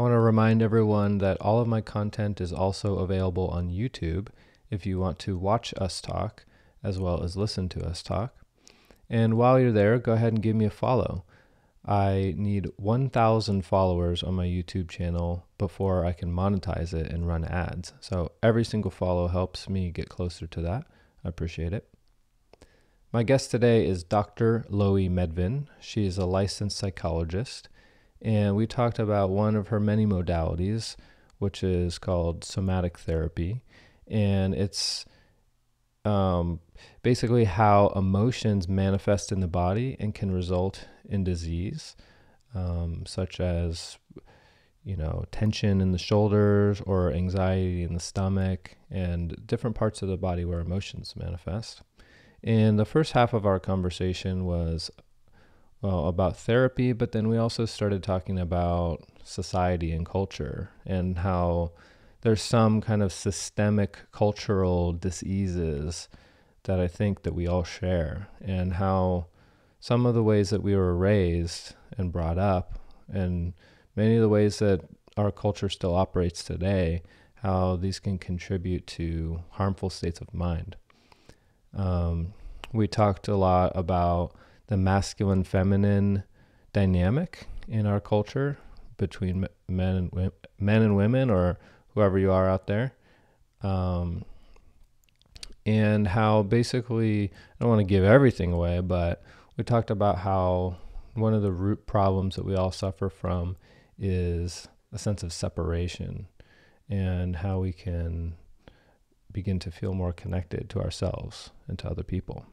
I want to remind everyone that all of my content is also available on YouTube if you want to watch us talk as well as listen to us talk. And while you're there, go ahead and give me a follow. I need 1,000 followers on my YouTube channel before I can monetize it and run ads. So every single follow helps me get closer to that. I appreciate it. My guest today is Dr. Loi Medvin. She is a licensed psychologist, and we talked about one of her many modalities, which is called somatic therapy. And it's um, basically how emotions manifest in the body and can result in disease, um, such as you know tension in the shoulders or anxiety in the stomach and different parts of the body where emotions manifest. And the first half of our conversation was well about therapy, but then we also started talking about society and culture and how there's some kind of systemic cultural diseases that I think that we all share and how some of the ways that we were raised and brought up and many of the ways that our culture still operates today, how these can contribute to harmful states of mind. Um, we talked a lot about the masculine feminine dynamic in our culture between men and men and women or whoever you are out there. Um, and how basically, I don't want to give everything away, but we talked about how one of the root problems that we all suffer from is a sense of separation and how we can begin to feel more connected to ourselves and to other people.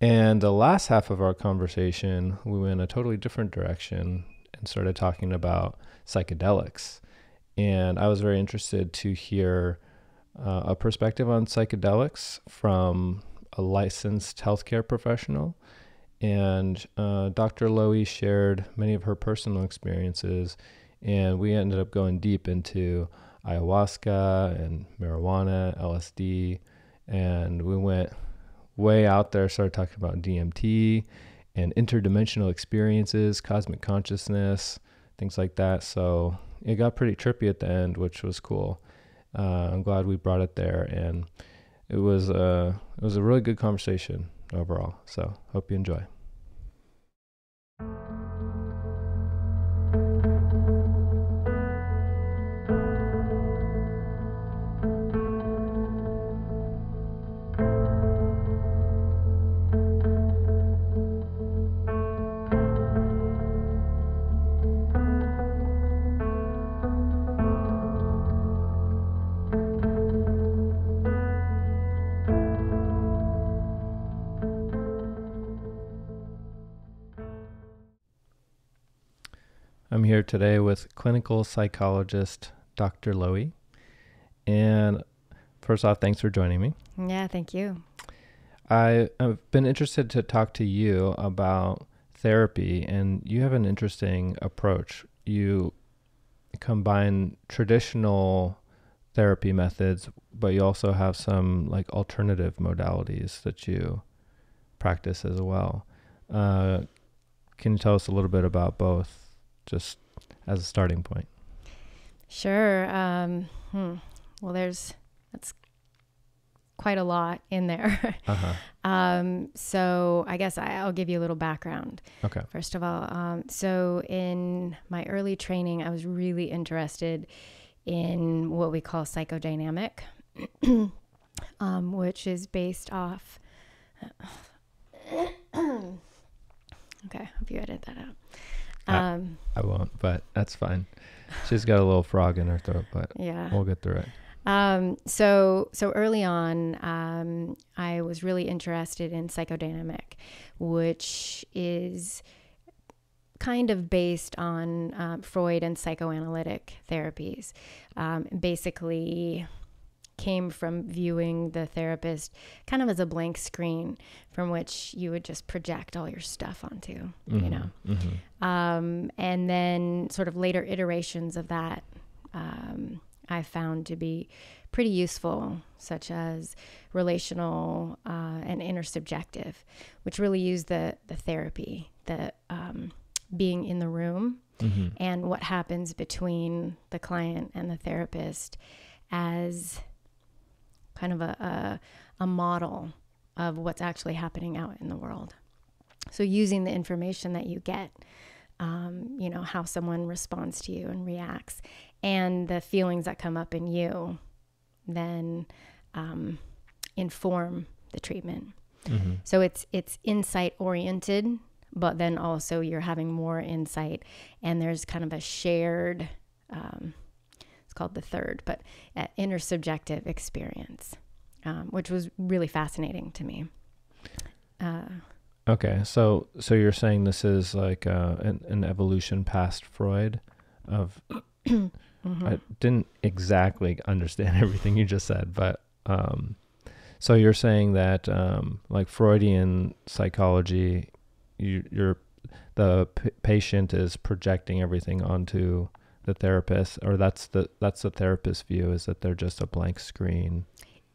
And the last half of our conversation, we went a totally different direction and started talking about psychedelics. And I was very interested to hear uh, a perspective on psychedelics from a licensed healthcare professional. And uh, Dr. Loi shared many of her personal experiences, and we ended up going deep into ayahuasca and marijuana, LSD, and we went way out there, started talking about DMT and interdimensional experiences, cosmic consciousness, things like that. So it got pretty trippy at the end, which was cool. Uh, I'm glad we brought it there, and it was a uh, it was a really good conversation overall. So hope you enjoy. Today with clinical psychologist Dr. Loi. And first off, thanks for joining me. Yeah, thank you. I, have been interested to talk to you about therapy, and you have an interesting approach. You combine traditional therapy methods, but you also have some like alternative modalities that you practice as well. Uh, can you tell us a little bit about both? just as a starting point? Sure. Um, hmm. Well, there's that's quite a lot in there. uh-huh. um, so I guess I, will give you a little background. Okay. First of all, um, so in my early training, I was really interested in what we call psychodynamic, um, which is based off. okay, hope you edit that out. Um, I, I won't, but that's fine. She's got a little frog in her throat, but yeah, we'll get through it. Um, so so early on, um, I was really interested in psychodynamic, which is kind of based on uh, Freud and psychoanalytic therapies. Um, basically, came from viewing the therapist kind of as a blank screen from which you would just project all your stuff onto, mm-hmm, you know. Mm-hmm. Um, and then sort of later iterations of that um, I found to be pretty useful, such as relational uh, and intersubjective, which really use the the therapy, the um, being in the room Mm-hmm. and what happens between the client and the therapist as kind of a, a, a model of what's actually happening out in the world. So, using the information that you get, um, you know, how someone responds to you and reacts, and the feelings that come up in you, then um, inform the treatment. Mm-hmm. So it's it's insight oriented, but then also you're having more insight, and there's kind of a shared. Um, it's called the third, but uh, intersubjective experience, um, which was really fascinating to me. Uh, Okay, so so you're saying this is like uh, an, an evolution past Freud of mhm. I didn't exactly understand everything you just said, but um, so you're saying that um, like Freudian psychology, you, you're the p- patient is projecting everything onto the therapist, or that's the that's the therapist's view is that they're just a blank screen.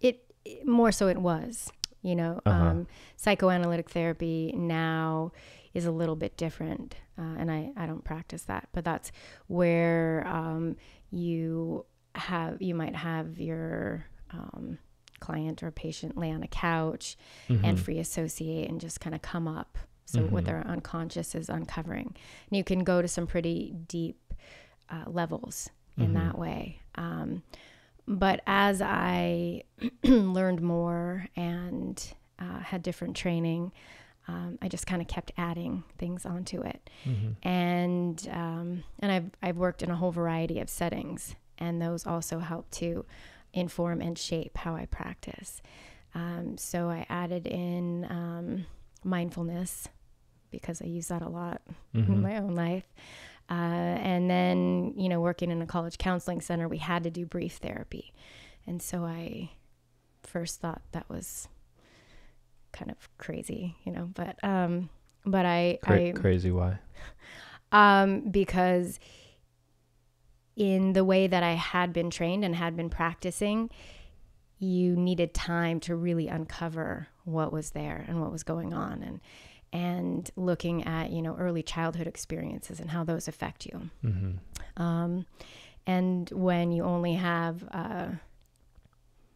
it, it- more so it was you know Uh-huh. um, psychoanalytic therapy now is a little bit different uh, and I, I don't practice that but that's where um, you have you might have your um, client or patient lay on a couch and Mhm. free associate and just kind of come up so Mhm. what their unconscious is uncovering and you can go to some pretty deep uh, levels in Mhm. that way um, but as i learned more and uh, had different training um, i just kind of kept adding things onto it Mhm. and um, and I've, I've worked in a whole variety of settings and those also help to inform and shape how i practice um, so i added in um, mindfulness because i use that a lot Mhm. in my own life uh, and then you know working in a college counseling center we had to do brief therapy and so i first thought that was kind of crazy you know but um but i Cra- i crazy why? um, because in the way that I had been trained and had been practicing, you needed time to really uncover what was there and what was going on and and looking at you know early childhood experiences and how those affect you Mm-hmm. um, and when you only have a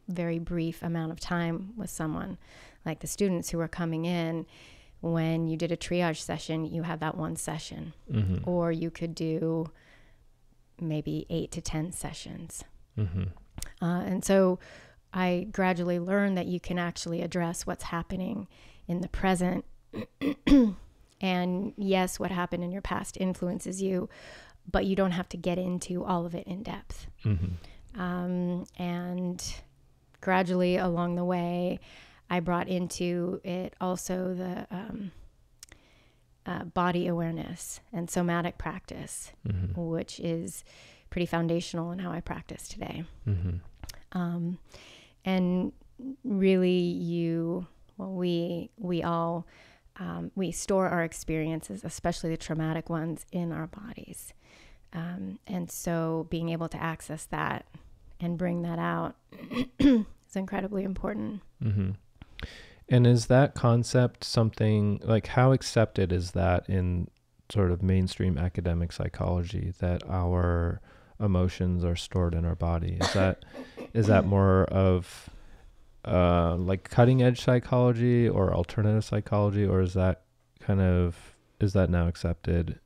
very brief amount of time with someone like the students who are coming in when you did a triage session you had that one session Mm-hmm. or you could do maybe eight to 10 sessions. Mm-hmm. Uh, and so I gradually learned that you can actually address what's happening in the present. and yes, what happened in your past influences you, but you don't have to get into all of it in depth. Mm-hmm. Um, and gradually along the way, I brought into it also the um, uh, body awareness and somatic practice, Mm-hmm. which is pretty foundational in how I practice today. Mm-hmm. Um, and really, you, well, we, we all, um, we store our experiences, especially the traumatic ones, in our bodies. Um, and so being able to access that and bring that out is incredibly important. Mm-hmm. And is that concept something like how accepted is that in sort of mainstream academic psychology that our emotions are stored in our body? Is that is that more of uh, like cutting edge psychology or alternative psychology, or is that kind of is that now accepted?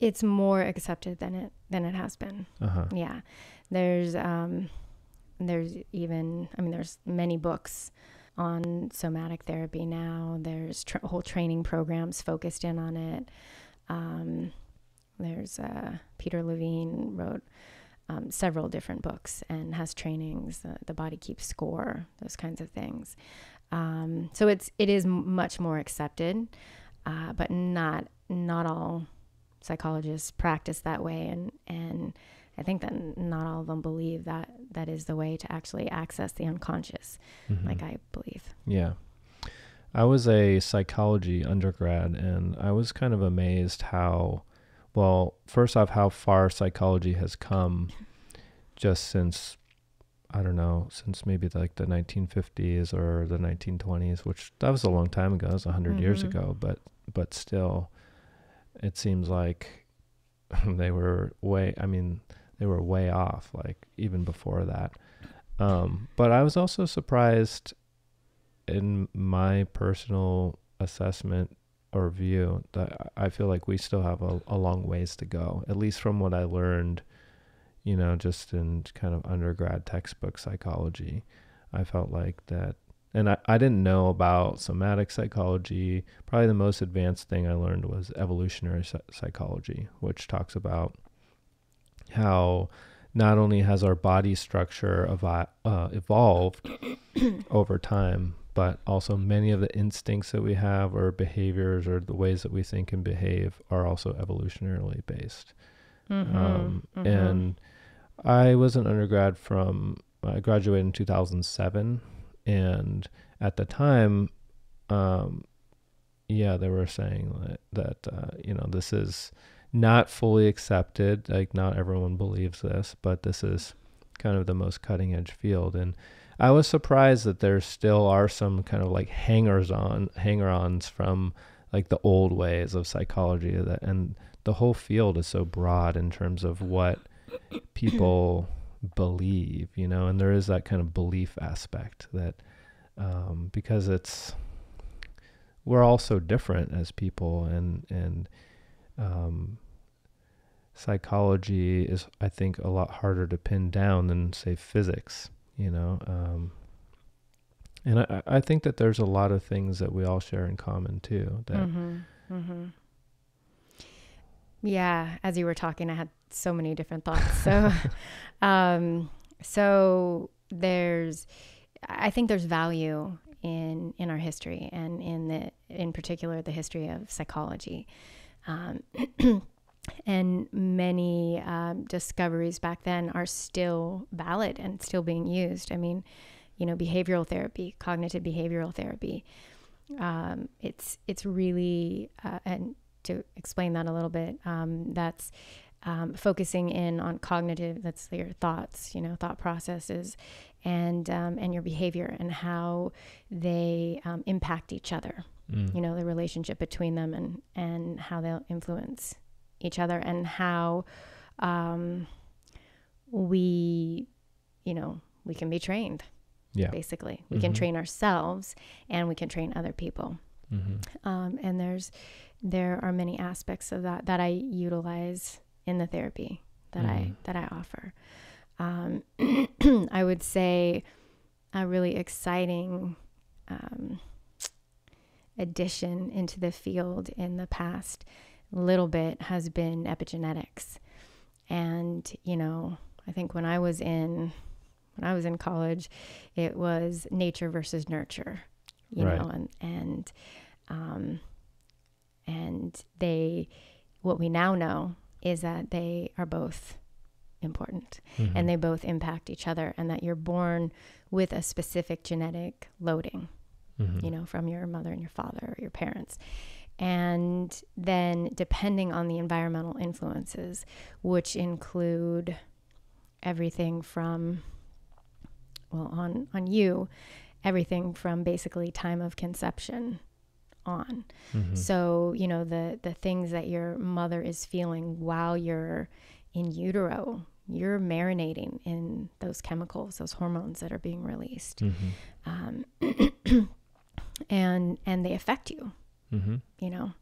It's more accepted than it than it has been. Uh huh. Yeah, there's um, there's even I mean there's many books on somatic therapy now. There's tra- whole training programs focused in on it. Um, there's uh, Peter Levine wrote um, several different books and has trainings. Uh, the body keeps score, those kinds of things. Um, so it's it is much more accepted, uh, but not not all psychologists practice that way, and and I think that not all of them believe that that is the way to actually access the unconscious, Mhm. like I believe. Yeah. I was a psychology undergrad and I was kind of amazed how, well, first off, how far psychology has come just since, I don't know, since maybe like the 1950s or the 1920s, which that was a long time ago. It was 100 years Mhm. ago, but, but still, it seems like they were way. I mean, they were way off. Like even before that. Um, but I was also surprised in my personal assessment or view that I feel like we still have a, a long ways to go, at least from what I learned, you know, just in kind of undergrad textbook psychology. I felt like that, and I, I didn't know about somatic psychology. Probably the most advanced thing I learned was evolutionary psychology, which talks about how not only has our body structure uh, evolved over time, but also many of the instincts that we have or behaviors or the ways that we think and behave are also evolutionarily based. Mm-hmm, um, mm-hmm. And I was an undergrad from, I graduated in 2007. And at the time, um, yeah, they were saying that, that uh, you know, this is not fully accepted. Like, not everyone believes this, but this is kind of the most cutting edge field. And I was surprised that there still are some kind of like hangers on hanger ons from like the old ways of psychology that and the whole field is so broad in terms of what people believe, you know, and there is that kind of belief aspect that um, because it's we're all so different as people and and um, psychology is I think a lot harder to pin down than say physics you know um, and I, I think that there's a lot of things that we all share in common too that mm-hmm, mm-hmm. yeah as you were talking i had so many different thoughts so um, so there's i think there's value in in our history and in the in particular the history of psychology um, and many um, discoveries back then are still valid and still being used. I mean, you know, behavioral therapy, cognitive behavioral therapy. Um, it's it's really uh, and to explain that a little bit, um, that's um, focusing in on cognitive. That's your thoughts, you know, thought processes, and um, and your behavior and how they um, impact each other. Mm. You know, the relationship between them and and how they'll influence each other and how um, we, you know, we can be trained. Yeah. Basically, we mm-hmm. can train ourselves and we can train other people. Mm-hmm. Um, and there's there are many aspects of that that I utilize in the therapy that mm. I that I offer. Um, I would say a really exciting um, addition into the field in the past little bit has been epigenetics. And, you know, I think when I was in when I was in college, it was nature versus nurture, you right. know, and and um, and they what we now know is that they are both important mm-hmm. and they both impact each other and that you're born with a specific genetic loading mm-hmm. you know from your mother and your father or your parents and then, depending on the environmental influences, which include everything from, well, on, on you, everything from basically time of conception on. Mm-hmm. So, you know, the, the things that your mother is feeling while you're in utero, you're marinating in those chemicals, those hormones that are being released. Mm-hmm. Um, and, and they affect you mm-hmm. you know.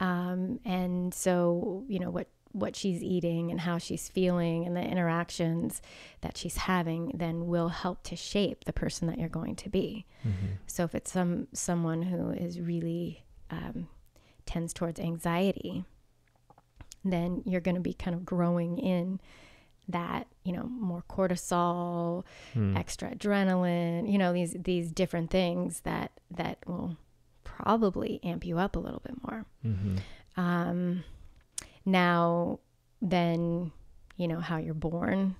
Um, and so, you know, what what she's eating and how she's feeling and the interactions that she's having then will help to shape the person that you're going to be. Mm-hmm. So if it's some someone who is really um, tends towards anxiety, then you're going to be kind of growing in that you know more cortisol, mm. extra adrenaline, you know these these different things that that will probably amp you up a little bit more. Mm-hmm. Um, now, then, you know, how you're born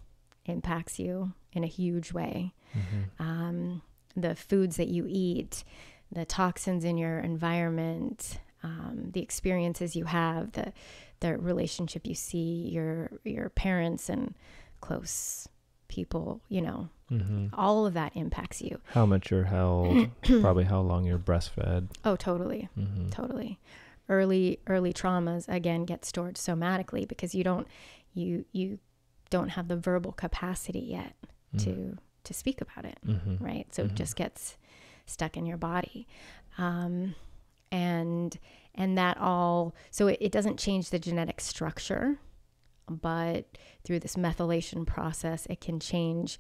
impacts you in a huge way. Mm-hmm. Um, the foods that you eat, the toxins in your environment, um, the experiences you have, the the relationship you see your your parents and close people, you know, mm-hmm. all of that impacts you. How much you're held, probably how long you're breastfed. Oh, totally. Mm-hmm. Totally. early early traumas again get stored somatically because you don't you you don't have the verbal capacity yet Mm. to to speak about it Mm-hmm. right so it Mhm. just gets stuck in your body um, and and that all so it, it doesn't change the genetic structure but through this methylation process it can change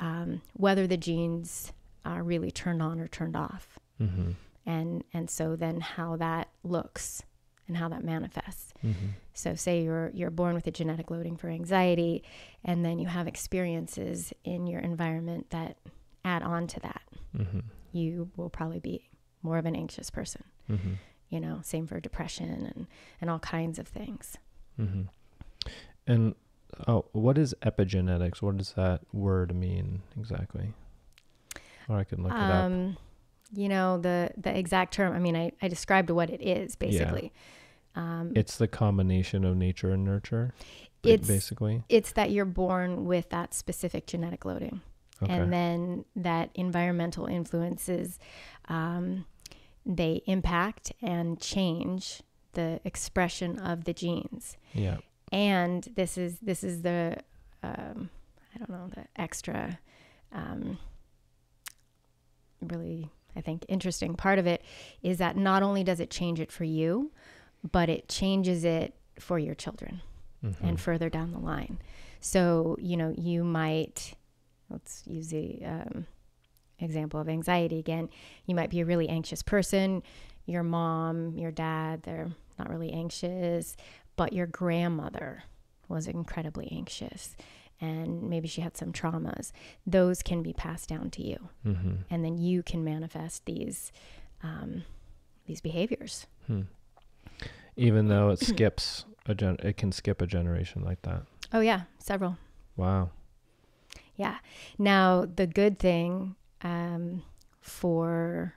um, whether the genes are really turned on or turned off Mm-hmm. and and so then how that looks and how that manifests Mm-hmm. so say you're you're born with a genetic loading for anxiety and then you have experiences in your environment that add on to that Mm-hmm. you will probably be more of an anxious person Mm-hmm. you know same for depression and and all kinds of things Mm-hmm. And oh, what is epigenetics? What does that word mean exactly? Or I can look it up. um you know the the exact term i mean i, I described what it is basically um It's the combination of nature and nurture. It's- basically it's that you're born with that specific genetic loading okay. and then that environmental influences um, they impact and change the expression of the genes yeah. And this is this is the um, i don't know the extra um, really i think interesting part of it is that not only does it change it for you but it changes it for your children Mhm. and further down the line. So, you know, you might, let's use the um, example of anxiety again. You might be a really anxious person. Your mom, your dad, they're not really anxious, but your grandmother was incredibly anxious and maybe she had some traumas. Those can be passed down to you. Mhm. And then you can manifest these. Um, these behaviors. Hmm. Even though it skips a gen, it can skip a generation like that. Oh, yeah, several. Wow. Yeah. Now, the good thing um, for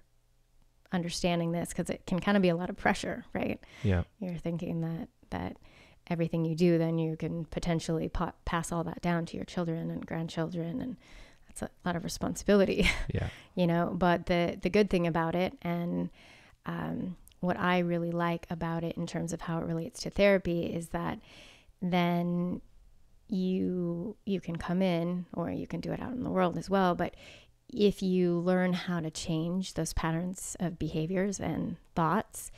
understanding this, because it can kind of be a lot of pressure, right? Yeah. You're thinking that that everything you do, then you can potentially pa- pass all that down to your children and grandchildren, and that's a lot of responsibility, Yeah. you know. But the the good thing about it, and um, what I really like about it in terms of how it relates to therapy, is that then you you can come in or you can do it out in the world as well but if you learn how to change those patterns of behaviors and thoughts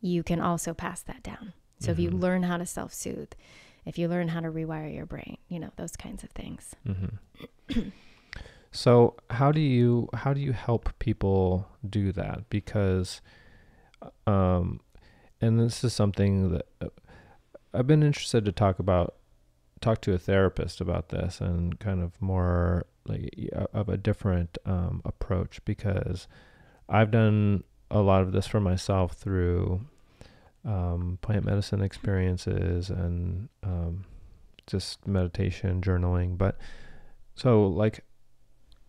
you can also pass that down so if you Mhm. learn how to self-soothe if you learn how to rewire your brain you know those kinds of things hmm so how do you how do you help people do that? Because, um, and this is something that uh, I've been interested to talk about, talk to a therapist about this, and kind of more like of a different um, approach because I've done a lot of this for myself through um, plant medicine experiences and um, just meditation, journaling, but so like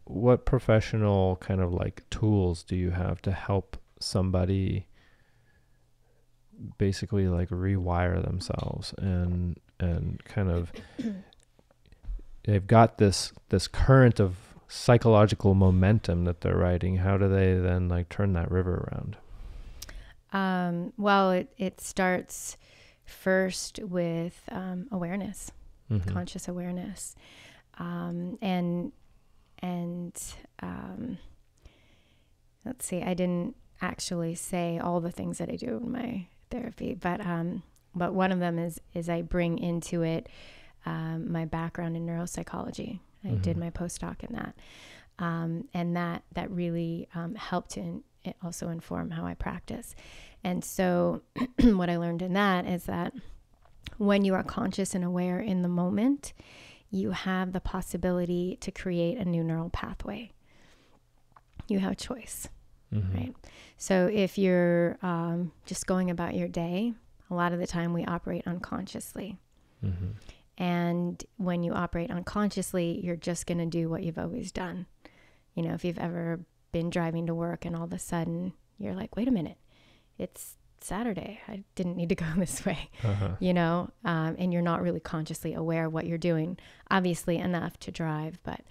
what professional kind of like tools do you have to help somebody basically like rewire themselves and and kind of they've got this this current of psychological momentum that they're riding? How do they then like turn that river around um, well it, it starts first with um, awareness Mhm. conscious awareness um, and and um, let's see i didn't actually say all the things that i do in my therapy but um, but one of them is is i bring into it um, my background in neuropsychology i did Mhm. my postdoc in that um, and that that really um, helped to in, it also inform how i practice and so what i learned in that is that when you are conscious and aware in the moment, you have the possibility to create a new neural pathway. You have a choice, Mhm. right? So if you're um, just going about your day, a lot of the time we operate unconsciously. Mhm. And when you operate unconsciously, you're just going to do what you've always done. You know, if you've ever been driving to work and all of a sudden you're like, wait a minute, it's Saturday. I didn't need to go this way Uh-huh. you know, um, and you're not really consciously aware of what you're doing, obviously enough to drive. But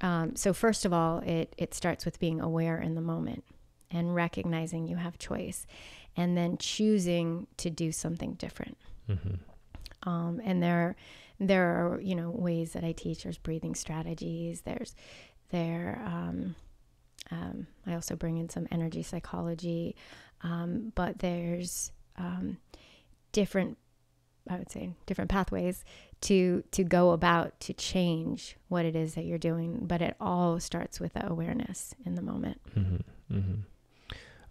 um, so, first of all, it, it starts with being aware in the moment. and recognizing you have choice and then choosing to do something different. Mm-hmm. Um, and there, there are you know ways that I teach. There's breathing strategies. There's there. Um, um, I also bring in some energy psychology, um, but there's um, different. I would say different pathways to to go about to change what it is that you're doing. But it all starts with the awareness in the moment. Mm-hmm. Mm-hmm.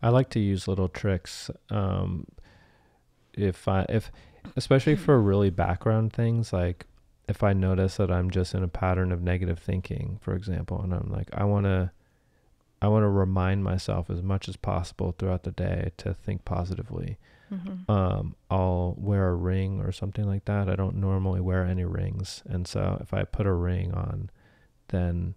I like to use little tricks. Um, if I if especially for really background things like if I notice that I'm just in a pattern of negative thinking, for example, and I'm like I want to I want to remind myself as much as possible throughout the day to think positively. Mm-hmm. Um, I'll wear a ring or something like that. I don't normally wear any rings, and so if I put a ring on, then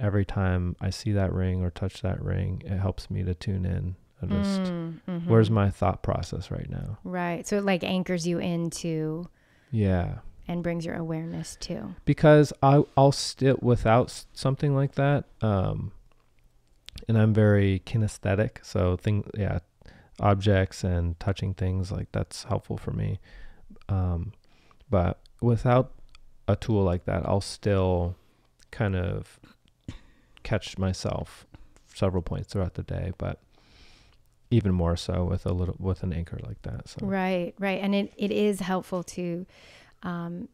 every time I see that ring or touch that ring, it helps me to tune in. I just Mm, mhm. where's my thought process right now? right? So it like anchors you into Yeah, and brings your awareness to. because I I'll still without something like that. Um, and I'm very kinesthetic, so thing yeah, objects and touching things like that's helpful for me. Um, but without a tool like that, I'll still kind of catch myself several points throughout the day, but even more so with a little with an anchor like that. So Right, right. And it, it is helpful to um,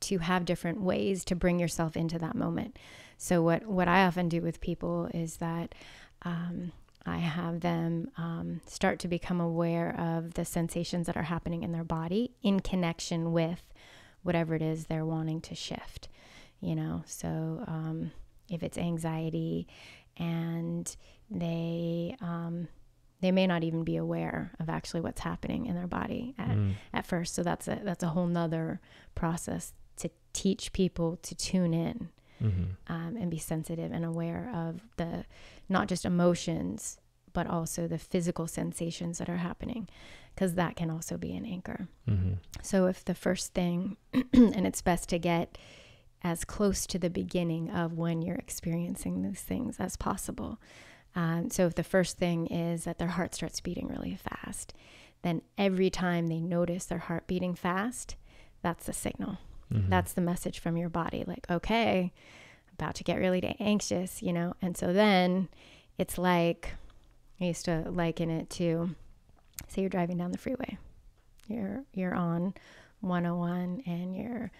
to have different ways to bring yourself into that moment. So what what I often do with people is that um, I have them um, start to become aware of the sensations that are happening in their body in connection with whatever it is they're wanting to shift. You know, so um, if it's anxiety and they um, they may not even be aware of actually what's happening in their body at, Mm, at first. So that's a that's a whole nother process to teach people to tune in mhm. um, and be sensitive and aware of the not just emotions but also the physical sensations that are happening because that can also be an anchor. Mhm. So if the first thing, and it's best to get as close to the beginning of when you're experiencing these things as possible. Um, so if the first thing is that their heart starts beating really fast, then every time they notice their heart beating fast, that's the signal. Mhm. That's the message from your body. Like, okay, about to get really anxious, you know? And so then it's like, I used to liken it to, say you're driving down the freeway. You're, you're on 101 and you're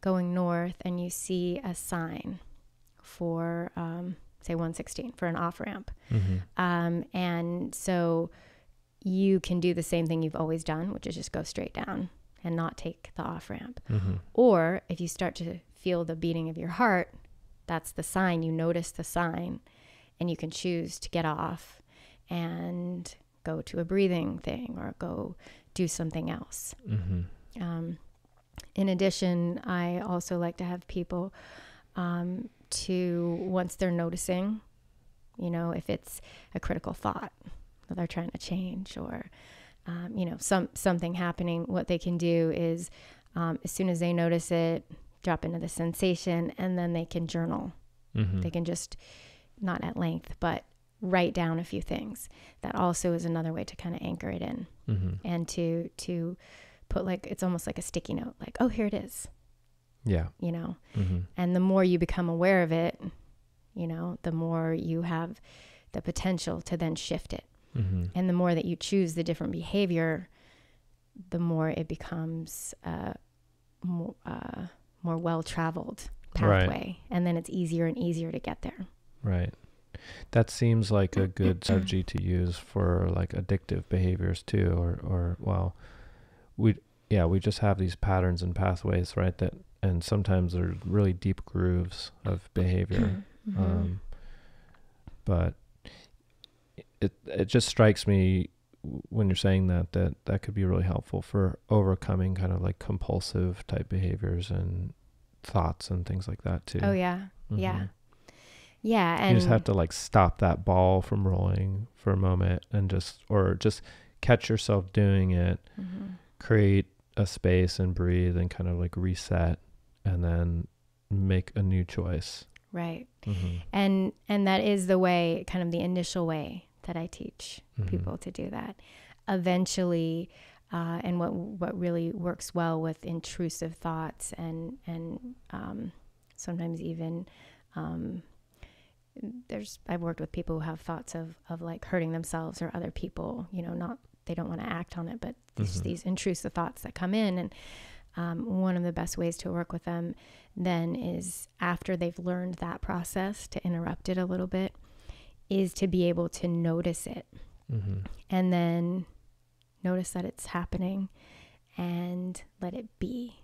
going north and you see a sign for, um, say 116 for an off ramp. Mhm. Um, and so you can do the same thing you've always done, which is just go straight down and not take the off ramp. Mhm. Or if you start to feel the beating of your heart, that's the sign. You notice the sign and you can choose to get off and go to a breathing thing or go do something else. Mhm. Um, in addition, I also like to have people um, to, once they're noticing, you know, if it's a critical thought that they're trying to change or, um, you know, some something happening, what they can do is um, as soon as they notice it, drop into the sensation and then they can journal. Mhm. They can just, not at length, but write down a few things. That also is another way to kind of anchor it in Mhm. and to to put like it's almost like a sticky note like oh here it is Yeah. you know Mhm. and the more you become aware of it you know the more you have the potential to then shift it Mhm. and the more that you choose the different behavior the more it becomes a more, uh, more well-traveled Right. pathway and then it's easier and easier to get there Right. That seems like a good strategy to use for like addictive behaviors too, or or well, we yeah we just have these patterns and pathways, right? That and sometimes they're really deep grooves of behavior. Mhm. Um, but it it just strikes me when you're saying that that that could be really helpful for overcoming kind of like compulsive type behaviors and thoughts and things like that too. oh yeah yeah Mhm. yeah and you just have to like stop that ball from rolling for a moment and just or just catch yourself doing it Mhm. create a space and breathe and kind of like reset and then make a new choice right mm-hmm. and and that is the way kind of the initial way that I teach Mhm. people to do that. Eventually, uh, and what what really works well with intrusive thoughts and and um, sometimes even um, there's I've worked with people who have thoughts of of like hurting themselves or other people. You know, not they don't want to act on it, but there's Mhm. these intrusive thoughts that come in and. Um, one of the best ways to work with them then is after they've learned that process to interrupt it a little bit is to be able to notice it Mhm. and then notice that it's happening and let it be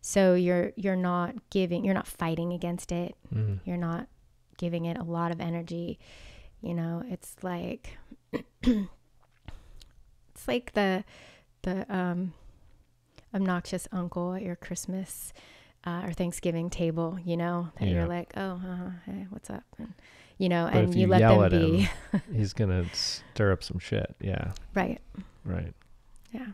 so you're you're not giving you're not fighting against it Mhm. you're not giving it a lot of energy you know it's like it's like the the um obnoxious uncle at your christmas uh, or thanksgiving table you know that Yeah. you're like oh uh, hey what's up and you know But and you, you let them be him- He's gonna stir up some shit. Yeah. right Right. yeah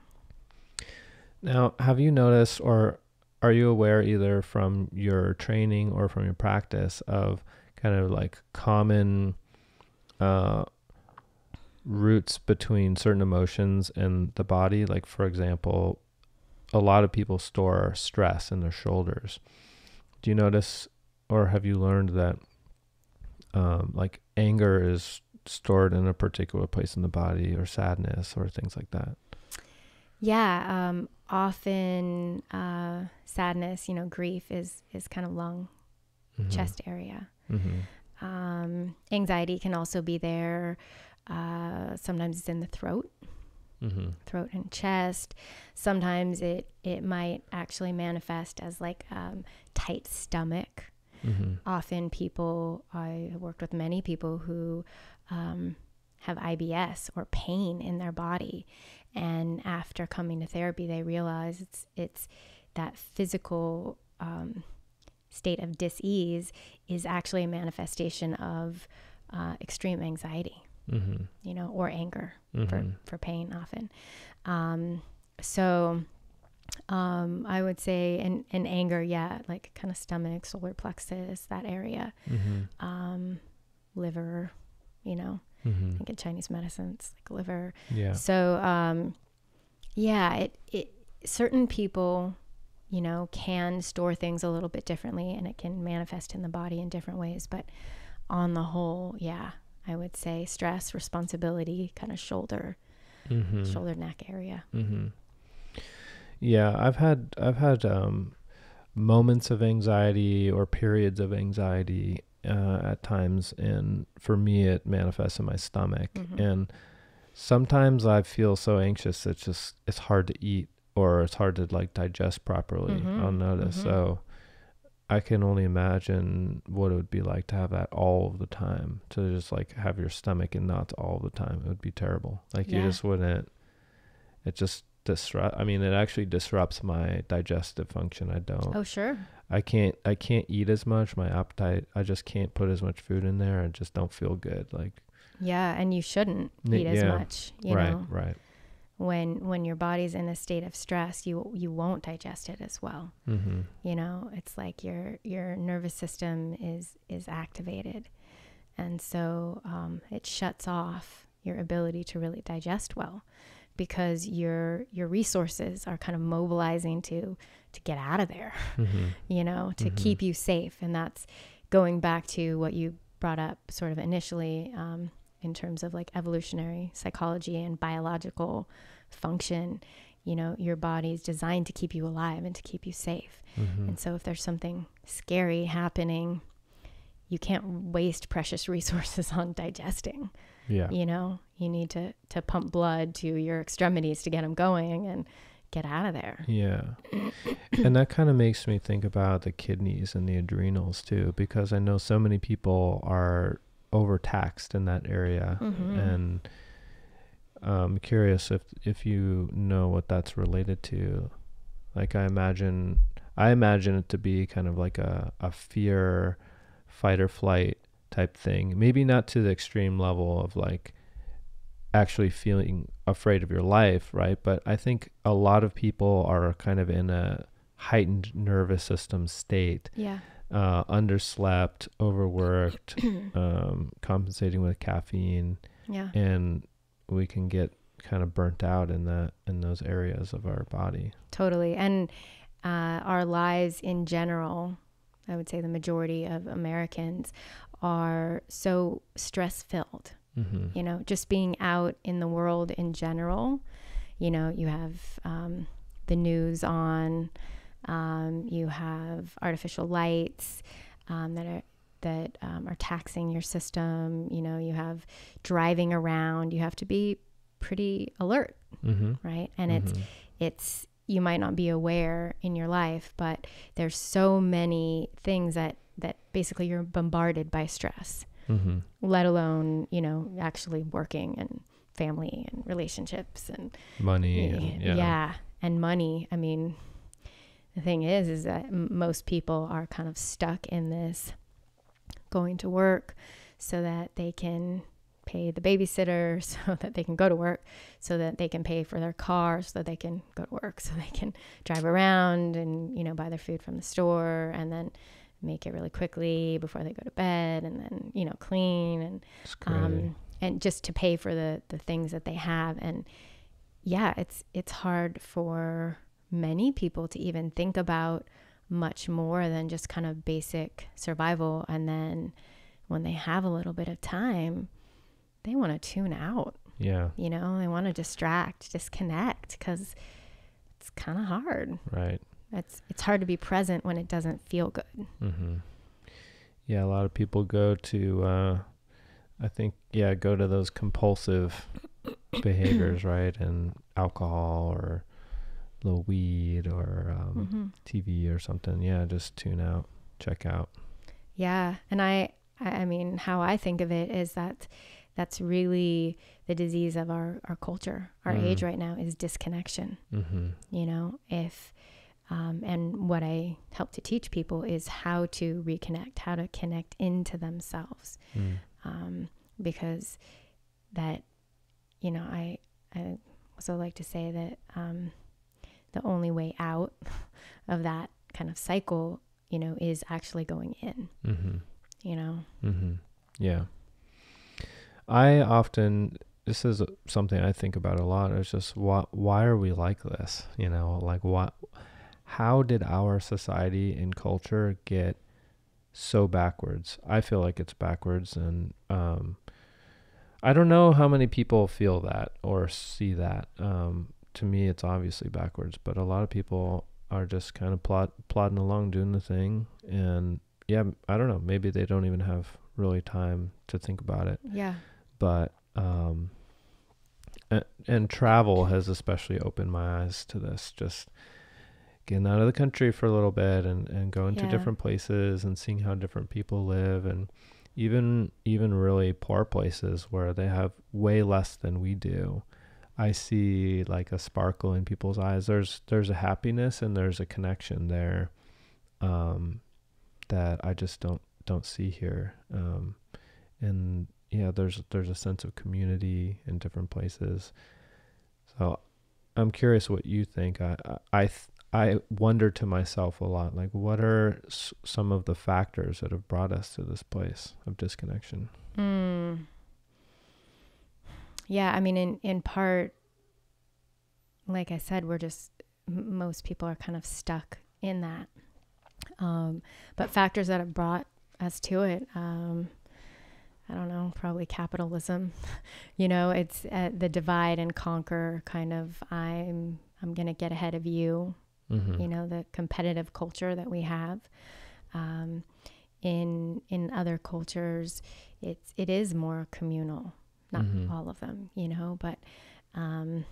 Now, have you noticed or are you aware either from your training or from your practice of kind of like common uh, roots between certain emotions and the body? Like, for example, a lot of people store stress in their shoulders. Do you notice or have you learned that um, like anger is stored in a particular place in the body or sadness or things like that? Yeah, um, often uh, sadness, you know, grief is is kind of lung, Mhm. chest area. Mhm. Um, anxiety can also be there. Uh, sometimes it's in the throat, Mhm. throat and chest. Sometimes it it might actually manifest as like um, tight stomach. Mhm. Often people, I worked with many people who um, have IBS or pain in their body, and after coming to therapy, they realize it's it's that physical um, state of dis-ease is actually a manifestation of uh, extreme anxiety, Mhm. you know, or anger Mhm. for, for pain often. Um, so um, I would say in, in anger, yeah, like kind of stomach, solar plexus, that area, Mhm. um, liver, you know, I Mhm. think in Chinese medicines, like liver. Yeah. So, um, yeah, it, it, certain people, you know, can store things a little bit differently and it can manifest in the body in different ways. But on the whole, yeah, I would say stress, responsibility, kind of shoulder, Mhm. shoulder neck area. Yeah, I've had I've had um, moments of anxiety or periods of anxiety uh, at times, and for me, it manifests in my stomach. Mhm. And sometimes I feel so anxious it's just it's hard to eat or it's hard to like digest properly. Mhm, I'll notice. mhm. So I can only imagine what it would be like to have that all of the time. To just like have your stomach in knots all the time. It would be terrible. Like you just wouldn't. It just disrupt. I mean, it actually disrupts my digestive function. I don't. Oh, sure. I can't. I can't eat as much. My appetite. I just can't put as much food in there. I just don't feel good. Like Yeah, and you shouldn't eat as yeah. much. You right, know, right. when when your body's in a state of stress, you you won't digest it as well. Mm-hmm. You know, it's like your your nervous system is is activated, and so um, it shuts off your ability to really digest well, because your your resources are kind of mobilizing to to get out of there. Mm-hmm. you know, to Mhm. keep you safe. And that's going back to what you brought up sort of initially um, in terms of like evolutionary psychology and biological function. You know, your body is designed to keep you alive and to keep you safe. Mm-hmm. And so if there's something scary happening, you can't waste precious resources on digesting. Yeah. You know, you need to, to pump blood to your extremities to get them going and get out of there. Yeah. and that kind of makes me think about the kidneys and the adrenals too, because I know so many people are overtaxed in that area. Mhm. And I'm curious if if you know what that's related to. Like I imagine I imagine it to be kind of like a, a fear, fight or flight type thing. Maybe not to the extreme level of like actually feeling afraid of your life, right? But I think a lot of people are kind of in a heightened nervous system state, Yeah. uh, underslept, overworked, um, compensating with caffeine, Yeah. and we can get kind of burnt out in that in those areas of our body. Totally. And uh, our lives in general, I would say the majority of Americans are so stress filled. Mm-hmm. You know, just being out in the world in general, you know, you have um, the news on, um, you have artificial lights um, that are that um, are taxing your system. You know, you have driving around. You have to be pretty alert, Mm-hmm. right? And it's it's you might not be aware in your life, but there's so many things that that basically you're bombarded by stress, Mm-hmm. let alone you know actually working and family and relationships and money. And, yeah. yeah. and money. I mean, the thing is, is that m- most people are kind of stuck in this going to work so that they can pay the babysitter, so that they can go to work, so that they can pay for their car, so that they can go to work, so they can drive around and you know buy their food from the store, and then make it really quickly before they go to bed, and then you know clean and um, and just to pay for the the things that they have. And yeah it's it's hard for many people to even think about much more than just kind of basic survival. And then when they have a little bit of time they want to tune out. Yeah. you know they want to distract disconnect because it's kind of hard. Right. It's it's hard to be present when it doesn't feel good Mm-hmm. Yeah, a lot of people go to, uh, I think, yeah, go to those compulsive behaviors, right? And alcohol or a little weed or um, hmm TV or something. Yeah, just tune out, check out. Yeah, and I I I mean how I think of it is that that's really the disease of our our culture. Our Mm. age right now is disconnection, Mm-hmm. you know, if um, and what I help to teach people is how to reconnect, how to connect into themselves, Mm. um, because that, you know, I I also like to say that um, the only way out of that kind of cycle, you know, is actually going in Mm-hmm. you know Mm-hmm. Yeah. I often this is something I think about a lot. It's just why why are we like this? You know, like what how did our society and culture get so backwards? I feel like it's backwards and um I don't know how many people feel that or see that. Um to me it's obviously backwards, but a lot of people are just kind of plod, plodding along doing the thing and yeah, I don't know. Maybe they don't even have really time to think about it. yeah But um, and, and travel has especially opened my eyes to this. Just getting out of the country for a little bit and and going to different places and seeing how different people live and even even really poor places where they have way less than we do. I see like a sparkle in people's eyes. There's there's a happiness and there's a connection there. Um, that I just don't don't see here. Um, and yeah, there's there's a sense of community in different places. So I'm curious what you think. I I I, th- I wonder to myself a lot, like what are s- some of the factors that have brought us to this place of disconnection? mm. yeah i mean in in part like i said we're just m- most people are kind of stuck in that um but factors that have brought us to it um I don't know, probably capitalism. you know, it's uh, the divide and conquer kind of I'm I'm going to get ahead of you Mm-hmm. you know the competitive culture that we have um, in in other cultures it's it is more communal not Mhm. all of them you know but um,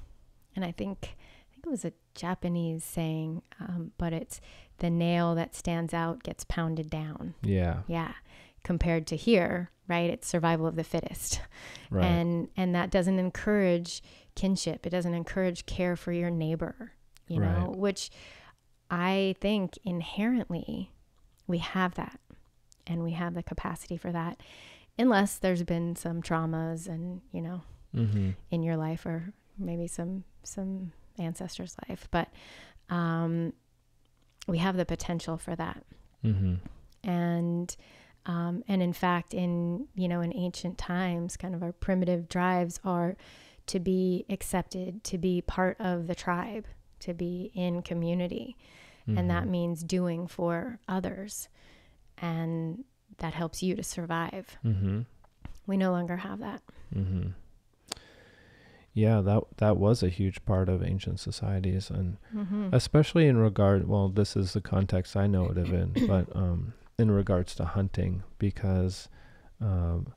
and i think i think it was a japanese saying um, but it's the nail that stands out gets pounded down Yeah. yeah compared to here right it's survival of the fittest Right. and and that doesn't encourage kinship it doesn't encourage care for your neighbor you know which i think inherently we have that and we have the capacity for that unless there's been some traumas and you know mm-hmm. in your life or maybe some some ancestors life but um we have the potential for that Mm-hmm. and Um, and in fact, in you know, in ancient times, kind of our primitive drives are to be accepted, to be part of the tribe, to be in community, Mm-hmm. and that means doing for others, and that helps you to survive. Mm-hmm. We no longer have that. Mm-hmm. Yeah, that that was a huge part of ancient societies, and Mm-hmm. especially in regard. Well, this is the context I know it of in, but um, in regards to hunting, because um,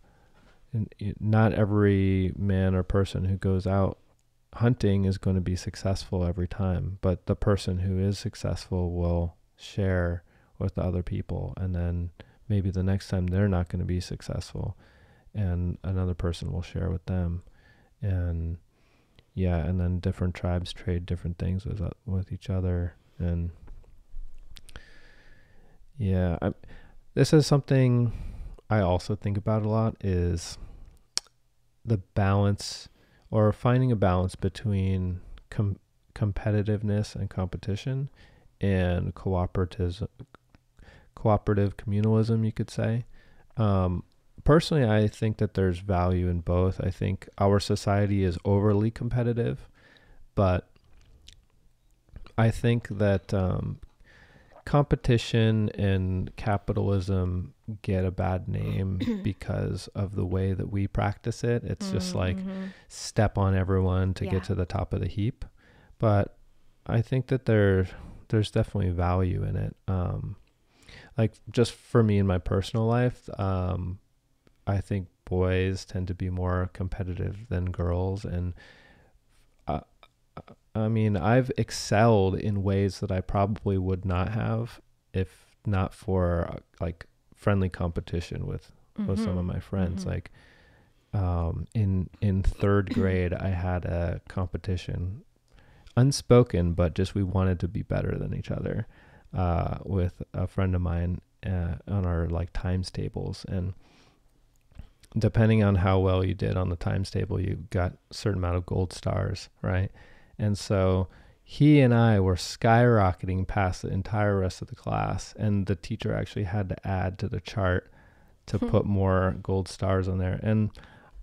not every man or person who goes out hunting is going to be successful every time, but the person who is successful will share with the other people, and then maybe the next time they're not going to be successful, and another person will share with them, and yeah, and then different tribes trade different things with uh, with each other, and yeah, I, this is something I also think about a lot is the balance or finding a balance between com- competitiveness and competition and cooperative cooperative communalism you could say. Um, personally i think that there's value in both. I think our society is overly competitive but i think that um, competition and capitalism get a bad name because of the way that we practice it it's just like Mhm. step on everyone to Yeah. get to the top of the heap. But I think that there there's definitely value in it. Um, like just for me in my personal life, um, I think boys tend to be more competitive than girls, and I mean I've excelled in ways that I probably would not have if not for like friendly competition with with some of Mhm. my friends Mhm. like um in in third grade i had a competition unspoken but just we wanted to be better than each other uh with a friend of mine uh, on our like times tables and depending on how well you did on the times table you got a certain amount of gold stars right and so he and I were skyrocketing past the entire rest of the class, and the teacher actually had to add to the chart to hmm. put more gold stars on there. And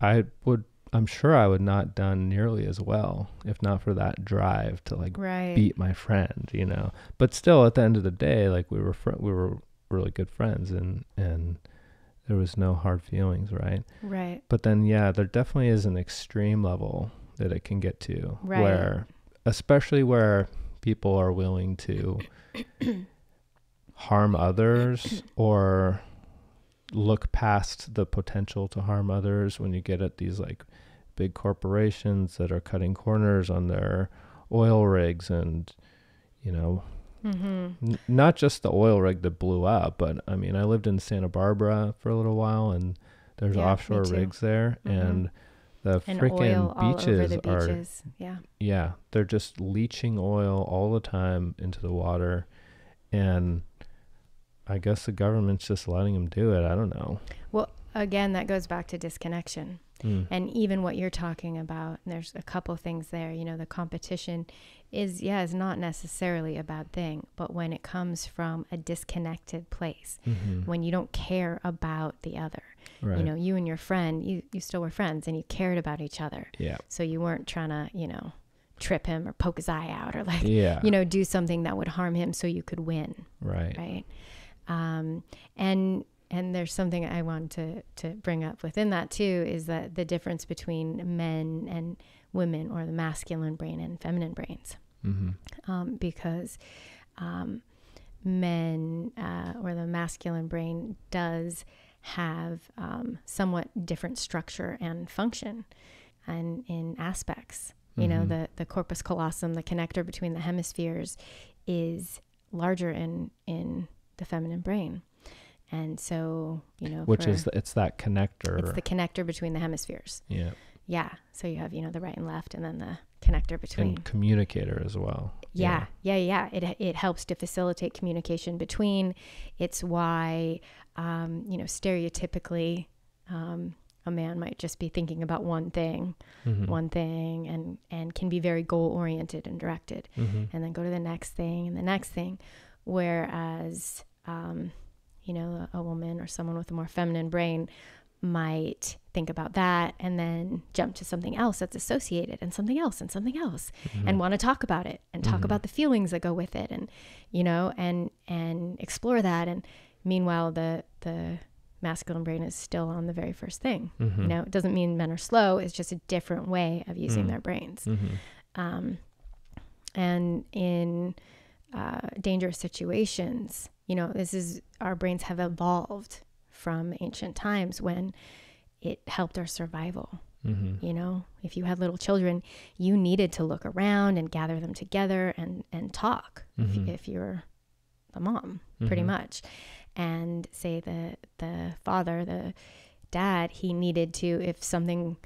I would, I'm sure I would not done nearly as well if not for that drive to like right. beat my friend, you know. But still, at the end of the day, like we were fr- we were really good friends, and and there was no hard feelings, right? Right. But then, yeah, there definitely is an extreme level that it can get to Right. where, especially where people are willing to harm others or look past the potential to harm others when you get at these like big corporations that are cutting corners on their oil rigs and you know Mm-hmm. N- not just the oil rig that blew up, but I mean, I lived in Santa Barbara for a little while, and there's Yeah, offshore rigs there, Mhm. and the freaking all beaches are. Yeah. yeah, they're just leaching oil all the time into the water, and I guess the government's just letting them do it. I don't know. Well, again, that goes back to disconnection. Mm. And even what you're talking about, and there's a couple things there. You know, the competition is, yeah, is not necessarily a bad thing, but when it comes from a disconnected place, Mhm. when you don't care about the other, Right. you know, you and your friend, you, you still were friends and you cared about each other. yeah. So you weren't trying to, you know, trip him or poke his eye out or like, Yeah. you know, do something that would harm him so you could win. right. right um, and and there's something i want to to bring up within that too is that the difference between men and women or the masculine brain and feminine brains Mm-hmm. um, because um, men uh, or the masculine brain does have um, somewhat different structure and function and in aspects you know Mhm. the the corpus callosum the connector between the hemispheres is larger in in the feminine brain and so you know Which is the, it's that connector. it's the connector between the hemispheres yeah. Yeah so you have you know the right and left and then the connector between And communicator as well. yeah, yeah, yeah. It it helps to facilitate communication between. It's why, um, you know, stereotypically, um, a man might just be thinking about one thing, Mhm. one thing, and and can be very goal oriented and directed, Mhm. and then go to the next thing and the next thing. Whereas, um, you know, a, a woman or someone with a more feminine brain might think about that and then jump to something else that's associated and something else and something else Mhm. and want to talk about it and talk Mhm. about the feelings that go with it and you know and and explore that and meanwhile the the masculine brain is still on the very first thing Mhm. you know it doesn't mean men are slow it's just a different way of using Mm. their brains Mhm. um, and in uh, dangerous situations you know this is our brains have evolved from ancient times when it helped our survival Mhm. you know if you had little children you needed to look around and gather them together and and talk Mhm. if, if you're the mom pretty Mhm. much and say the the father the dad he needed to if something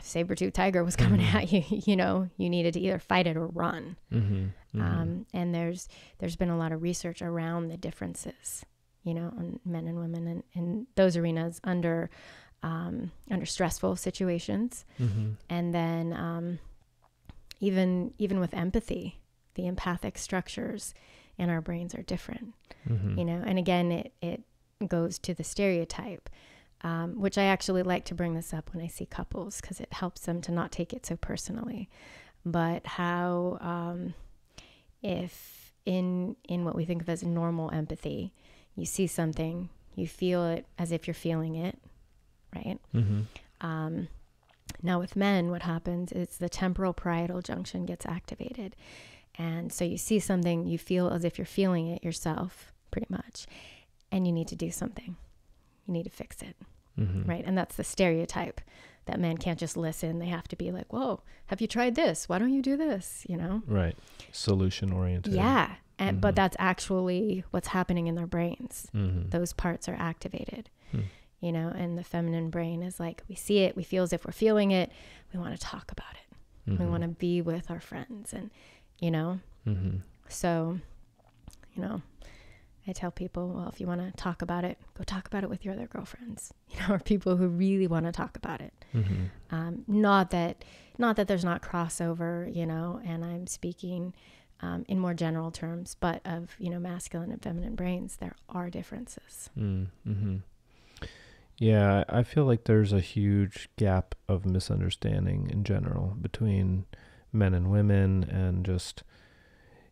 saber tooth tiger was coming Mhm. at you you know you needed to either fight it or run Mhm. Mhm. um, and there's there's been a lot of research around the differences you know on men and women and in those arenas under um, under stressful situations Mhm. and then um, even even with empathy the empathic structures in our brains are different Mhm. you know and again it it goes to the stereotype um, which i actually like to bring this up when i see couples because it helps them to not take it so personally but how um, if in in what we think of as normal empathy you see something you feel it as if you're feeling it right Mhm. um, now, with men, what happens is the temporal parietal junction gets activated. And so you see something, you feel as if you're feeling it yourself, pretty much, and you need to do something. You need to fix it, Mhm. right? And that's the stereotype that men can't just listen. They have to be like, whoa, have you tried this? Why don't you do this? You know? Right. Solution oriented. Yeah. And, Mhm. But that's actually what's happening in their brains. Mhm. Those parts are activated. Hmm. You know, and the feminine brain is like, we see it, we feel as if we're feeling it, we want to talk about it. We Mhm. want to be with our friends and, you know, Mhm. so, you know, I tell people, well, if you want to talk about it, go talk about it with your other girlfriends, you know, or people who really want to talk about it. Mhm. Um, not that, not that there's not crossover, you know, and I'm speaking um, in more general terms, but of, you know, masculine and feminine brains, there are differences. Mm, mhm. Yeah, I I feel like there's a huge gap of misunderstanding in general between men and women and just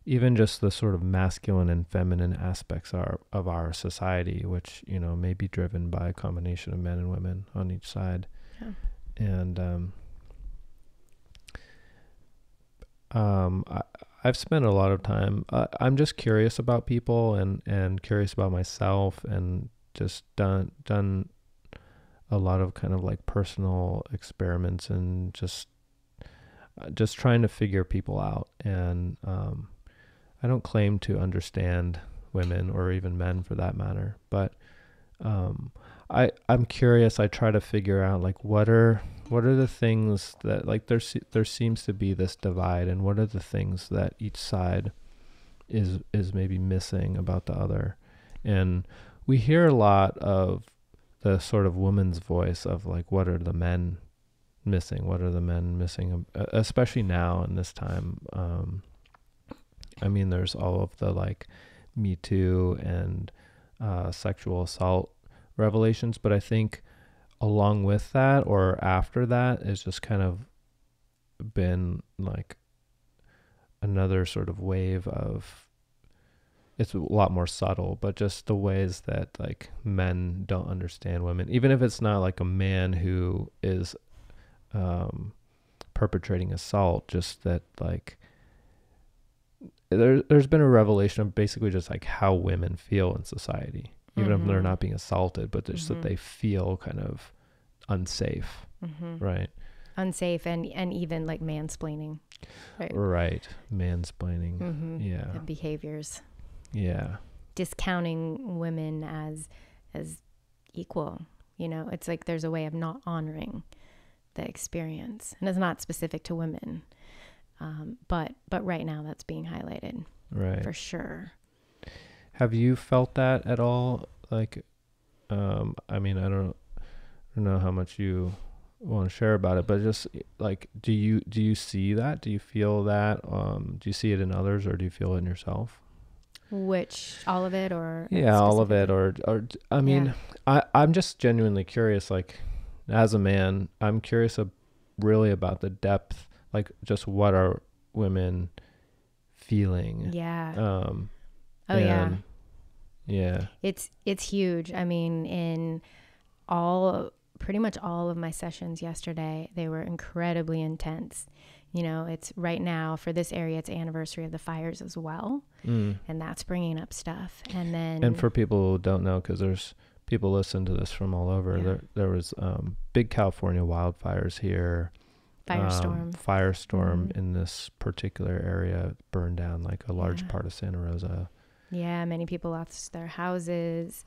even just the sort of masculine and feminine aspects are, of our society, which, you know, may be driven by a combination of men and women on each side. Yeah. And um um I, I've spent a lot of time uh, I'm just curious about people and and curious about myself and just done done a lot of kind of like personal experiments and just uh, just trying to figure people out. And um I don't claim to understand women or even men for that matter but um I I'm curious. I try to figure out like what are what are the things that like there there seems to be this divide and what are the things that each side is is maybe missing about the other? And we hear a lot of the sort of woman's voice of like what are the men missing? What are the men missing uh, especially now in this time? Um i mean there's all of the like me too and uh sexual assault revelations but i think along with that or after that is just kind of been like another sort of wave of it's a lot more subtle but just the ways that like men don't understand women even if it's not like a man who is um perpetrating assault just that like there, there's been a revelation of basically just like how women feel in society even if they're Mhm. not being assaulted but just Mhm. that they feel kind of unsafe Mm-hmm. right Unsafe and, and even like mansplaining. Right. right mansplaining Mm-hmm. yeah The behaviors. yeah discounting women as as equal you know it's like there's a way of not honoring the experience and it's not specific to women um, but but right now that's being highlighted right for sure Have you felt that at all? Like, um, I mean, I don't, I don't know how much you want to share about it, but just like, do you do you see that? Do you feel that? Um, do you see it in others, or do you feel it in yourself? Which all of it, or yeah, all of it, or or I mean, Yeah. I I'm just genuinely curious. Like, as a man, I'm curious of really about the depth. Like, just what are women feeling? Yeah. Um. Oh yeah. and- Yeah. It's it's huge. I mean, in all pretty much all of my sessions yesterday, they were incredibly intense. You know, it's right now for this area, it's anniversary of the fires as well, Mm. and that's bringing up stuff. And then And for people who don't know, because there's people listen to this from all over. Yeah. There there was um, big California wildfires here. firestorm, Um, firestorm Mhm. in this particular area burned down like a large Yeah. part of Santa Rosa. Yeah, many people lost their houses,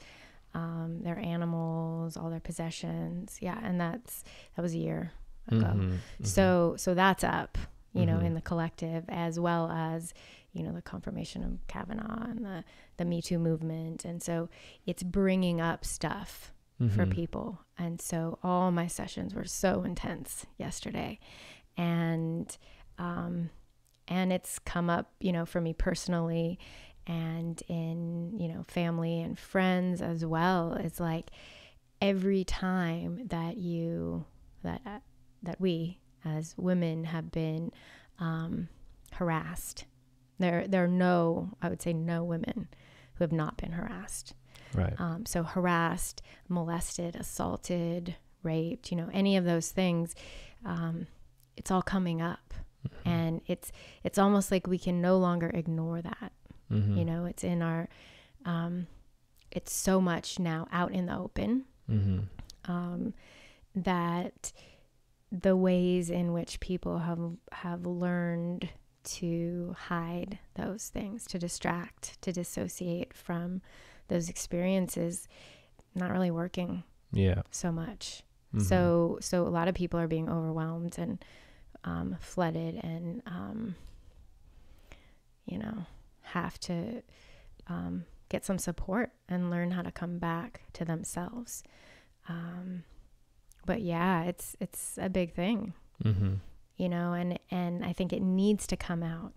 um, their animals, all their possessions. Yeah, and that's that was a year ago. Mhm, mhm. So so that's up, you know, Mhm. in the collective as well as you know the confirmation of Kavanaugh and the the Me Too movement, and so it's bringing up stuff for Mhm. people. And so all my sessions were so intense yesterday, and um, and it's come up, you know, for me personally, and in you know family and friends as well. It's like every time that you that uh, that we as women have been um, harassed. There, there are no, I would say, no women who have not been harassed. Right. Um, so harassed, molested, assaulted, raped, you know, any of those things, um, it's all coming up, Mm-hmm. and it's it's almost like we can no longer ignore that. Mhm. You know, it's in our, um, it's so much now out in the open Mhm. um, that the ways in which people have have learned to hide those things, to distract, to dissociate from those experiences, not really working Yeah. so much. Mhm. So so a lot of people are being overwhelmed and um, flooded and um, you know have to um, get some support and learn how to come back to themselves. Um, but yeah, it's it's a big thing, Mhm. you know, and and I think it needs to come out,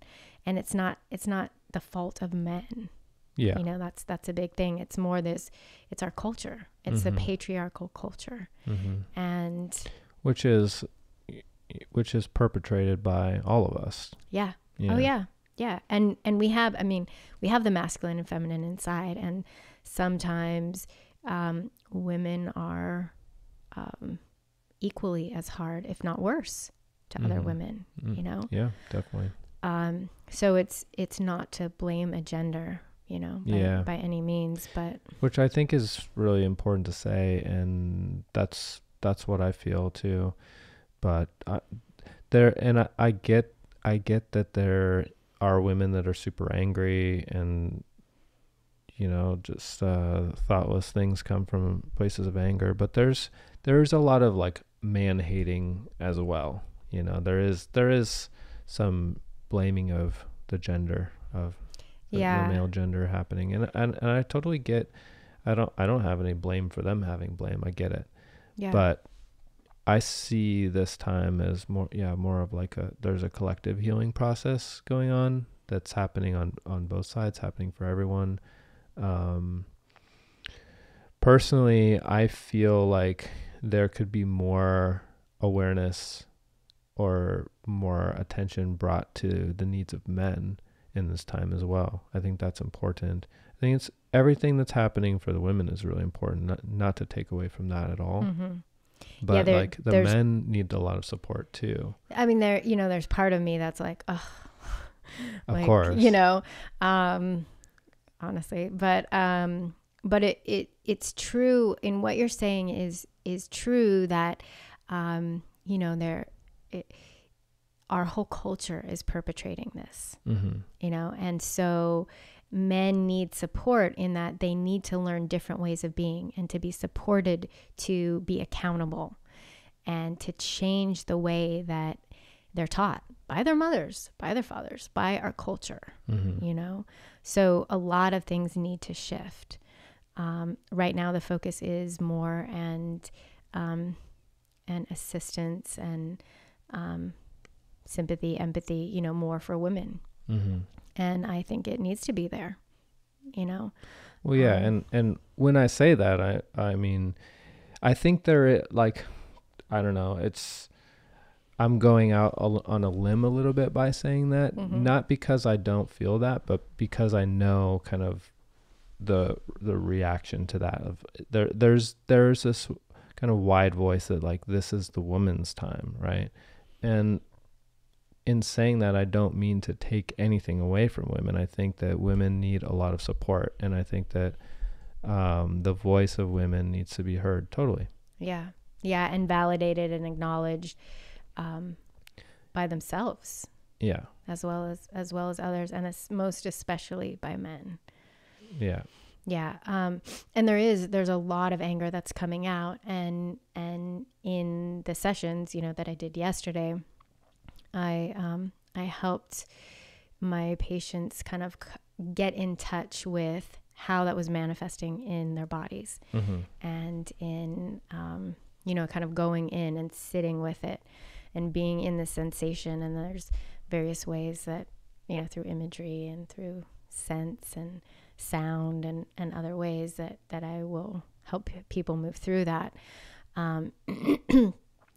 and it's not it's not the fault of men. Yeah. You know, that's that's a big thing. It's more this, it's our culture. It's Mhm. the patriarchal culture, Mhm. and Which is which is perpetrated by all of us. yeah, Yeah. Oh yeah. Yeah. And and we have I mean, we have the masculine and feminine inside and sometimes um, women are um, equally as hard, if not worse, to other Mhm. women, Mm. you know? Yeah, definitely. Um, so it's it's not to blame a gender, you know, by, Yeah. by any means, but Which I think is really important to say, and that's that's what I feel too. But I, there, and I, I get I get that there are women that are super angry and you know just uh, thoughtless things come from places of anger. But there's there's a lot of like man hating as well. You know, there is there is some blaming of the gender of the, Yeah. the male gender happening and, and and I totally get I don't I don't have any blame for them having blame. I get it. yeah. But I see this time as more yeah, more of like a there's a collective healing process going on that's happening on on both sides, happening for everyone. Um personally, I feel like there could be more awareness or more attention brought to the needs of men in this time as well. I think that's important. I think it's everything that's happening for the women is really important, not, not to take away from that at all. hmm But there- like the men need a lot of support too. I mean, there, you know, there's part of me that's like, oh, Of like, course. you know, um, honestly, but, um, but it, it, it's true in what you're saying is, is true that, um, you know, there, it, our whole culture is perpetrating this, Mm-hmm. you know, and so men need support in that they need to learn different ways of being and to be supported to be accountable and to change the way that they're taught by their mothers, by their fathers, by our culture, Mm-hmm. you know? So a lot of things need to shift. Um, right now, the focus is more and, um, and assistance and um, sympathy, empathy, you know, more for women. Mm-hmm. And I think it needs to be there. you know. Well, yeah, Um, and and when I say that, I I mean, I think there like, I don't know, it's. I'm going out on a limb a little bit by saying that, Mhm. not because I don't feel that, but because I know kind of the the reaction to that of there there's there's this kind of wide voice that like this is the woman's time, right? And in saying that, I don't mean to take anything away from women. I think that women need a lot of support, and I think that um, the voice of women needs to be heard totally. Yeah. Yeah. And validated and acknowledged um, by themselves Yeah, as well as as well as others, and it's most especially by men. yeah, Yeah. Um, and there is there's a lot of anger that's coming out, and and in the sessions, you know, that I did yesterday, I um, I helped my patients kind of get in touch with how that was manifesting in their bodies hmm and in um, you know kind of going in and sitting with it and being in the sensation. And there's various ways that you know through imagery and through sense and sound and, and other ways that that I will help people move through that. Um,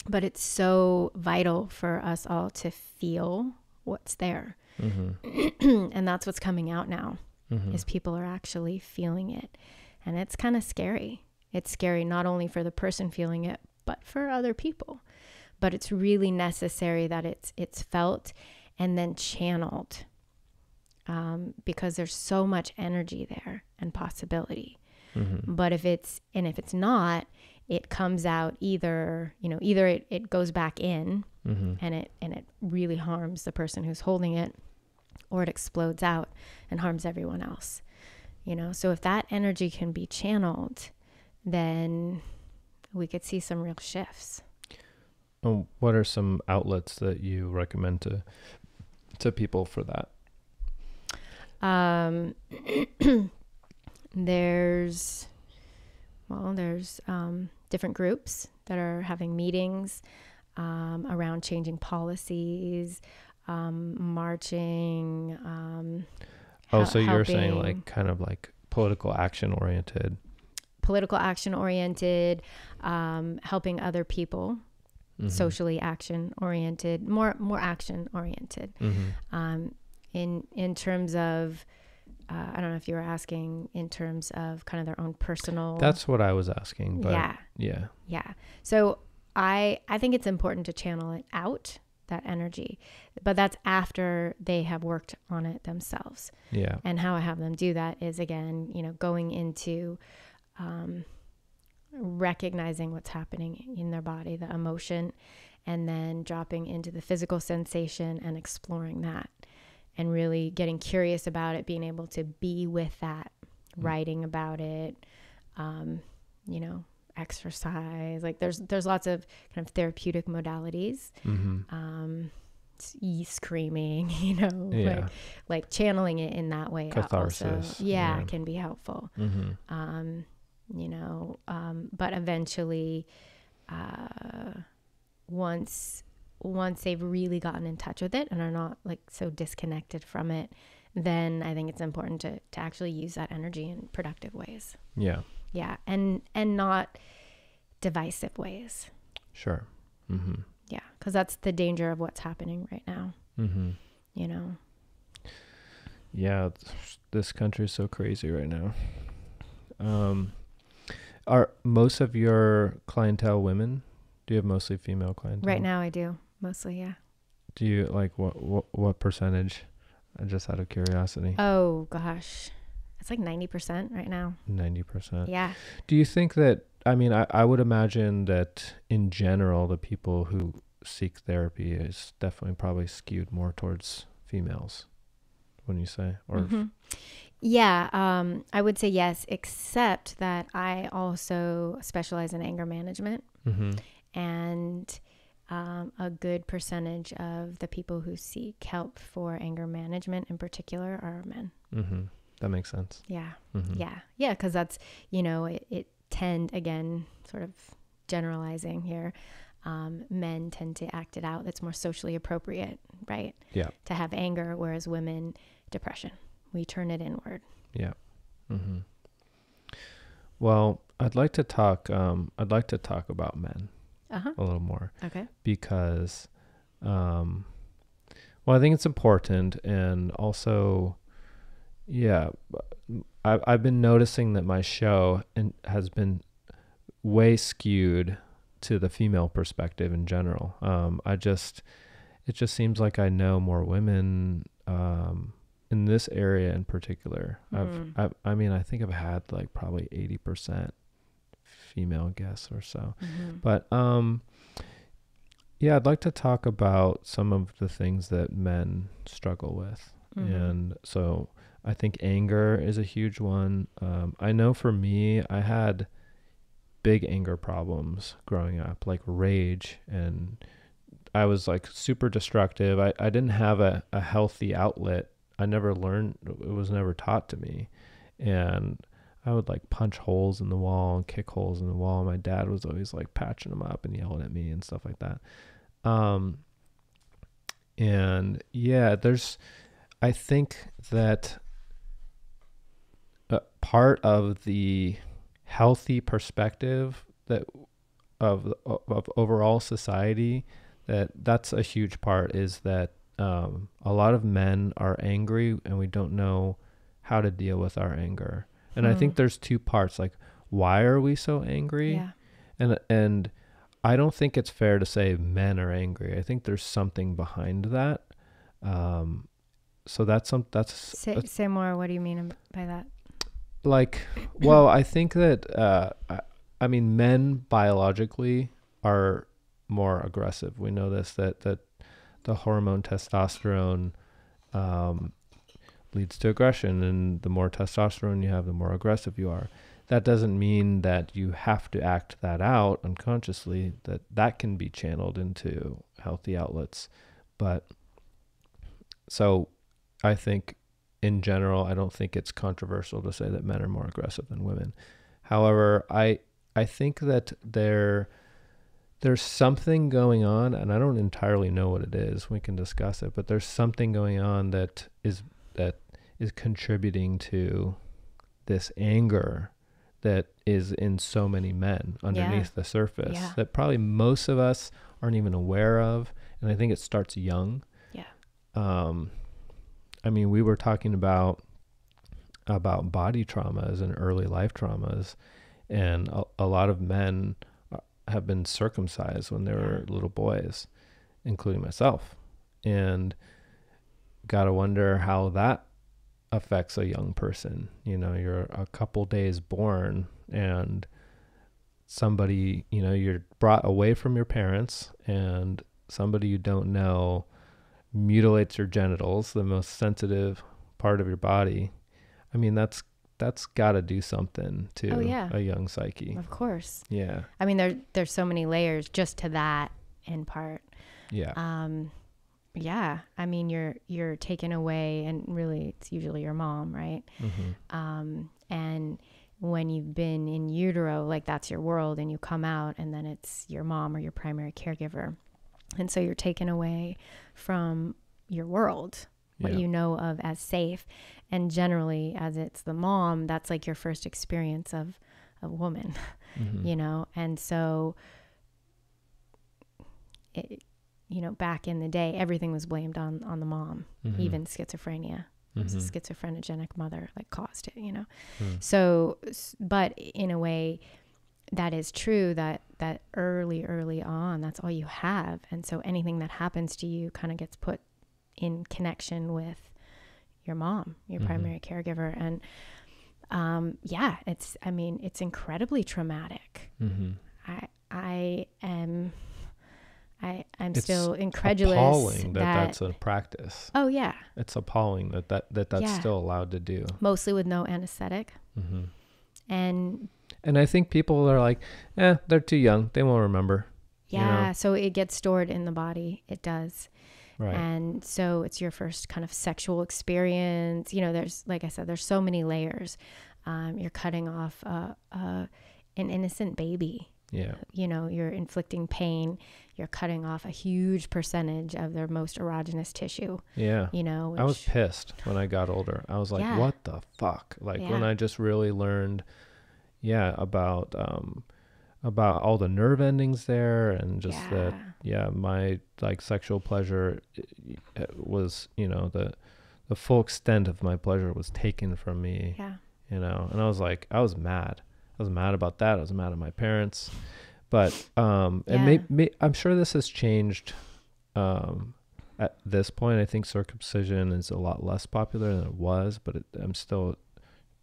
but it's so vital for us all to feel what's there hmm and that's what's coming out now hmm is people are actually feeling it. And it's kind of scary. It's scary not only for the person feeling it, but for other people. But it's really necessary that it's it's felt and then channeled um, because there's so much energy there and possibility. hmm But if it's and if it's not, it comes out either you know either it, it goes back in hmm and it and it really harms the person who's holding it or it explodes out and harms everyone else you know? So if that energy can be channeled then we could see some real shifts. Oh, what are some outlets that you recommend to to people for that? um there's well there's um, different groups that are having meetings um, around changing policies um, marching um, Oh, hel- so you're saying like kind of like political action oriented. political action oriented, um, helping other people, Mhm. socially action oriented, more more action oriented. Mhm. Um, in in terms of, uh, I don't know if you were asking in terms of kind of their own personal. That's what I was asking, but yeah, yeah. yeah. So I I think it's important to channel it out that energy, but that's after they have worked on it themselves. Yeah. And how I have them do that is again, you know, going into um, recognizing what's happening in their body, the emotion, and then dropping into the physical sensation and exploring that and really getting curious about it, being able to be with that, Mm. writing about it, um, you know, exercise. Like there's there's lots of kind of therapeutic modalities. hmm Um, screaming, you know, Yeah. like like channeling it in that way also Catharsis, yeah, yeah. can be helpful hmm um you know um but eventually uh once once they've really gotten in touch with it and are not like so disconnected from it then i think it's important to to actually use that energy in productive ways Yeah. yeah and and not divisive ways Sure. hmm yeah because that's the danger of what's happening right now hmm you know Yeah, this country is so crazy right now. Um, are most of your clientele women? Do you have mostly female clientele? right now i do mostly yeah Do you like what what what percentage? Uh, Just out of curiosity, oh gosh it's like 90% right now ninety percent. yeah Do you think that? I mean, I I would imagine that in general, the people who seek therapy is definitely probably skewed more towards females. When you say, or Mhm. Yeah, um, I would say yes, except that I also specialize in anger management, hmm and um, a good percentage of the people who seek help for anger management in particular are men. hmm that makes sense. Yeah, hmm yeah, yeah, because that's you know it, it tend again sort of generalizing here. Um, men tend to act it out. That's more socially appropriate, right? Yeah. To have anger, whereas women, depression. We turn it inward. Yeah. Mm-hmm. Well, I'd like to talk. Um, I'd like to talk about men Uh huh. a little more Okay. because, um, well, I think it's important, and also, yeah, I've I've been noticing that my show and has been way skewed to the female perspective in general. Um, I just, it just seems like I know more women. Um, in this area in particular, Mhm. I've, I, I mean, I think I've had like probably 80% female guests or so. hmm But um yeah, I'd like to talk about some of the things that men struggle with. Mhm. And so I think anger is a huge one. Um, I know for me, I had big anger problems growing up, like rage and I was like super destructive. I, I didn't have a, a healthy outlet. I never learned it was never taught to me. And I would like punch holes in the wall and kick holes in the wall. My dad was always like patching them up and yelling at me and stuff like that. Um, and yeah, there's, I think that part of the healthy perspective that of of overall society that that's a huge part is that um, a lot of men are angry and we don't know how to deal with our anger. And I Hmm. think there's two parts like why are we so angry? Yeah. And and I don't think it's fair to say men are angry. I think there's something behind that. Um, so that's some that's Say, say more. What do you mean by that? like well i think that uh I, I mean men biologically are more aggressive we know this that that the hormone testosterone um leads to aggression and the more testosterone you have the more aggressive you are that doesn't mean that you have to act that out unconsciously that that can be channeled into healthy outlets but so i think in general, I don't think it's controversial to say that men are more aggressive than women. However, I I think that there there's something going on, and I don't entirely know what it is. We can discuss it, but there's something going on that is that is contributing to this anger that is in so many men underneath the surface Yeah. that probably most of us aren't even aware of, and I think it starts young. Yeah. Um, I mean, we were talking about about body traumas and early life traumas, and a, a lot of men have been circumcised when they were little boys, including myself, and gotta wonder how that affects a young person. You know, you're a couple days born, and somebody, you know, you're brought away from your parents, and somebody you don't know mutilates your genitals, the most sensitive part of your body. I mean, that's that's got to do something to Oh, yeah. a young psyche. Of course. Yeah. I mean, there there's so many layers just to that in part. Yeah. Um, yeah. I mean, you're you're taken away, and really, it's usually your mom, right? hmm Um, and when you've been in utero, like that's your world, and you come out, and then it's your mom or your primary caregiver, and so you're taken away from your world, what Yeah. you know of as safe, and generally, as it's the mom, that's like your first experience of a woman, Mhm. you know, and so. It, you know, back in the day, everything was blamed on on the mom, Mhm. even schizophrenia was a Mhm. schizophrenic mother like caused it you know Mm. so but in a way that is true that that early early on that's all you have and so anything that happens to you kind of gets put in connection with your mom your Mhm. primary caregiver and um yeah it's i mean it's incredibly traumatic Mhm. i i am i i'm It's still incredulous appalling that, that, that's a practice. oh yeah It's appalling that that, that that's Yeah. still allowed to do. mostly with no anesthetic hmm and And I think people are like, eh, they're too young. They won't remember. You know? Yeah, so it gets stored in the body. It does. Right. And so it's your first kind of sexual experience. You know, there's, like I said, there's so many layers. Um, you're cutting off uh, uh, an innocent baby, Yeah. You know, you're inflicting pain. You're cutting off a huge percentage of their most erogenous tissue. Yeah. You know, which, I was pissed when I got older. I was like, Yeah. what the fuck? Like when I just really learned, yeah, about, um, about all the nerve endings there and just yeah, that, yeah, my like sexual pleasure uh, was, you know, the, the full extent of my pleasure was taken from me, yeah, you know, and I was like, I was mad. I was mad about that. I was mad at my parents, but, um, and Yeah. may, I'm sure this has changed, um, at this point, I think circumcision is a lot less popular than it was, but it, I'm still,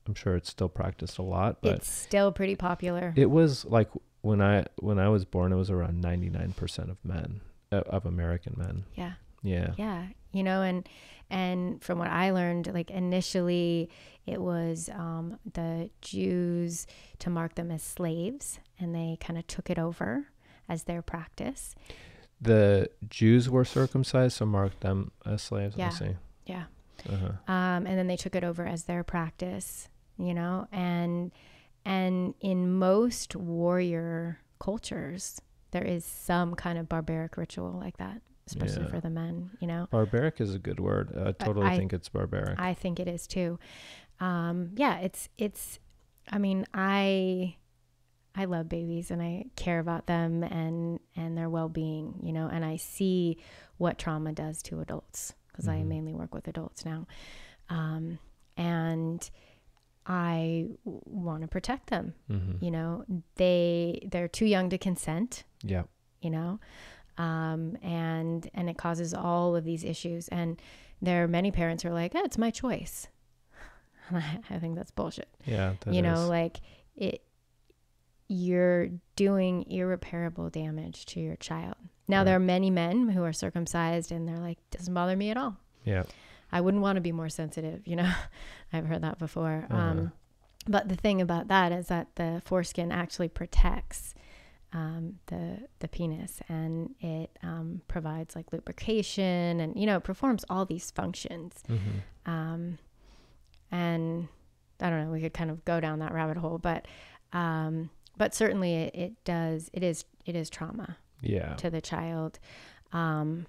I'm sure it's still practiced a lot. But it's still pretty popular. it was like when I when I was born, it was around 99% of men of American men. yeah, Yeah, yeah. You know, and and from what I learned, like initially, it was um, the Jews to mark them as slaves, and they kind of took it over as their practice. the Jews were circumcised, so marked them as slaves. I Yeah. see. Yeah. Uh-huh. um, and then they took it over as their practice you know and and in most warrior cultures there is some kind of barbaric ritual like that especially Yeah. for the men you know Barbaric is a good word. I totally I- think it's barbaric. i think it is too um, yeah it's it's i mean i i love babies and i care about them and and their well-being you know and i see what trauma does to adults because i Mhm. mainly work with adults now um, and i want to protect them mm-hmm. you know they they're too young to consent Yeah. you know um, and and it causes all of these issues and there are many parents who are like oh, it's my choice and I, I think that's bullshit Yeah. that you know like it you're doing irreparable damage to your child now Right. there are many men who are circumcised and they're like doesn't bother me at all yeah. i wouldn't want to be more sensitive you know i've heard that before Uh-huh. um, but the thing about that is that the foreskin actually protects um, the the penis and it um, provides like lubrication and you know it performs all these functions Mm-hmm. um, and I don't know, we could kind of go down that rabbit hole, but um, but certainly it, it does it is it is trauma Yeah. to the child. Um,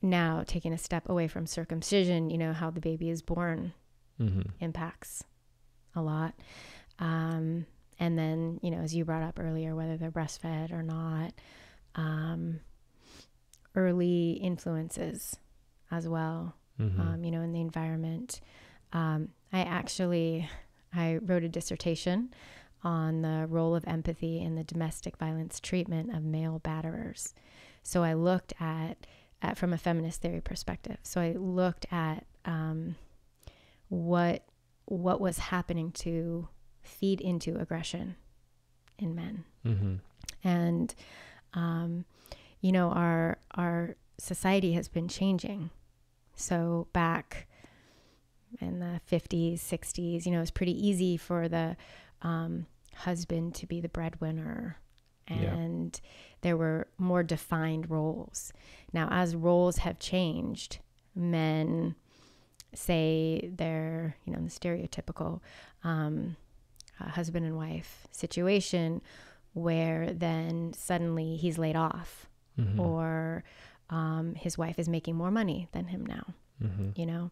now taking a step away from circumcision, you know how the baby is born Mm-hmm. impacts a lot. Um, and then, you know, as you brought up earlier, whether they're breastfed or not, um, early influences as well Mm-hmm. um, you know, in the environment. Um, I actually, I wrote a dissertation on the role of empathy in the domestic violence treatment of male batterers. So I looked at, at from a feminist theory perspective. So I looked at um, what what was happening to feed into aggression in men mm-hmm. and um, you know our our society has been changing so back in the 50s 60s you know it was pretty easy for the um, husband to be the breadwinner Yeah. and there were more defined roles now as roles have changed men say they're you know the stereotypical um, uh, husband and wife situation where then suddenly he's laid off Mm-hmm. or um, his wife is making more money than him now mm-hmm. you know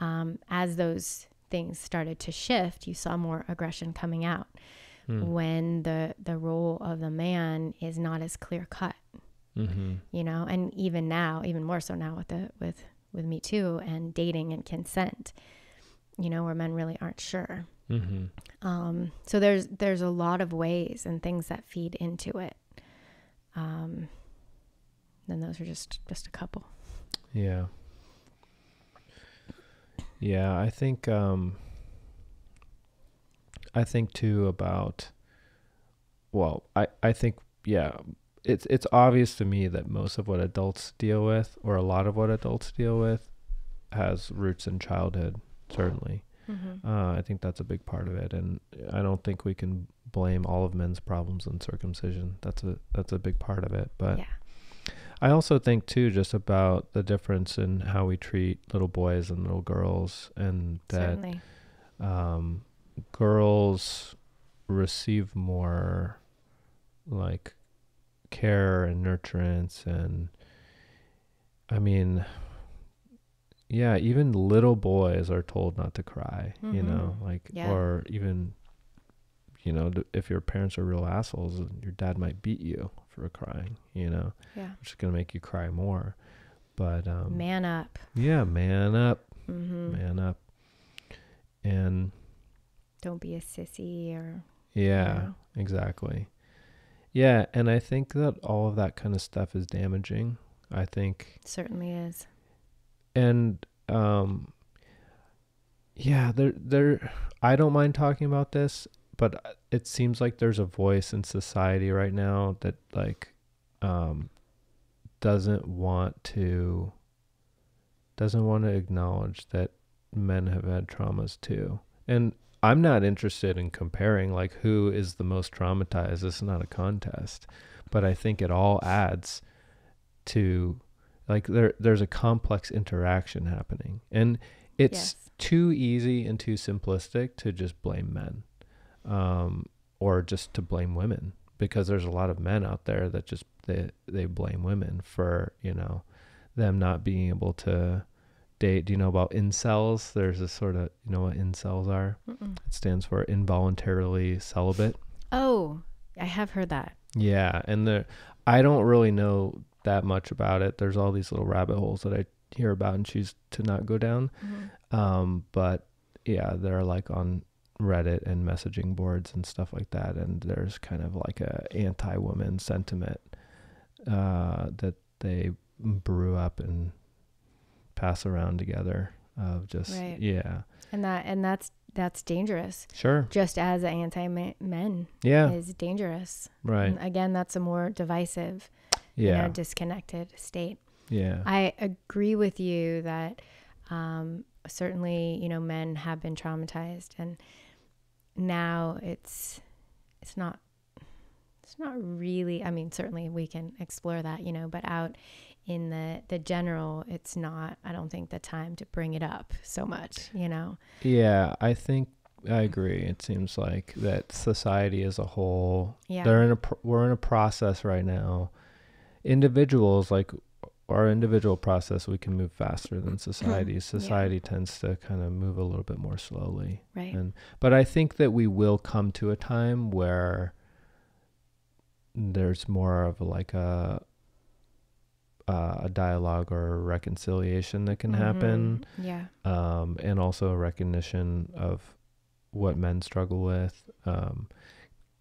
um, as those things started to shift you saw more aggression coming out Mm. when the the role of the man is not as clear cut Mm-hmm. you know and even now even more so now with the with with me too and dating and consent you know where men really aren't sure Mm-hmm. um, so there's there's a lot of ways and things that feed into it um, and those are just just a couple Yeah. Yeah, I think um I think too about well, I I think yeah, it's it's obvious to me that most of what adults deal with or a lot of what adults deal with has roots in childhood, certainly. Uh, I think that's a big part of it, and I don't think we can blame all of men's problems on circumcision. That's a that's a big part of it. But yeah I also think too just about the difference in how we treat little boys and little girls, and that um, girls receive more like care and nurturance and I mean yeah, even little boys are told not to cry, you know, like Yeah. or even you know, if your parents are real assholes, your dad might beat you for crying, you know, Yeah. which is going to make you cry more. But um Man up. yeah, man up, hmm man up. And Don't be a sissy or yeah, know? exactly. Yeah, and I think that all of that kind of stuff is damaging. I think certainly is. And um yeah there there i don't mind talking about this but it seems like there's a voice in society right now that like um doesn't want to doesn't want to acknowledge that men have had traumas too. And i'm not interested in comparing like who is the most traumatized. Is not a contest. But i think it all adds to like there there's a complex interaction happening and it's yes. too easy and too simplistic to just blame men um, or just to blame women because there's a lot of men out there that just they they blame women for you know them not being able to date do you know about incels there's a sort of you know what incels are Mm-mm. it stands for involuntarily celibate Oh, I have heard that. yeah, and there, I don't really know that much about it. There's all these little rabbit holes that I hear about and choose to not go down. Um, but yeah, they're like on Reddit and messaging boards and stuff like that, and there's kind of like a anti-woman sentiment uh, that they brew up and pass around together. Of just Right. yeah, And that and that's that's dangerous. sure, Just as anti men yeah, is dangerous. right, And again, that's a more divisive, you yeah, know, disconnected state. yeah, I agree with you that um, certainly, you know, men have been traumatized, and now it's it's not it's not really. I mean, certainly we can explore that, you know, but out in the the general, it's not. I don't think the time to bring it up so much, you know. Yeah, I think I agree. It seems like that society as a whole, Yeah. they're in a pr- we're in a process right now. Individuals like our individual process, we can move faster than society. Society tends to kind of move a little bit more slowly. right. And but I think that we will come to a time where there's more of like a uh, a dialogue or a reconciliation that can happen Mhm. Yeah. um, and also a recognition of what men struggle with.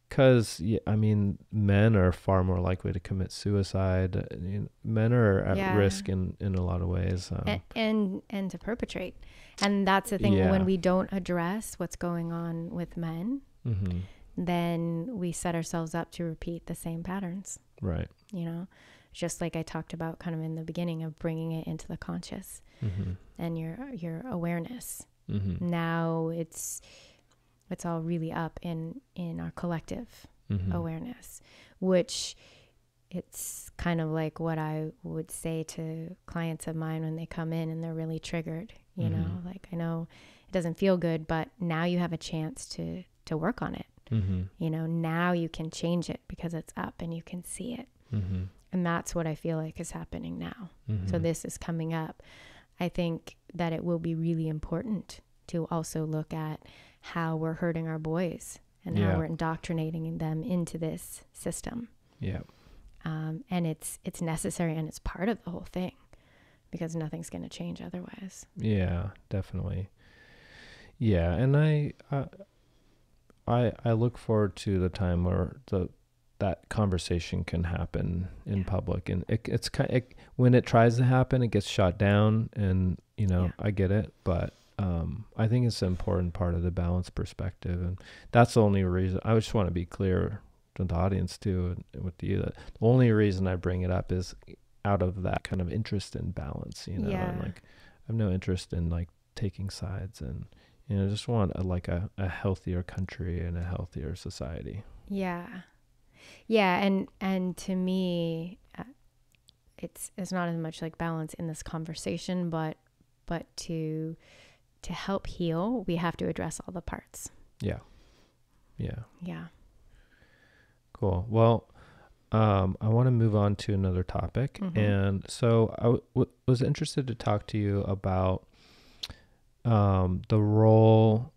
Because, yeah, I mean, men are far more likely to commit suicide. Uh, you know, men are at Yeah. risk in, in a lot of ways. Um, and, and and to perpetrate and that's the thing Yeah. when we don't address what's going on with men mhm, then we set ourselves up to repeat the same patterns Right. you know just like i talked about kind of in the beginning of bringing it into the conscious hmm and your your awareness hmm now it's it's all really up in in our collective hmm awareness, which it's kind of like what I would say to clients of mine when they come in and they're really triggered, you know, Mhm. like I know it doesn't feel good, but now you have a chance to to work on it. hmm You know, now you can change it because it's up and you can see it. hmm And that's what I feel like is happening now. So this is coming up. I think that it will be really important to also look at how we're hurting our boys and Yeah. how we're indoctrinating them into this system. Yeah. Um, and it's it's necessary and it's part of the whole thing because nothing's going to change otherwise. Yeah, definitely. Yeah, and I, I, I look forward to the time where the that conversation can happen in Yeah. public, and it, it's kind it, when it tries to happen, it gets shot down, and you know Yeah. I get it, but um, I think it's an important part of the balance perspective, and that's the only reason. I just want to be clear to the audience too, and with you that the only reason I bring it up is out of that kind of interest in balance, you know, and like I have no interest in like taking sides and you know just want a, like a, a healthier country and a healthier society Yeah. Yeah, and and to me uh, it's it's not as much like balance in this conversation but but to to help heal, we have to address all the parts. yeah yeah Yeah. cool well um, I want to move on to another topic. Mhm. And so I w- w- was interested to talk to you about um, the role.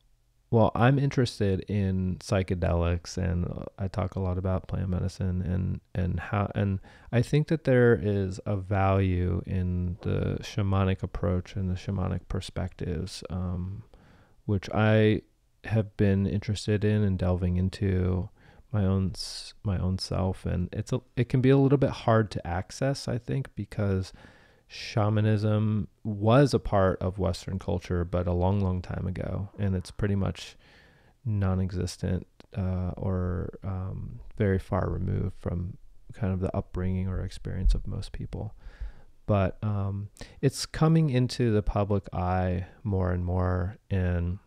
Well, I'm interested in psychedelics, and uh, I talk a lot about plant medicine and and how and I think that there is a value in the shamanic approach and the shamanic perspectives, um, which I have been interested in and delving into my own my own self. And it's a it can be a little bit hard to access I think because shamanism was a part of western culture but a long long time ago and it's pretty much non-existent uh, or um, very far removed from kind of the upbringing or experience of most people. But um, it's coming into the public eye more and more and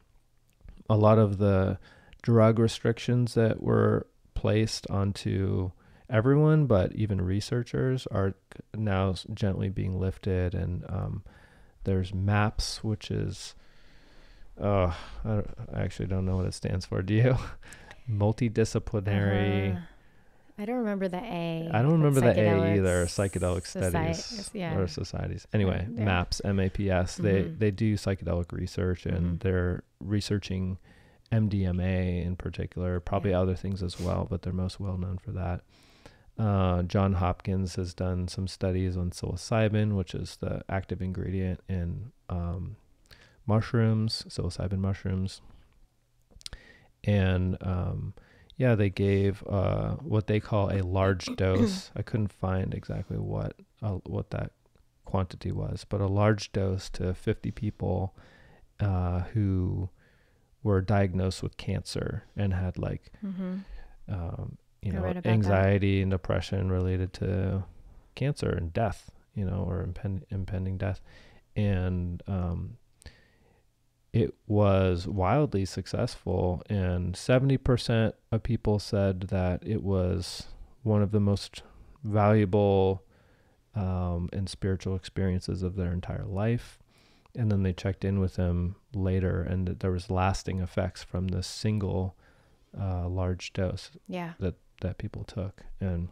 a lot of the drug restrictions that were placed onto everyone, but even researchers are now gently being lifted. And um, there's MAPS, which is, uh, I, I actually don't know what it stands for. Do you? Multidisciplinary. Uh, I don't remember the A. I don't remember the A either. Psychedelic soci- studies yeah. or societies. Anyway, Yeah. MAPS, M-A-P-S. They Mhm. they do psychedelic research and Mhm. they're researching MDMA in particular, probably Yeah. other things as well, but they're most well known for that. Uh, John Hopkins has done some studies on psilocybin, which is the active ingredient in um, mushrooms, psilocybin mushrooms. And um, yeah, they gave uh, what they call a large dose. I couldn't find exactly what uh, what that quantity was, but a large dose to 50 people uh, who were diagnosed with cancer and had like Mm-hmm. um, you know about that. anxiety and depression related to cancer and death, you know, or impend- impending death, and um, it was wildly successful. And seventy percent of people said that it was one of the most valuable um, and spiritual experiences of their entire life. And then they checked in with them later, and that there was lasting effects from this single uh, large dose Yeah. that people took, and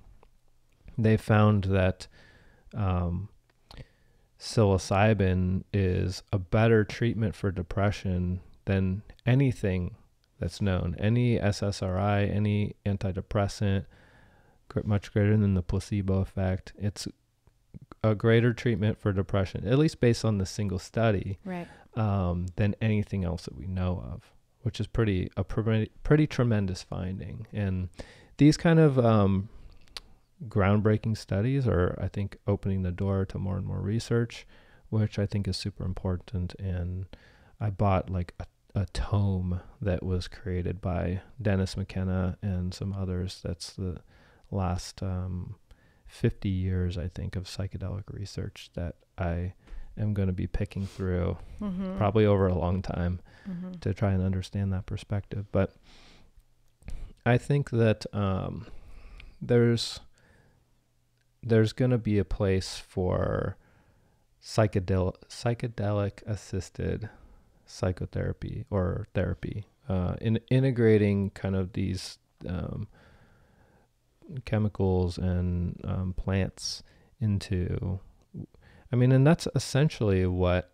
they found that um, psilocybin is a better treatment for depression than anything that's known. Any SSRI, any antidepressant, much greater than the placebo effect. It's a greater treatment for depression, at least based on the single study, Right. um, than anything else that we know of, which is pretty a pretty, pretty tremendous finding. And these kind of um, groundbreaking studies are, I think, opening the door to more and more research, which I think is super important. And I bought like a, a tome that was created by Dennis McKenna and some others. That's the last um, 50 years, I think, of psychedelic research that I am going to be picking through Mm-hmm. probably over a long time Mm-hmm. to try and understand that perspective. But I think that um, there's there's going to be a place for psychedelic psychedelic assisted psychotherapy or therapy uh, in integrating kind of these um, chemicals and um, plants into I mean and that's essentially what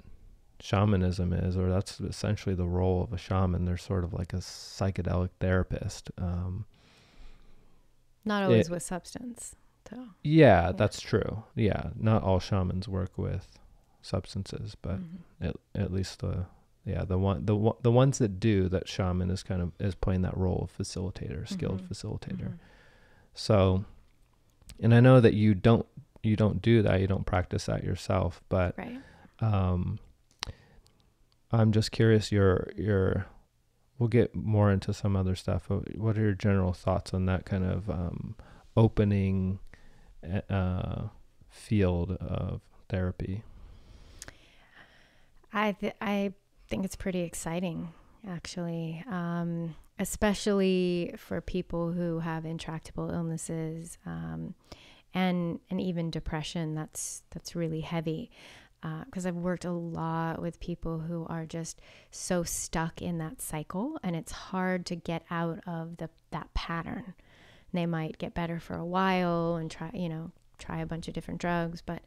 shamanism is, or that's essentially the role of a shaman. They're sort of like a psychedelic therapist. Um, Not always it- with substance, though. yeah, Yeah. that's true. Yeah, not all shamans work with substances, but Mhm. at, at least the yeah the one the one- the ones that do that shaman is kind of is playing that role of facilitator, skilled Mhm. facilitator. Mhm. So, and I know that you don't you don't do that. You don't practice that yourself, but Right. um i'm just curious your your we'll get more into some other stuff what are your general thoughts on that kind of um opening uh field of therapy I th- I think it's pretty exciting, actually, um, especially for people who have intractable illnesses um, and and even depression. That's that's really heavy because I've worked a lot with people who are just so stuck in that cycle, and it's hard to get out of the that pattern. they might get better for a while and try, you know, try a bunch of different drugs, but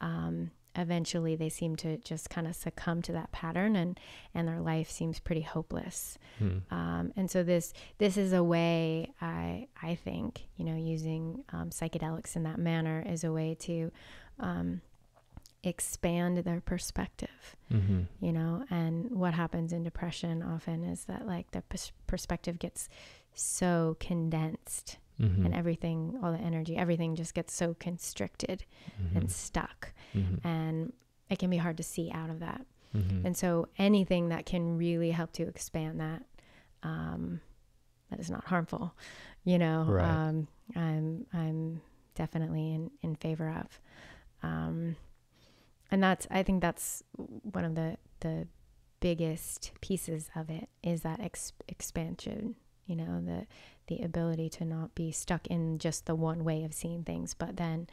um, eventually they seem to just kind of succumb to that pattern and and their life seems pretty hopeless hmm. um, and so this this is a way i i think you know using um, psychedelics in that manner is a way to um, expand their perspective mm-hmm. you know and what happens in depression often is that like the pers- perspective gets so condensed mm-hmm. and everything, all the energy, everything just gets so constricted mm-hmm. and stuck. Mm-hmm. And it can be hard to see out of that. Mm-hmm. And so anything that can really help to expand that, um, that is not harmful, you know, right. um, I'm, I'm definitely in, in favor of. Um, and that's, I think that's one of the, the biggest pieces of it is that ex- expansion, you know, the, the ability to not be stuck in just the one way of seeing things, but then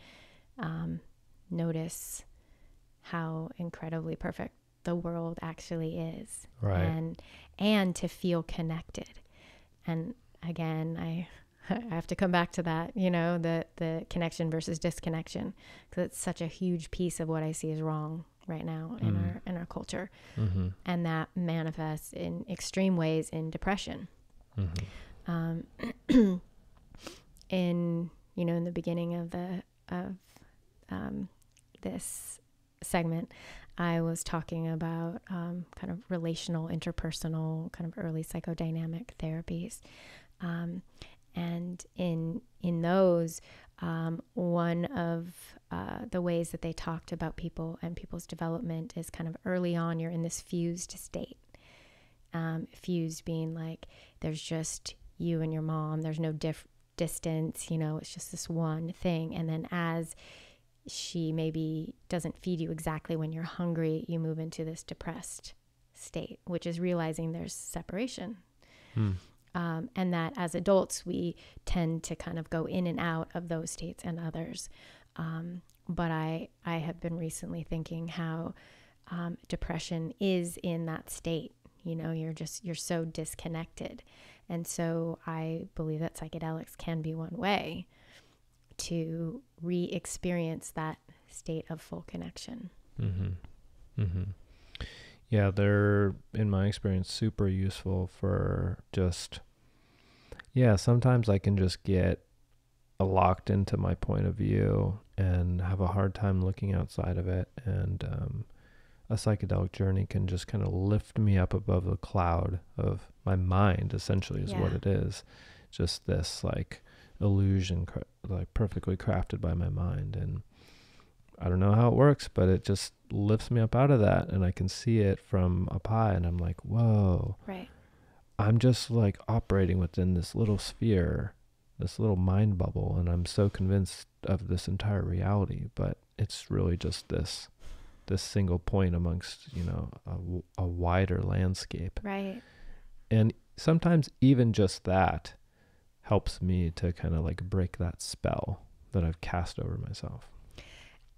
um, notice how incredibly perfect the world actually is, right? And and to feel connected. And again, I I have to come back to that, you know, the the connection versus disconnection, because it's such a huge piece of what I see is wrong right now in mm. our in our culture, mm-hmm. and that manifests in extreme ways in depression. Mm-hmm um, in you know in the beginning of the of um, this segment, I was talking about um, kind of relational, interpersonal, kind of early psychodynamic therapies, um, and in in those, um, one of uh, the ways that they talked about people and people's development is kind of early on, you're in this fused state. Um, fused being like there's just you and your mom. There's no diff- distance, you know, it's just this one thing. And then as she maybe doesn't feed you exactly when you're hungry, you move into this depressed state, which is realizing there's separation. Hmm. Um, and that as adults, we tend to kind of go in and out of those states and others. Um, but I, I have been recently thinking how um, depression is in that state. You know, you're just, you're so disconnected. And so I believe that psychedelics can be one way to re experience that state of full connection. Mm-hmm. Mm-hmm. Yeah, they're, in my experience, super useful for just, yeah, sometimes I can just get locked into my point of view and have a hard time looking outside of it. And, um, a psychedelic journey can just kind of lift me up above the cloud of my mind essentially is yeah. what it is just this like illusion cra- like perfectly crafted by my mind and i don't know how it works but it just lifts me up out of that and i can see it from up high and i'm like whoa right i'm just like operating within this little sphere this little mind bubble and i'm so convinced of this entire reality but it's really just this this single point amongst you know a, a wider landscape. Right. And sometimes even just that helps me to kind of like break that spell that i've cast over myself.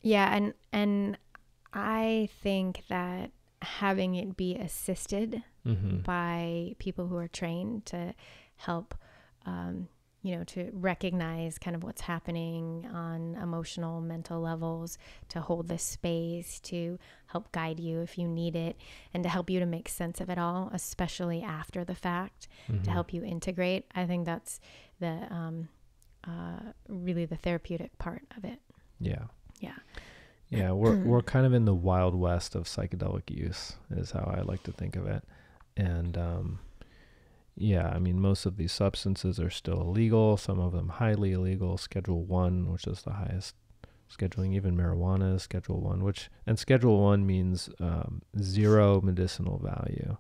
Yeah and and i think that having it be assisted mm-hmm. by people who are trained to help um, you know, to recognize kind of what's happening on emotional, mental levels, to hold the space, to help guide you if you need it, and to help you to make sense of it all, especially after the fact, mm-hmm. to help you integrate. I think that's the um, uh, really the therapeutic part of it. Yeah. Yeah. Yeah, we're we're kind of in the wild west of psychedelic use, is how I like to think of it, and um, yeah, I mean, most of these substances are still illegal, some of them highly illegal. Schedule 1, which is the highest scheduling, even marijuana is Schedule 1, which, and Schedule 1 means um, zero medicinal value.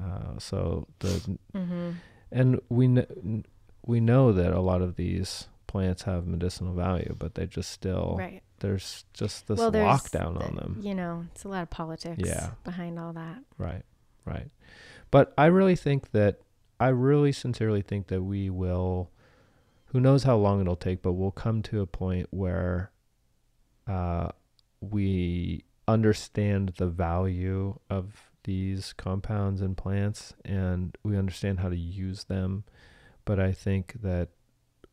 Uh, so the, mm-hmm. and we, kn- we know that a lot of these plants have medicinal value, but they just still, right. there's just this well, lockdown on them. You know, it's a lot of politics yeah. behind all that. Right, right. But I really think that I really sincerely think that we will, who knows how long it'll take, but we'll come to a point where uh, we understand the value of these compounds and plants and we understand how to use them. But I think that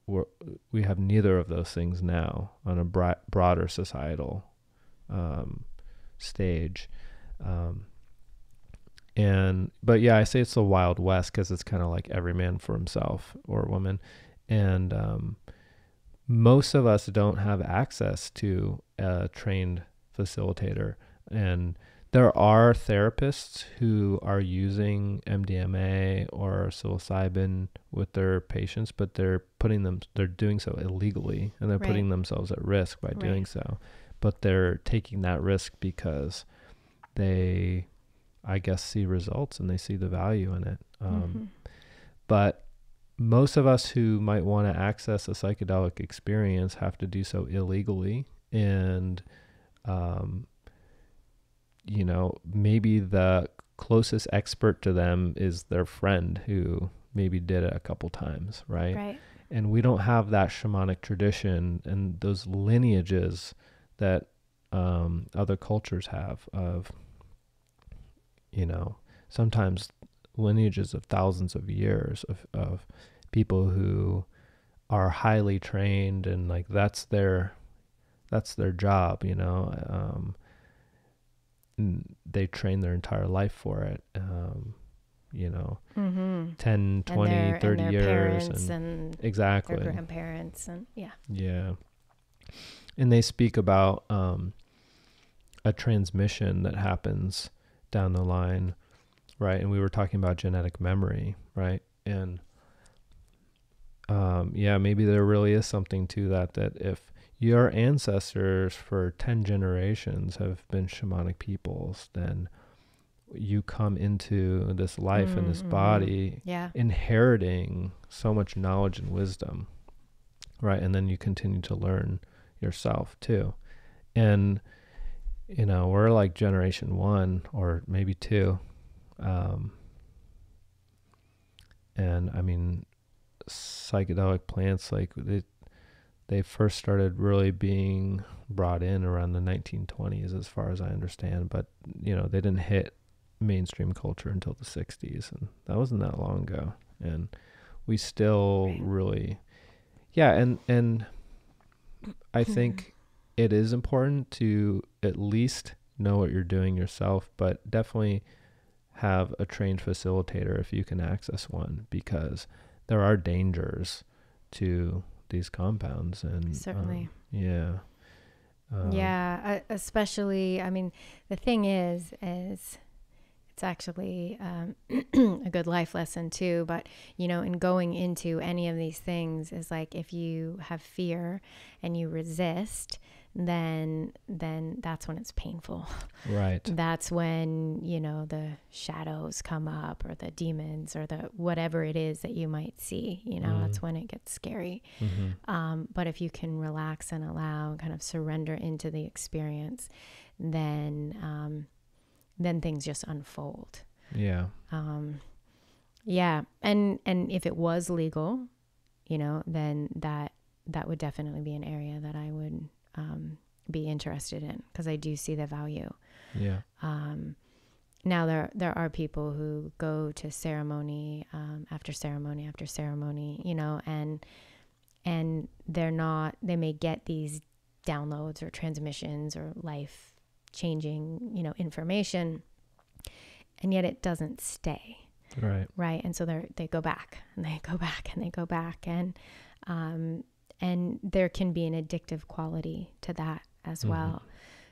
we're, we have neither of those things now on a bra- broader societal um, stage. Um, and but yeah, I say it's the Wild West because it's kind of like every man for himself or woman, and um, most of us don't have access to a trained facilitator, and there are therapists who are using MDMA or psilocybin with their patients, but they're putting them they're doing so illegally and they're Right. putting themselves at risk by doing so. But they're taking that risk because they I guess see results and they see the value in it. Um, Mhm. but most of us who might want to access a psychedelic experience have to do so illegally and um, you know maybe the closest expert to them is their friend who maybe did it a couple times right, Right. and we don't have that shamanic tradition and those lineages that um, other cultures have of you know sometimes lineages of thousands of years of, of people who are highly trained and like that's their that's their job you know um they train their entire life for it um you know Mm-hmm. 10 20 and their, 30 and years and and exactly their grandparents and yeah. yeah. And they speak about um, a transmission that happens down the line, right? And we were talking about genetic memory, right? And um, yeah, maybe there really is something to that, that if your ancestors for 10 generations have been shamanic peoples, then you come into this life and this Mm, mhm. body Yeah. inheriting so much knowledge and wisdom right and then you continue to learn yourself too and you know we're like generation one or maybe two. Um and i mean psychedelic plants like they they first started really being brought in around the 1920s as far as i understand but you know they didn't hit mainstream culture until the 60s and that wasn't that long ago. And we still really yeah and and i think it is important to at least know what you're doing yourself but definitely have a trained facilitator if you can access one because there are dangers to these compounds and Certainly. um, yeah um, yeah, uh, especially. I mean, the thing is, is it's actually um, a good life lesson too. But you know, in going into any of these things, is like if you have fear and you resist, then then that's when it's painful. right That's when you know the shadows come up, or the demons, or the whatever it is that you might see. You know, Mm. that's when it gets scary. hmm Um, but if you can relax and allow, and kind of surrender into the experience, then um, then things just unfold. yeah Um, yeah, and and if it was legal, you know, then that that would definitely be an area that I would um, be interested in because I do see the value. yeah. Um, now there there are people who go to ceremony um, after ceremony after ceremony, you know, and and they're not they may get these downloads or transmissions or life changing, you know, information, and yet it doesn't stay. Right. Right? And so they they go back and they go back and they go back and um and there can be an addictive quality to that as Mhm. well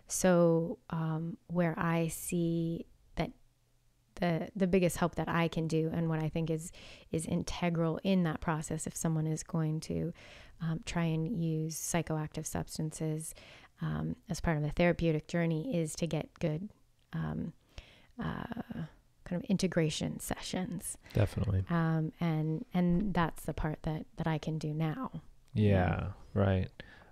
so um where i see that the the biggest help that i can do and what i think is is integral in that process if someone is going to um, try and use psychoactive substances um, as part of the therapeutic journey is to get good um, uh, kind of integration sessions definitely um, and and that's the part that that I can do now. Yeah, right.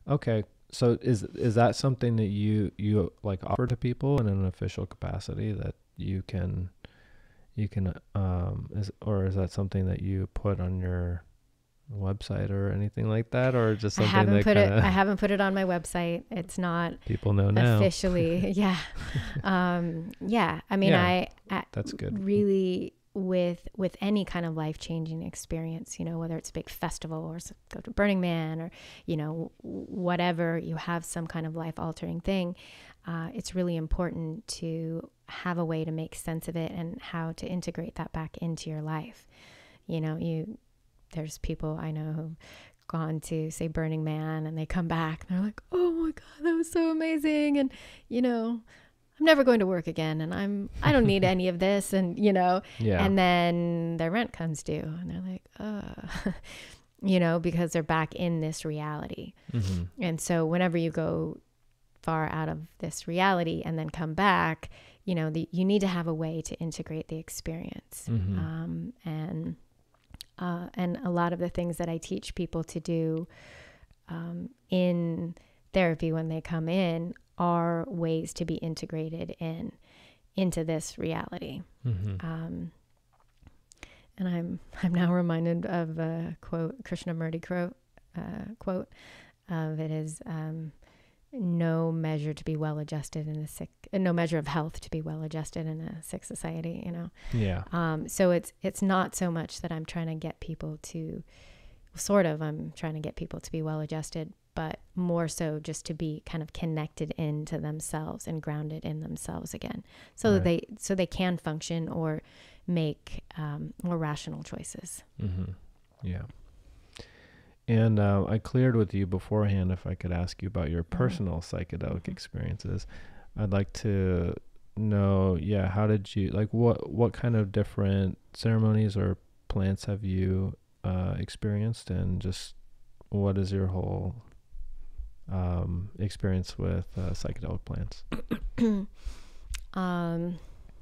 Okay. So is is that something that you you like offer to people in an official capacity that you can you can um is or is that something that you put on your website or anything like that or just something I haven't that put it. I haven't put it on my website. It's not people know now? officially. yeah, um, yeah. I mean, Yeah, I, I That's good. really with with any kind of life changing experience, you know, whether it's a big festival or go to Burning Man or you know whatever, you have some kind of life altering thing. Uh, it's really important to have a way to make sense of it and how to integrate that back into your life. You know, you there's people I know who've gone to say Burning Man and they come back and they're like, "Oh my god, that was so amazing!" And you know, I'm never going to work again and I'm I don't need any of this and you know Yeah. and then their rent comes due and they're like uh you know because they're back in this reality. Hmm and so whenever you go far out of this reality and then come back you know the, you need to have a way to integrate the experience. Hmm um, and uh, and a lot of the things that I teach people to do um, in therapy when they come in are ways to be integrated in into this reality. hmm Um, and I'm I'm now reminded of a quote Krishnamurti quote uh, quote of it is um, no measure to be well adjusted in a sick uh, no measure of health to be well adjusted in a sick society. You know. Yeah. Um, so it's it's not so much that I'm trying to get people to, sort of, I'm trying to get people to be well adjusted, but more so just to be kind of connected into themselves and grounded in themselves again, so that they so they can function or make um, more rational choices. hmm Yeah. And uh, I cleared with you beforehand if I could ask you about your personal psychedelic Mhm. experiences. I'd like to know, yeah, how did you like what what kind of different ceremonies or plants have you uh, experienced, and just what is your whole um, experience with uh, psychedelic plants? um,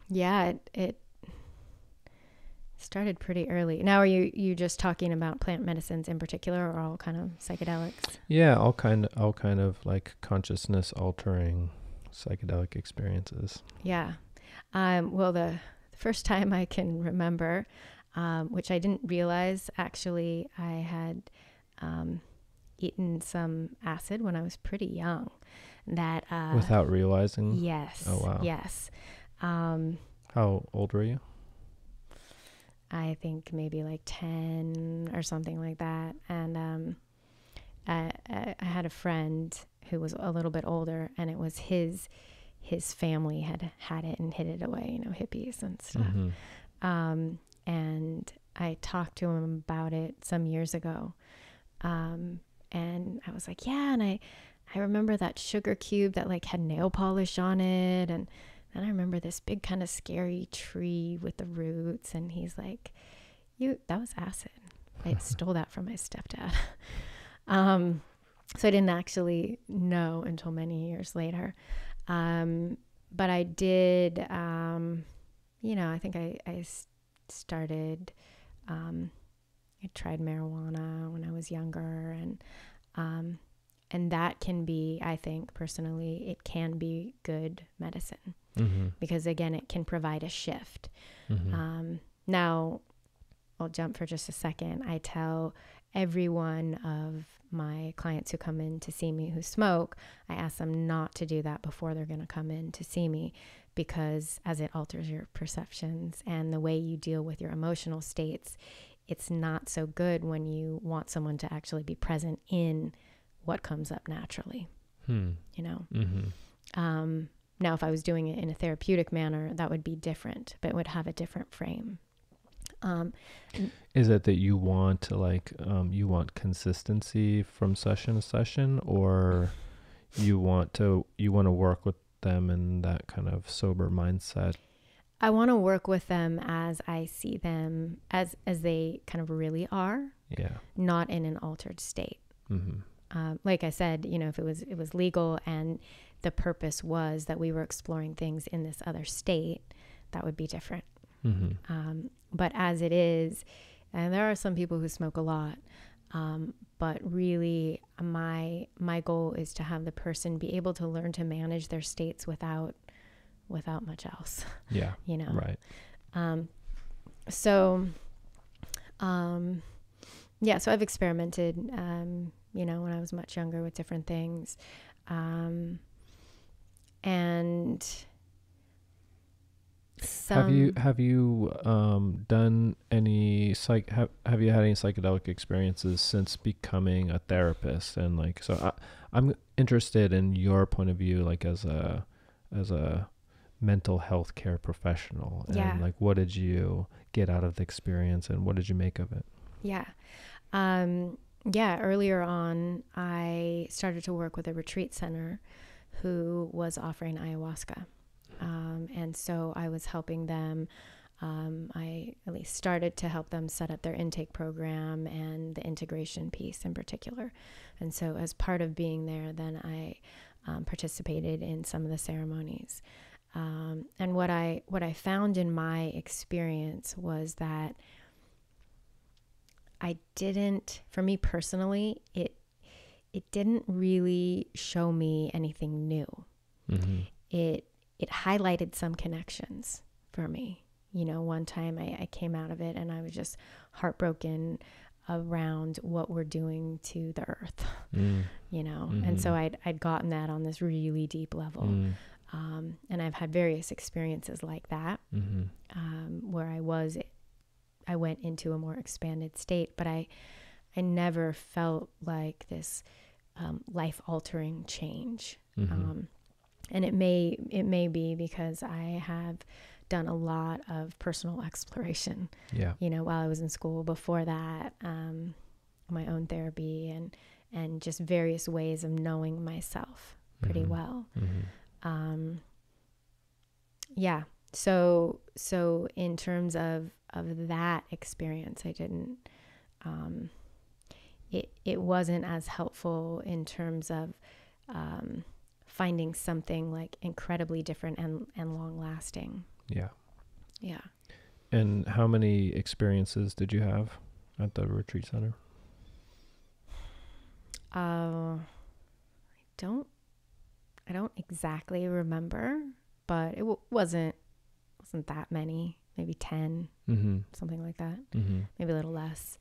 yeah, it, it started pretty early. Now, are you you just talking about plant medicines in particular, or all kind of psychedelics? Yeah, all kind of, all kind of like consciousness altering psychedelic experiences. Yeah. Um, well, the, the first time I can remember, um, which I didn't realize actually, I had um, eaten some acid when I was pretty young. That uh, Without realizing, yes, Oh, wow. yes. Um, how old were you? I think maybe like 10 or something like that. And um, I, I I had a friend who was a little bit older, and it was his his family had had it and hid it away, you know, hippies and stuff. Mhm. Um, and I talked to him about it some years ago. Um, and I was like, yeah. And I, I remember that sugar cube that like had nail polish on it. And then I remember this big kind of scary tree with the roots. And he's like, you, that was acid. I stole that from my stepdad. um, so I didn't actually know until many years later. Um, but I did, um, you know, I think I, I started, um, I tried marijuana when I was younger and, um, and that can be, I think personally, it can be good medicine Mhm. because again, it can provide a shift. Mhm. Um, now, I'll jump for just a second. I tell every one of my clients who come in to see me who smoke, I ask them not to do that before they're going to come in to see me because as it alters your perceptions and the way you deal with your emotional states, it's not so good when you want someone to actually be present in what comes up naturally, Hmm. you know? Mhm. Um, now, if I was doing it in a therapeutic manner, that would be different, but it would have a different frame. Um, Is it that you want like um you want consistency from session to session or you want to you want to work with them in that kind of sober mindset? I want to work with them as I see them as as they kind of really are, Yeah. not in an altered state. Mhm. Um, like I said, you know, if it was it was legal and the purpose was that we were exploring things in this other state, that would be different. Mhm. Um, but as it is, and there are some people who smoke a lot, um, but really my my goal is to have the person be able to learn to manage their states without without much else, Yeah. you know. Right. Um, so, um, yeah, so I've experimented, um, you know, when I was much younger with different things. Um, and Some, have you have you um, done any psych? Have Have you had any psychedelic experiences since becoming a therapist? And like, so I, I'm interested in your point of view, like as a as a mental health care professional, and Yeah. like, what did you get out of the experience, and what did you make of it? Yeah. Um, yeah, earlier on, I started to work with a retreat center who was offering ayahuasca. Um, and so I was helping them. Um, I at least started to help them set up their intake program and the integration piece in particular. And so, as part of being there, then I um, participated in some of the ceremonies. Um, and what I what I found in my experience was that I didn't, for me personally, it it didn't really show me anything new. Mm-hmm. It it highlighted some connections for me. You know, one time I, I came out of it and I was just heartbroken around what we're doing to the earth, Mm. you know. And so. I'd I'd gotten that on this really deep level. Mm. Um, and I've had various experiences like that Mm-hmm. um, where I was, I went into a more expanded state, but I, I never felt like this um, life altering change. Mm-hmm. Um, and it may, it may be because I have done a lot of personal exploration, yeah. you know, while I was in school. Before that, um, my own therapy and and just various ways of knowing myself pretty Mhm. well Mm-hmm. Um yeah so so in terms of of that experience i didn't um it it wasn't as helpful in terms of um finding something like incredibly different and and long lasting Yeah. yeah And how many experiences did you have at the retreat center? uh i don't i don't exactly remember but it w- wasn't wasn't that many maybe 10 Mm-hmm. something like that Mm-hmm. maybe a little less.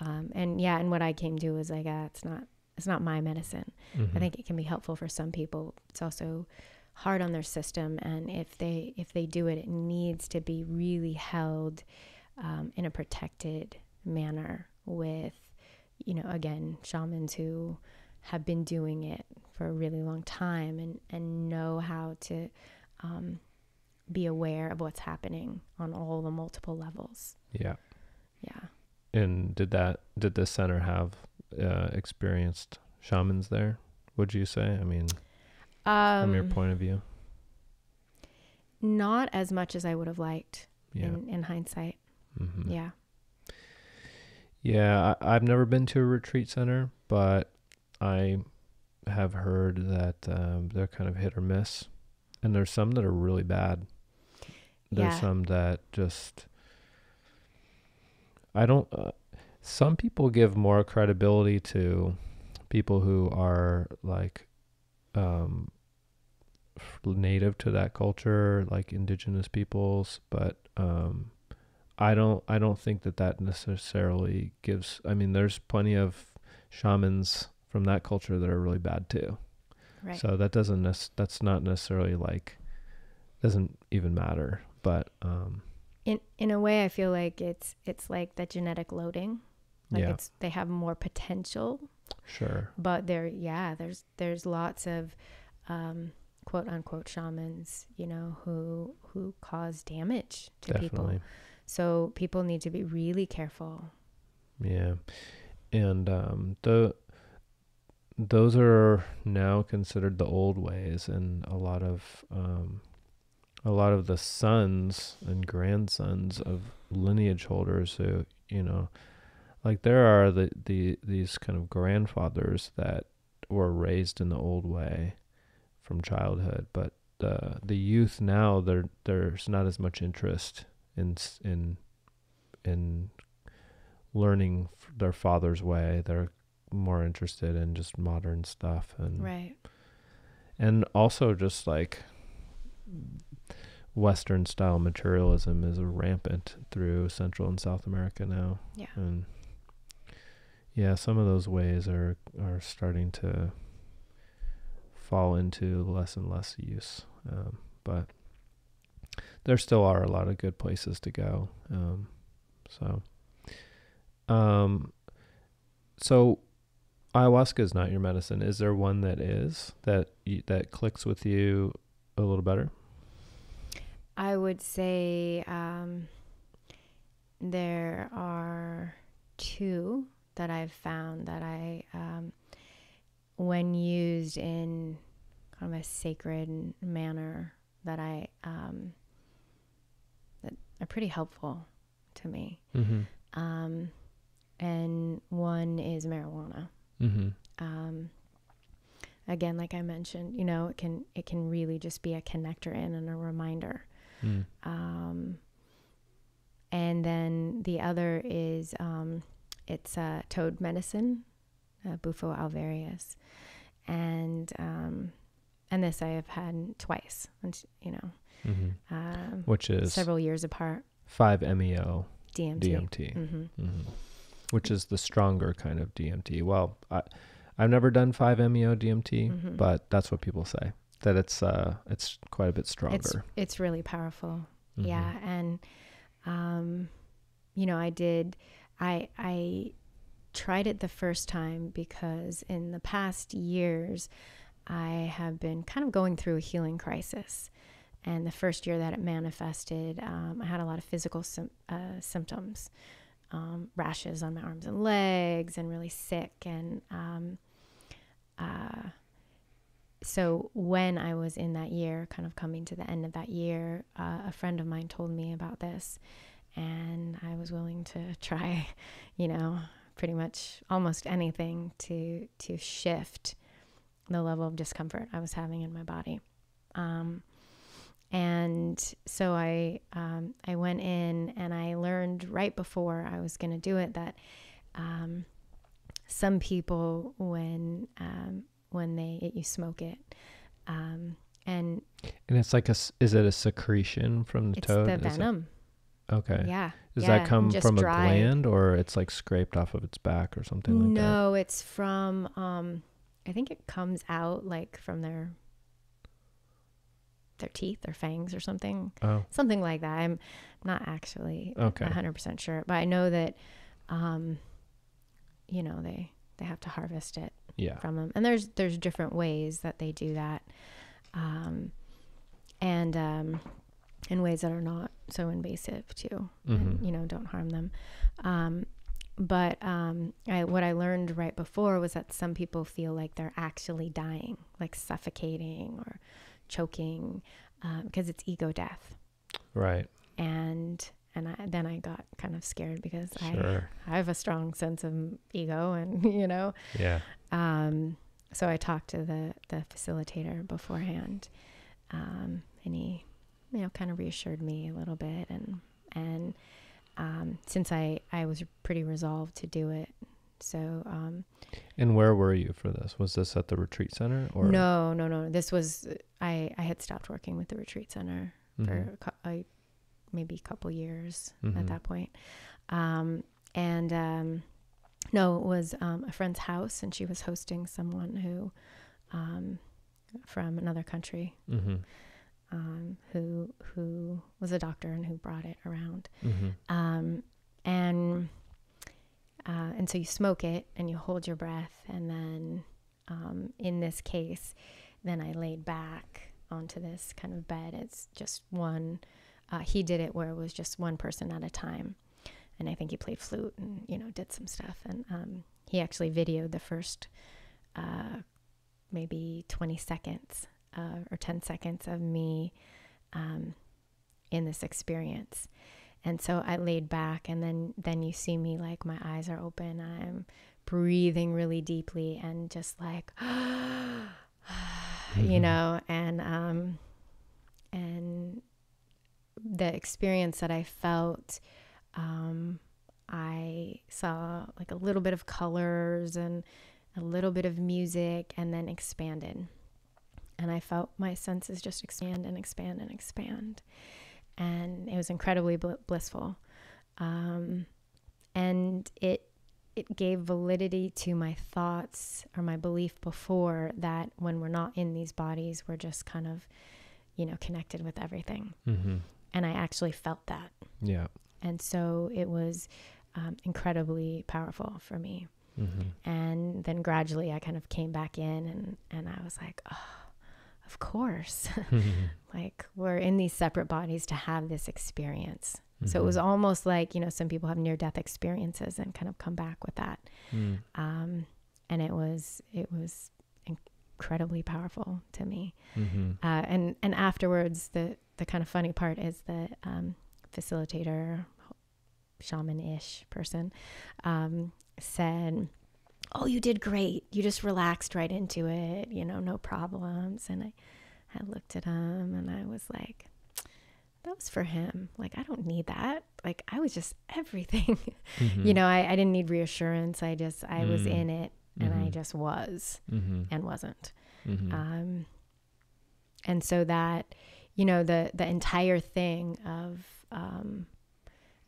Um, and yeah, and what I came to was like, uh, it's not, it's not my medicine. Mm-hmm. I think it can be helpful for some people. It's also hard on their system, and if they if they do it, it needs to be really held um, in a protected manner with, you know, again, shamans who have been doing it for a really long time and and know how to um, be aware of what's happening on all the multiple levels. Yeah. Yeah. And did that did this center have uh, experienced shamans there? Would you say? I mean, from your Um, point of view. Not as much as I would have liked Yeah. in, in hindsight. mm-hmm. Yeah. Yeah, I, I've never been to a retreat center, but I have heard that um, they're kind of hit or miss, and there's some that are really bad. There's Yeah. some that just I don't. Uh, some people give more credibility to people who are like um, native to that culture, like indigenous peoples, but um, I don't I don't think that that necessarily gives I mean there's plenty of shamans from that culture that are really bad too. Right. So that doesn't nec- that's not necessarily like doesn't even matter, but um in in a way I feel like it's it's like the genetic loading. Like yeah, it's they have more potential, sure. but there yeah, there's there's lots of um quote unquote shamans, you know, who who cause damage to people. Definitely. So people need to be really careful. Yeah. And um the those are now considered the old ways and a lot of um a lot of the sons and grandsons of lineage holders who, you know, like there are the, the these kind of grandfathers that were raised in the old way from childhood, but the the youth now there there's not as much interest in in in learning their father's way. They're more interested in just modern stuff and Right. and also just like Western style materialism is rampant through Central and South America now. Yeah. And yeah, some of those ways are are starting to fall into less and less use. Um, but there still are a lot of good places to go. Um, so, um, so ayahuasca is not your medicine. Is there one that is that you, that clicks with you a little better? I would say um, there are two that I've found that I, um, when used in kind of a sacred manner, that I um, that are pretty helpful to me. Mm-hmm. Um, and one is marijuana. Mm-hmm. Um, again, like I mentioned, you know, it can it can really just be a connector in and a reminder. Mm. Um, and then the other is um, it's uh, toad medicine, uh, Bufo alvarius, and um, and this I have had twice, and you know, Mm-hmm. um, Which is several years apart. five meo DMT. DMT, hmm hmm which is the stronger kind of DMT. Well, I, I've never done five meo DMT, Mhm. but that's what people say that it's uh it's quite a bit stronger. it's really powerful. Mhm. Yeah, and um, you know, I did. I I tried it the first time because in the past years, I have been kind of going through a healing crisis. And the first year that it manifested, um, I had a lot of physical sym- uh, symptoms, um, rashes on my arms and legs, and really sick. And um, uh, so when I was in that year, kind of coming to the end of that year, uh, a friend of mine told me about this, and I was willing to try, you know, pretty much almost anything to to shift the level of discomfort I was having in my body. Um, and so I um, I went in and I learned right before I was going to do it that um, some people when um, when they you smoke it um, and and it's like a is it a secretion from the it's toad? the Is it- venom. okay. Yeah. Does yeah, that come from dried. a gland or it's like scraped off of its back or something like that? no, it's from um, I think it comes out like from their their teeth or fangs or something. Oh, something like that. I'm not actually Okay. 100% sure, but I know that, um, you know, they, they have to harvest it yeah. from them. And there's, there's different ways that they do that. Um, and, um, in ways that are not so invasive too, and, Mhm. you know, don't harm them. Um, but um, I, what I learned right before was that some people feel like they're actually dying, like suffocating or choking, because it's ego death Right. and and I, then I got kind of scared because Sure. I I have a strong sense of ego and you know Yeah. um, so I talked to the the facilitator beforehand um, and he you know kind of reassured me a little bit and and um, since I I was pretty resolved to do it so um, And where were you for this? Was this at the retreat center or no no no this was I I had stopped working with the retreat center Mhm. for a, a, maybe a couple years Mhm. at that point. Um, and um, no, it was um, a friend's house, and she was hosting someone who um, from another country Mhm. um, who who was a doctor and who brought it around. Mhm. Um, and uh, and so you smoke it and you hold your breath, and then um, in this case, then I laid back onto this kind of bed. It's just one. Uh, he did it where it was just one person at a time, and I think he played flute and you know did some stuff. And um, he actually videoed the first uh, maybe 20 seconds uh, or 10 seconds of me um, in this experience. And so I laid back, and then then you see me like my eyes are open. I'm breathing really deeply and just like, you Mhm. know, and um, and the experience that I felt, um, I saw like a little bit of colors and a little bit of music, and then expanded. And I felt my senses just expand and expand and expand and it was incredibly bl- blissful. Um, and it it gave validity to my thoughts or my belief before that when we're not in these bodies, we're just kind of, you know, connected with everything. Mhm. and I actually felt that. Yeah. And so it was um, incredibly powerful for me. Mm-hmm. And then gradually I kind of came back in and, and I was like, oh, of course. like we're in these separate bodies to have this experience. So it was Mm-hmm. almost like, you know, some people have near death experiences and kind of come back with that. Mm. Um, and it was, it was incredibly powerful to me. Mm-hmm. Uh, and, and afterwards, the, the kind of funny part is the um, facilitator, shaman-ish person, um, said, "Oh, you did great. You just relaxed right into it. You know, no problems." And I, I looked at him and I was like, "That was for him. Like, I don't need that. Like, I was just everything. Mm-hmm. you know, I, I didn't need reassurance. I just, I was Mm. in it, and I Mhm. just was Mm-hmm. and wasn't." Mm-hmm. um, and so that you know the the entire thing of um,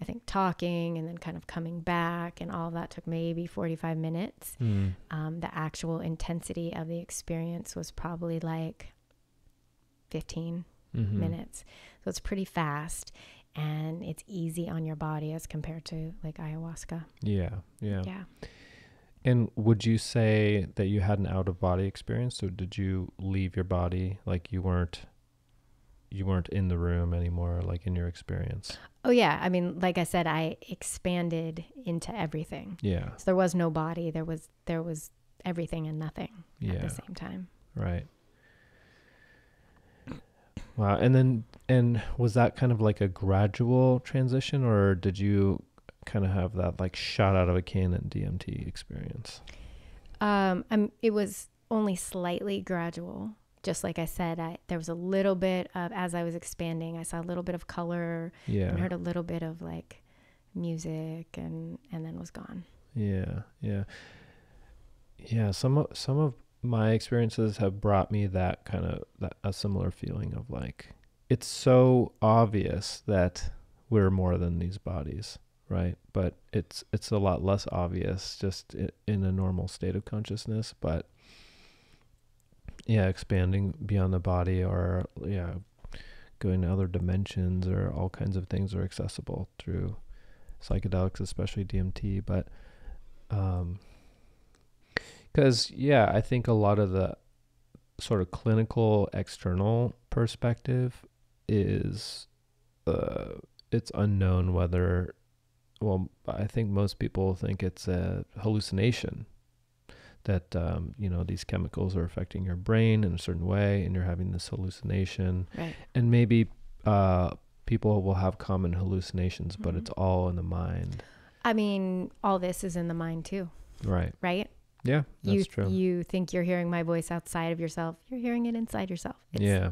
I think talking and then kind of coming back and all of that took maybe 45 minutes. Mm. Um, the actual intensity of the experience was probably like 15 Mhm. minutes. So it's pretty fast and it's easy on your body as compared to like ayahuasca. Yeah. Yeah. Yeah. And would you say that you had an out of body experience? or did you leave your body like you weren't you weren't in the room anymore like in your experience? Oh yeah, I mean like I said I expanded into everything. Yeah. So there was no body, there was there was everything and nothing at the same time. Right. Wow. And then and was that kind of like a gradual transition or did you kind of have that like shot out of a cannon DMT experience? Um, um, it was only slightly gradual. Just like I said, I there was a little bit of as I was expanding, I saw a little bit of color Yeah. and heard a little bit of like music, and and then was gone. Yeah, yeah, yeah. Some of some of my experiences have brought me that kind of that a similar feeling of like it's so obvious that we're more than these bodies, right? But it's it's a lot less obvious just in a normal state of consciousness. But yeah, expanding beyond the body, or yeah, going to other dimensions, or all kinds of things are accessible through psychedelics, especially DMT. But um because yeah i think a lot of the sort of clinical external perspective is uh it's unknown whether well i think most people think it's a hallucination that um, you know these chemicals are affecting your brain in a certain way and you're having this hallucination Right. and maybe uh, people will have common hallucinations but Mhm. it's all in the mind I mean, all this is in the mind too, right right? yeah that's you true you think you're hearing my voice outside of yourself. You're hearing it inside yourself. It's, yeah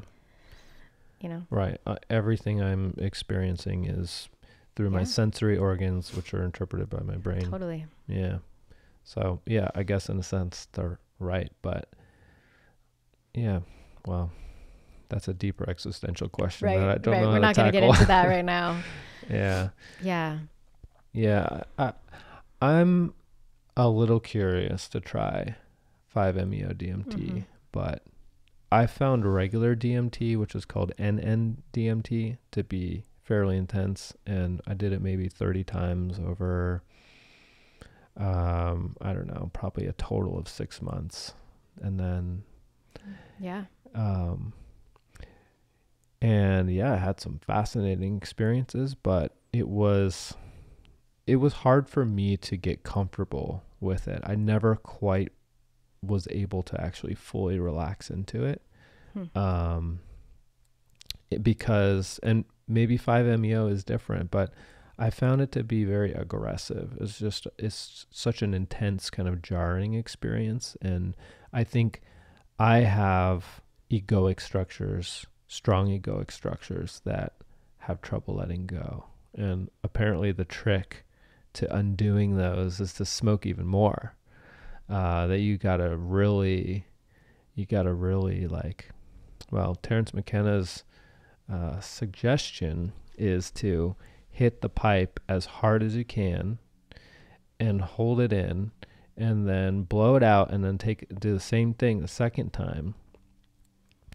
You know. Right. Uh, everything I'm experiencing is through my sensory organs, which are interpreted by my brain. Totally. Yeah. So, yeah, I guess in a sense they're right. But yeah, well, that's a deeper existential question Right. that I don't right. know We're not going to get into that right now. yeah. Yeah. Yeah. I, I'm a little curious to try 5-MeO DMT, Mhm. but I found regular DMT, which is called NN DMT, to be fairly intense, and I did it maybe 30 times over, um, I don't know, probably a total of six months, and then, Yeah. um, and yeah, I had some fascinating experiences, but it was, it was hard for me to get comfortable with it. I never quite was able to actually fully relax into it Hmm. um it, because and maybe 5meo is different but i found it to be very aggressive. It's just it's such an intense kind of jarring experience and i think i have egoic structures strong egoic structures that have trouble letting go. And apparently the trick to undoing those is to smoke even more. Uh, that you gotta really you gotta really like well Terence McKenna's uh, suggestion is to hit the pipe as hard as you can and hold it in and then blow it out and then take do the same thing the second time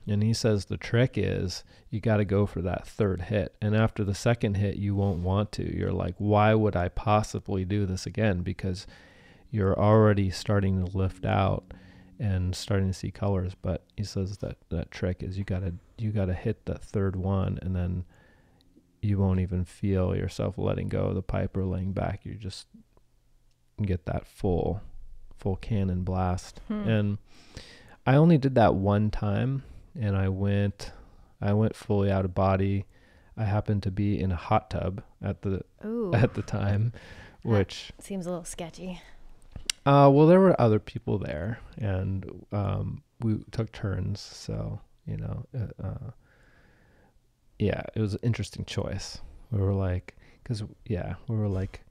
And he says the trick is you got to go for that third hit. And after the second hit, you won't want to. You're like, why would I possibly do this again? Because you're already starting to lift out and starting to see colors. But he says that that trick is you gotta you gotta hit that third one, and then you won't even feel yourself letting go of the pipe or laying back. You just get that full full cannon blast. Hmm. And I only did that one time and I went I went fully out of body. I happened to be in a hot tub at the Ooh, at the time, That- which seems a little sketchy. uh well there were other people there and um we took turns, so you know uh, uh yeah, it was an interesting choice. We were like cuz yeah, we were like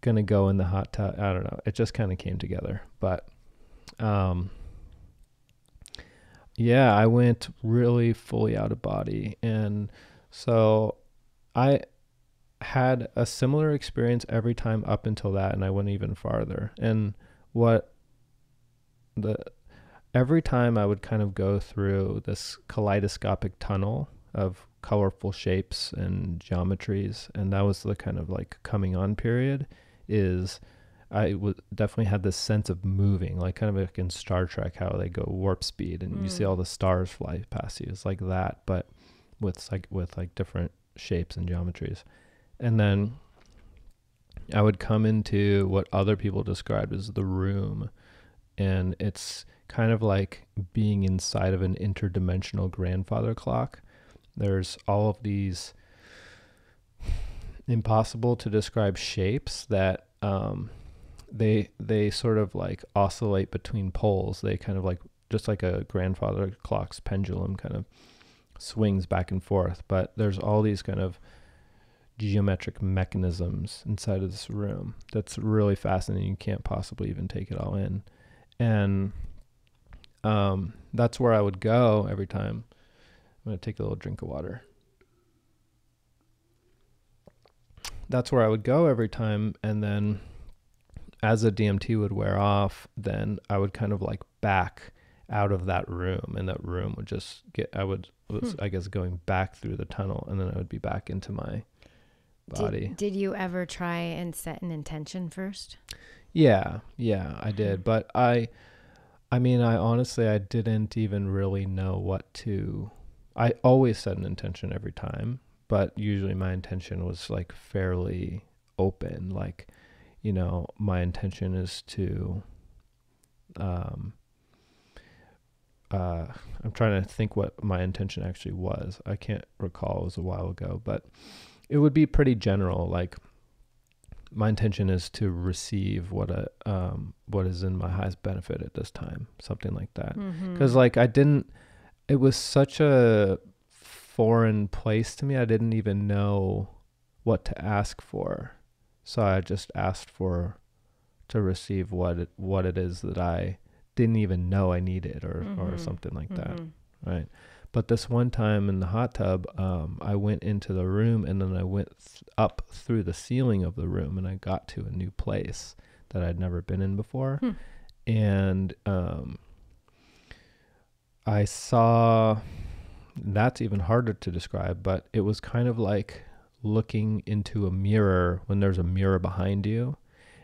gonna go in the hot tub. I don't know. It just kind of came together, but um yeah, I went really fully out of body. And so I had a similar experience every time up until that. And I went even farther. And what the, every time I would kind of go through this kaleidoscopic tunnel of colorful shapes and geometries. And that was the kind of like coming on period is I w- definitely had this sense of moving, like kind of like in Star Trek, how they go warp speed and you see Mm. all the stars fly past you. It's like that, but with like with like different shapes and geometries. And then I would come into what other people described as the room, and it's kind of like being inside of an interdimensional grandfather clock. There's all of these impossible to describe shapes that um, they they sort of like oscillate between poles. They kind of like just like a grandfather clock's pendulum kind of swings back and forth. But there's all these kind of geometric mechanisms inside of this room that's really fascinating. You can't possibly even take it all in, and um, that's where I would go every time. I'm gonna take a little drink of water. That's where I would go every time, and then as the DMT would wear off, then I would kind of like back out of that room, and that room would just get. I would was Hmm. I guess going back through the tunnel, and then I would be back into my body. Did, did you ever try and set an intention first? Yeah, yeah, I did, but I I mean, I honestly I didn't even really know what to I always set an intention every time, but usually my intention was like fairly open, like you know, my intention is to um uh I'm trying to think what my intention actually was. I can't recall, it was a while ago, but it would be pretty general like my intention is to receive what a um what is in my highest benefit at this time something like that Mm-hmm. because like i didn't it was such a foreign place to me i didn't even know what to ask for so i just asked for to receive what it what it is that i didn't even know i needed or or Mhm. something like that Mhm. right? But this one time in the hot tub, um, I went into the room and then I went th- up through the ceiling of the room and I got to a new place that I'd never been in before, Hmm. and um, I saw. That's even harder to describe, but it was kind of like looking into a mirror when there's a mirror behind you,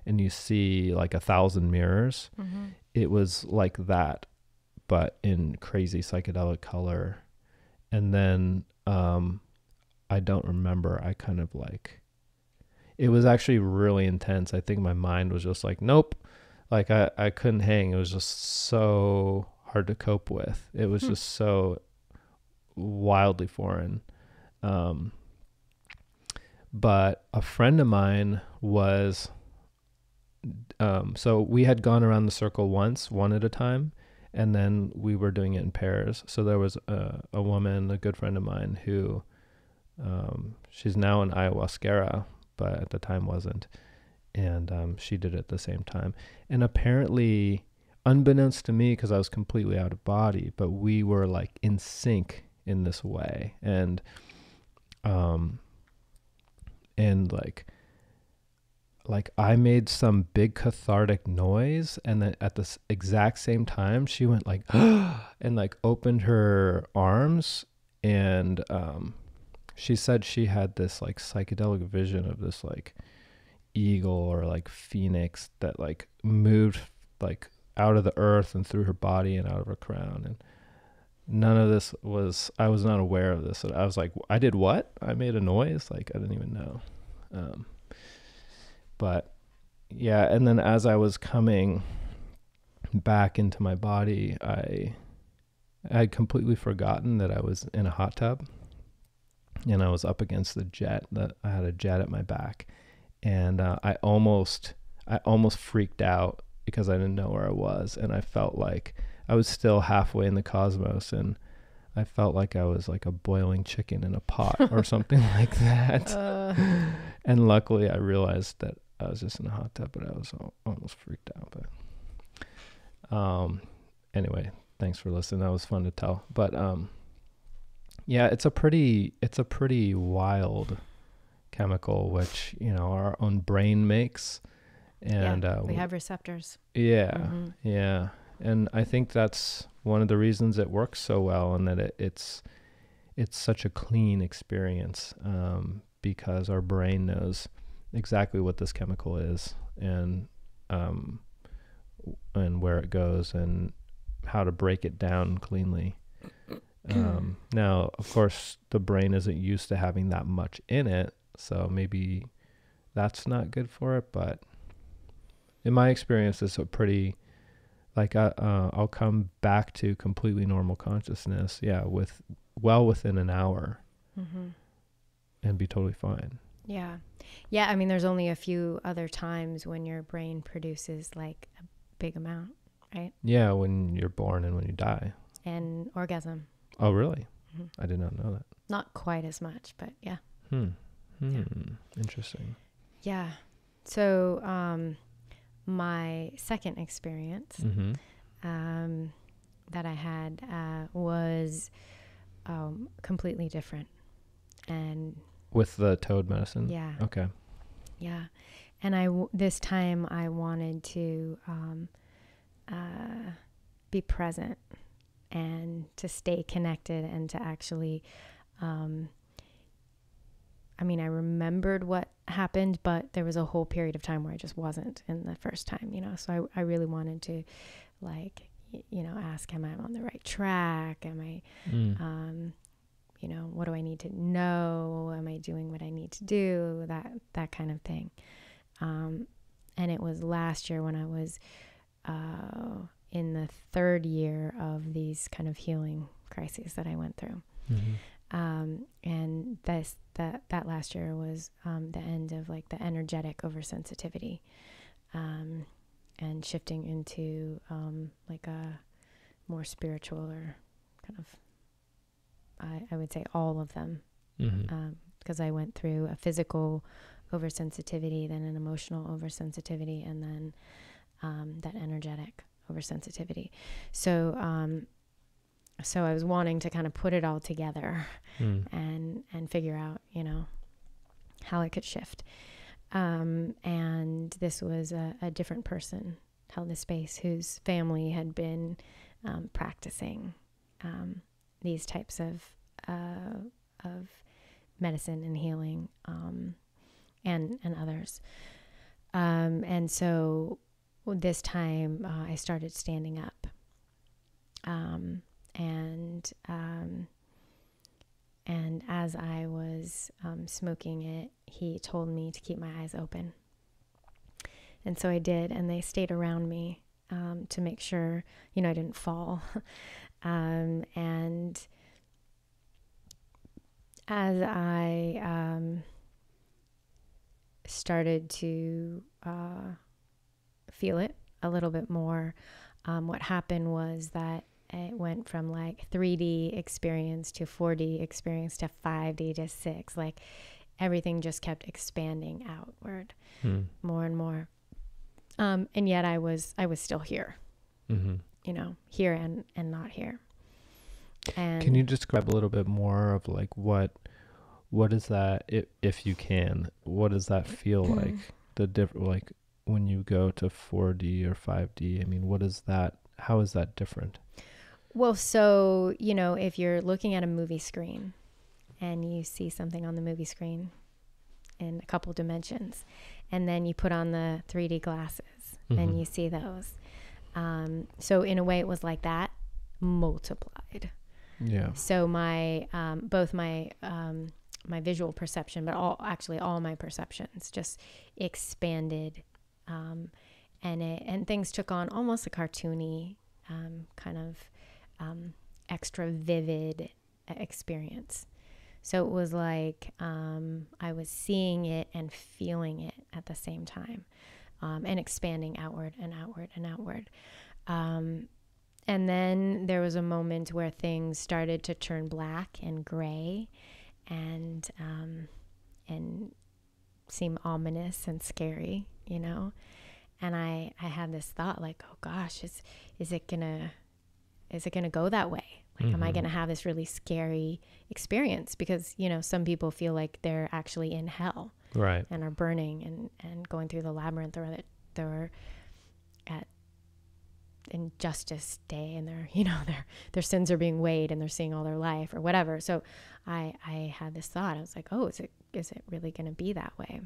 and you see like a thousand mirrors Mhm. it was like that but in crazy psychedelic color and then um i don't remember i kind of like it was actually really intense i think my mind was just like nope like i i couldn't hang it was just so hard to cope with it was Hmm. just so wildly foreign um but a friend of mine was um, so we had gone around the circle once, one at a time, and then we were doing it in pairs. So there was a, a woman, a good friend of mine, who um, she's now an ayahuasquera, but at the time wasn't, and um, she did it at the same time. And apparently, unbeknownst to me, because I was completely out of body, but we were like in sync in this way, and um, and like like I made some big cathartic noise and then at the exact same time she went like and like opened her arms and um she said she had this like psychedelic vision of this like eagle or like phoenix that like moved like out of the earth and through her body and out of her crown and none of this was I was not aware of this. I was like I did what? I made a noise like I didn't even know. Um but yeah, and then as I was coming back into my body, I I had completely forgotten that I was in a hot tub and I was up against the jet that I had a jet at my back and uh, I almost I almost freaked out because I didn't know where I was and I felt like I was still halfway in the cosmos and I felt like I was like a boiling chicken in a pot or something like that. Uh, And luckily I realized that I was just in a hot tub, but I was al- almost freaked out. But um, anyway, thanks for listening. That was fun to tell. But um, yeah, it's a pretty it's a pretty wild chemical, which you know our own brain makes, and yeah, uh, we have receptors. yeah, Mhm. yeah, and I think that's one of the reasons it works so well, and that it, it's it's such a clean experience um, because our brain knows exactly what this chemical is and um, and where it goes and how to break it down cleanly. Um, now, of course, the brain isn't used to having that much in it, so maybe that's not good for it. But in my experience, it's a pretty like I, uh, I'll come back to completely normal consciousness, yeah, with well within an hour hmm and be totally fine. Yeah. Yeah. I mean, there's only a few other times when your brain produces like a big amount right? Yeah, when you're born and when you die. and orgasm. Oh, really? Mhm. I did not know that. Not quite as much, but yeah. Hmm. Hmm. Yeah. Interesting. Yeah. So, um, my second experience Mm-hmm. um, that I had uh, was um, completely different. And With the toad medicine. yeah, Okay. yeah. And I w- this time I wanted to um, uh, be present and to stay connected and to actually. Um, I mean, I remembered what happened, but there was a whole period of time where I just wasn't in the first time, you know. So I, I really wanted to, like, y- you know, ask, am I on the right track? Am I, Mm. um, you know, what do I need to know? Am I doing what I need to do? That that kind of thing. Um, and it was last year when I was uh, in the third year of these kind of healing crises that I went through. Mhm. Um, and this that that last year was um, the end of like the energetic oversensitivity, um, and shifting into um, like a more spiritual or kind of I, I would say all of them because I went through a physical oversensitivity, then an emotional oversensitivity, and then um, that energetic oversensitivity. So, um, so I was wanting to kind of put it all together Mm. and and figure out, you know, how it could shift. Um, and this was a, a different person held the space whose family had been um, practicing um, these types of uh, of medicine and healing um, and and others. Um, and so this time uh, I started standing up. Um, and um, and as I was um, smoking it, he told me to keep my eyes open. And so I did, and they stayed around me um, to make sure, you know, I didn't fall. um, and as I um, started to uh, feel it a little bit more, um, what happened was that it went from like 3D experience to 4D experience to 5D to 6. Like everything just kept expanding outward Mm. more and more. Um, and yet I was I was still here, Mhm. you know, here and and not here. And Can you describe a little bit more of like what what is that if if you can what does that feel like? the different like when you go to 4D or 5D. I mean, what is that? How is that different? Well, so, you know, if you're looking at a movie screen and you see something on the movie screen in a couple dimensions, and then you put on the 3D glasses Mhm. and you see those. Um, so, in a way, it was like that multiplied. Yeah. So, my um, both my um, my visual perception, but all actually all my perceptions just expanded, um, and it and things took on almost a cartoony um, kind of um, extra vivid experience. So it was like um, I was seeing it and feeling it at the same time, um, and expanding outward and outward and outward. Um, and then there was a moment where things started to turn black and gray, and um, and seem ominous and scary, you know. And I I had this thought like, oh gosh, is is it gonna is it gonna go that way? Like, am I Mhm. gonna have this really scary experience? Because you know, some people feel like they're actually in hell Right. and are burning and and going through the labyrinth, or that they're at injustice day and their you know their their sins are being weighed and they're seeing all their life or whatever so i i had this thought i was like oh is it is it really going to be that way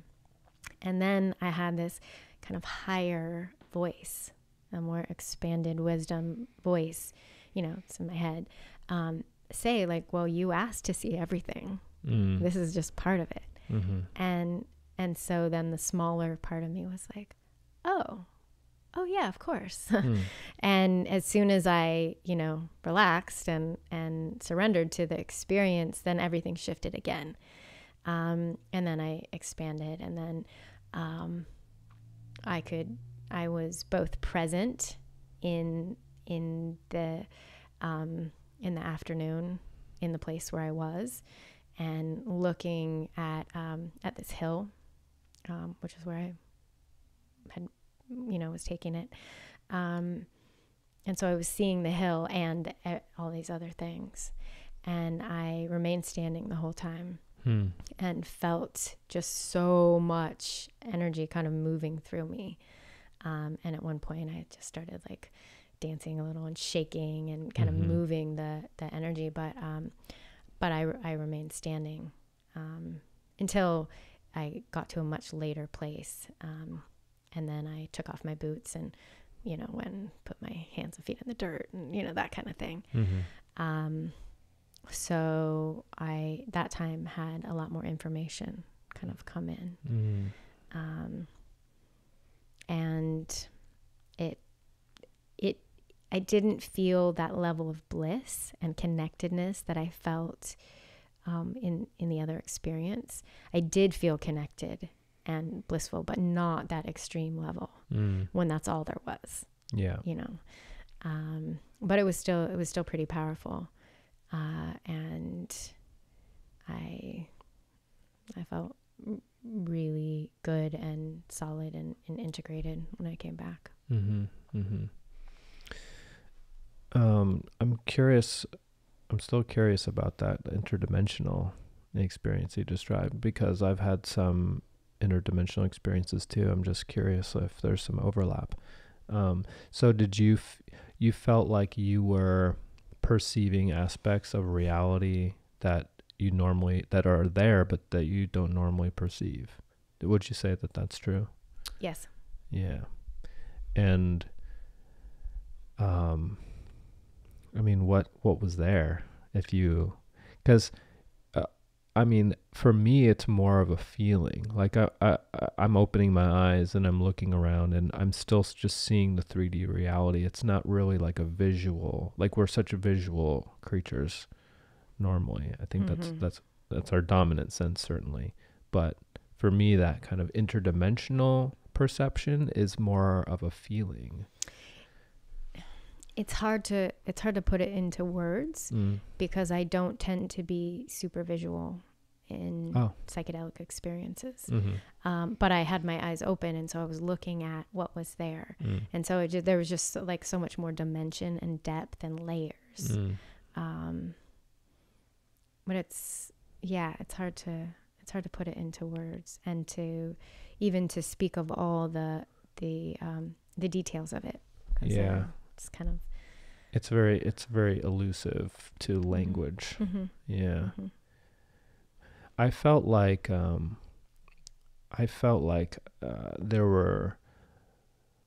and then i had this kind of higher voice a more expanded wisdom voice you know it's in my head um, say like well you asked to see everything Mm. this is just part of it Mm-hmm. and and so then the smaller part of me was like oh oh yeah of course Mm. and as soon as i you know relaxed and and surrendered to the experience then everything shifted again um, and then i expanded and then um, i could i was both present in in the um, in the afternoon in the place where i was and looking at um, at this hill um, which is where i had you know was taking it. Um, and so i was seeing the hill and uh, all these other things. And i remained standing the whole time Hmm. and felt just so much energy kind of moving through me. Um, and at one point i just started like dancing a little and shaking and kind Mhm. of moving the the energy but um, but I, I remained standing um, until I got to a much later place. Um, and then I took off my boots and, you know, went put my hands and feet in the dirt and, you know, that kind of thing. Mm-hmm. Um, so I, that time had a lot more information kind of come in. Mm. Um, and it, it, I didn't feel that level of bliss and connectedness that I felt um, in in the other experience. I did feel connected and blissful, but not that extreme level Mm. when that's all there was, Yeah. you know. Um, but it was still it was still pretty powerful, uh, and I I felt really good and solid and, and integrated when I came back. Mm-hmm. Mm-hmm. Um, I'm curious. I'm still curious about that interdimensional experience you described because I've had some interdimensional experiences too. I'm just curious if there's some overlap. Um, so did you f- you felt like you were perceiving aspects of reality that you normally that are there but that you don't normally perceive? Would you say that that's true? Yes. Yeah. And um I mean what what was there if you cuz uh, I mean for me it's more of a feeling. Like I, I I'm opening my eyes and I'm looking around and I'm still just seeing the 3D reality. It's not really like a visual. Like we're such a visual creatures normally. I think that's Mhm. that's that's our dominant sense certainly. But for me that kind of interdimensional perception is more of a feeling. It's hard to it's hard to put it into words Mm. because I don't tend to be super visual in Oh. psychedelic experiences. Mm-hmm. Um, but I had my eyes open, and so I was looking at what was there, Mm. and so it just, there was just like so much more dimension and depth and layers. Mm. Um, but it's yeah, it's hard to it's hard to put it into words and to even to speak of all the the um, the details of it. uh, Yeah. it's kind of It's very it's very elusive to language. hmm Yeah. hmm I felt like um, I felt like uh, there were,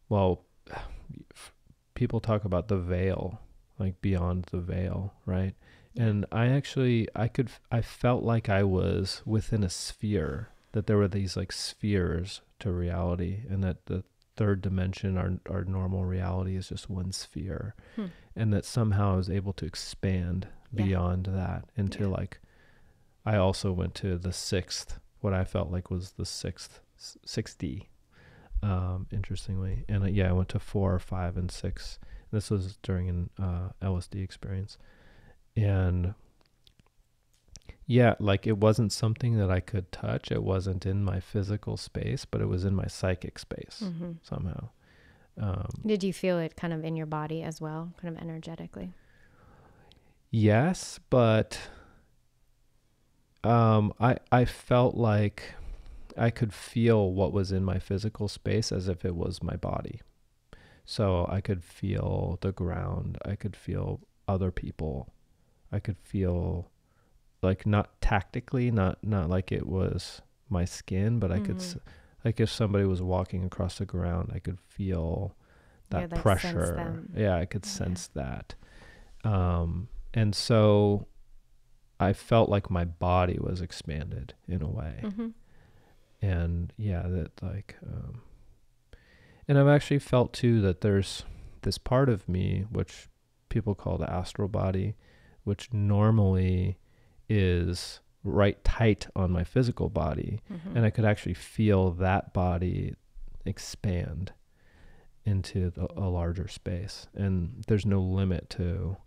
well, people talk about the veil, like beyond the veil, right? And I actually I could I felt like I was within a sphere that there were these like spheres to reality, and that the third dimension, our our normal reality, is just one sphere, Hmm. and that somehow I was able to expand Yeah. beyond that into Yeah. like I also went to the sixth, what I felt like was the sixth, s- 6D, um, interestingly. And uh, yeah, I went to four, five, and six. This was during an uh, LSD experience. And yeah, like it wasn't something that I could touch. It wasn't in my physical space, but it was in my psychic space hmm somehow. Um, Did you feel it kind of in your body as well, kind of energetically? Yes, but um I I felt like I could feel what was in my physical space as if it was my body. So I could feel the ground, I could feel other people. I could feel like not tactically, not not like it was my skin, but I could like if somebody was walking across the ground, I could feel that like, pressure. Yeah, I could Yeah. sense that. Um, and so I felt like my body was expanded in a way. hmm And yeah, that like, um, and I've actually felt too that there's this part of me, which people call the astral body, which normally is right tight on my physical body hmm and I could actually feel that body expand into the, a larger space, and there's no limit to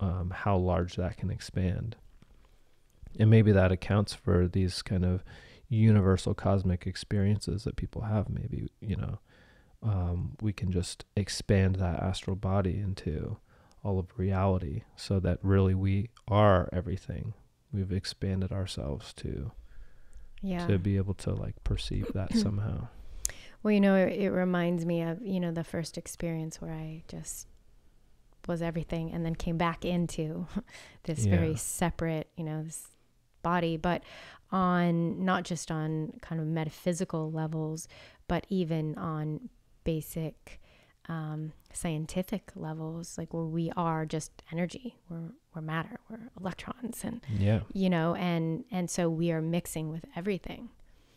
um, how large that can expand. And maybe that accounts for these kind of universal cosmic experiences that people have. Maybe you know um, we can just expand that astral body into all of reality, so that really we are everything. We've expanded ourselves to Yeah. to be able to like perceive that somehow. Well, you know, it, it reminds me of, you know, the first experience where I just was everything and then came back into this Yeah. very separate, you know, this body, but on not just on kind of metaphysical levels, but even on basic um, scientific levels, like where we are just energy, we're, we're matter, we're electrons, and Yeah. you know, and and so we are mixing with everything.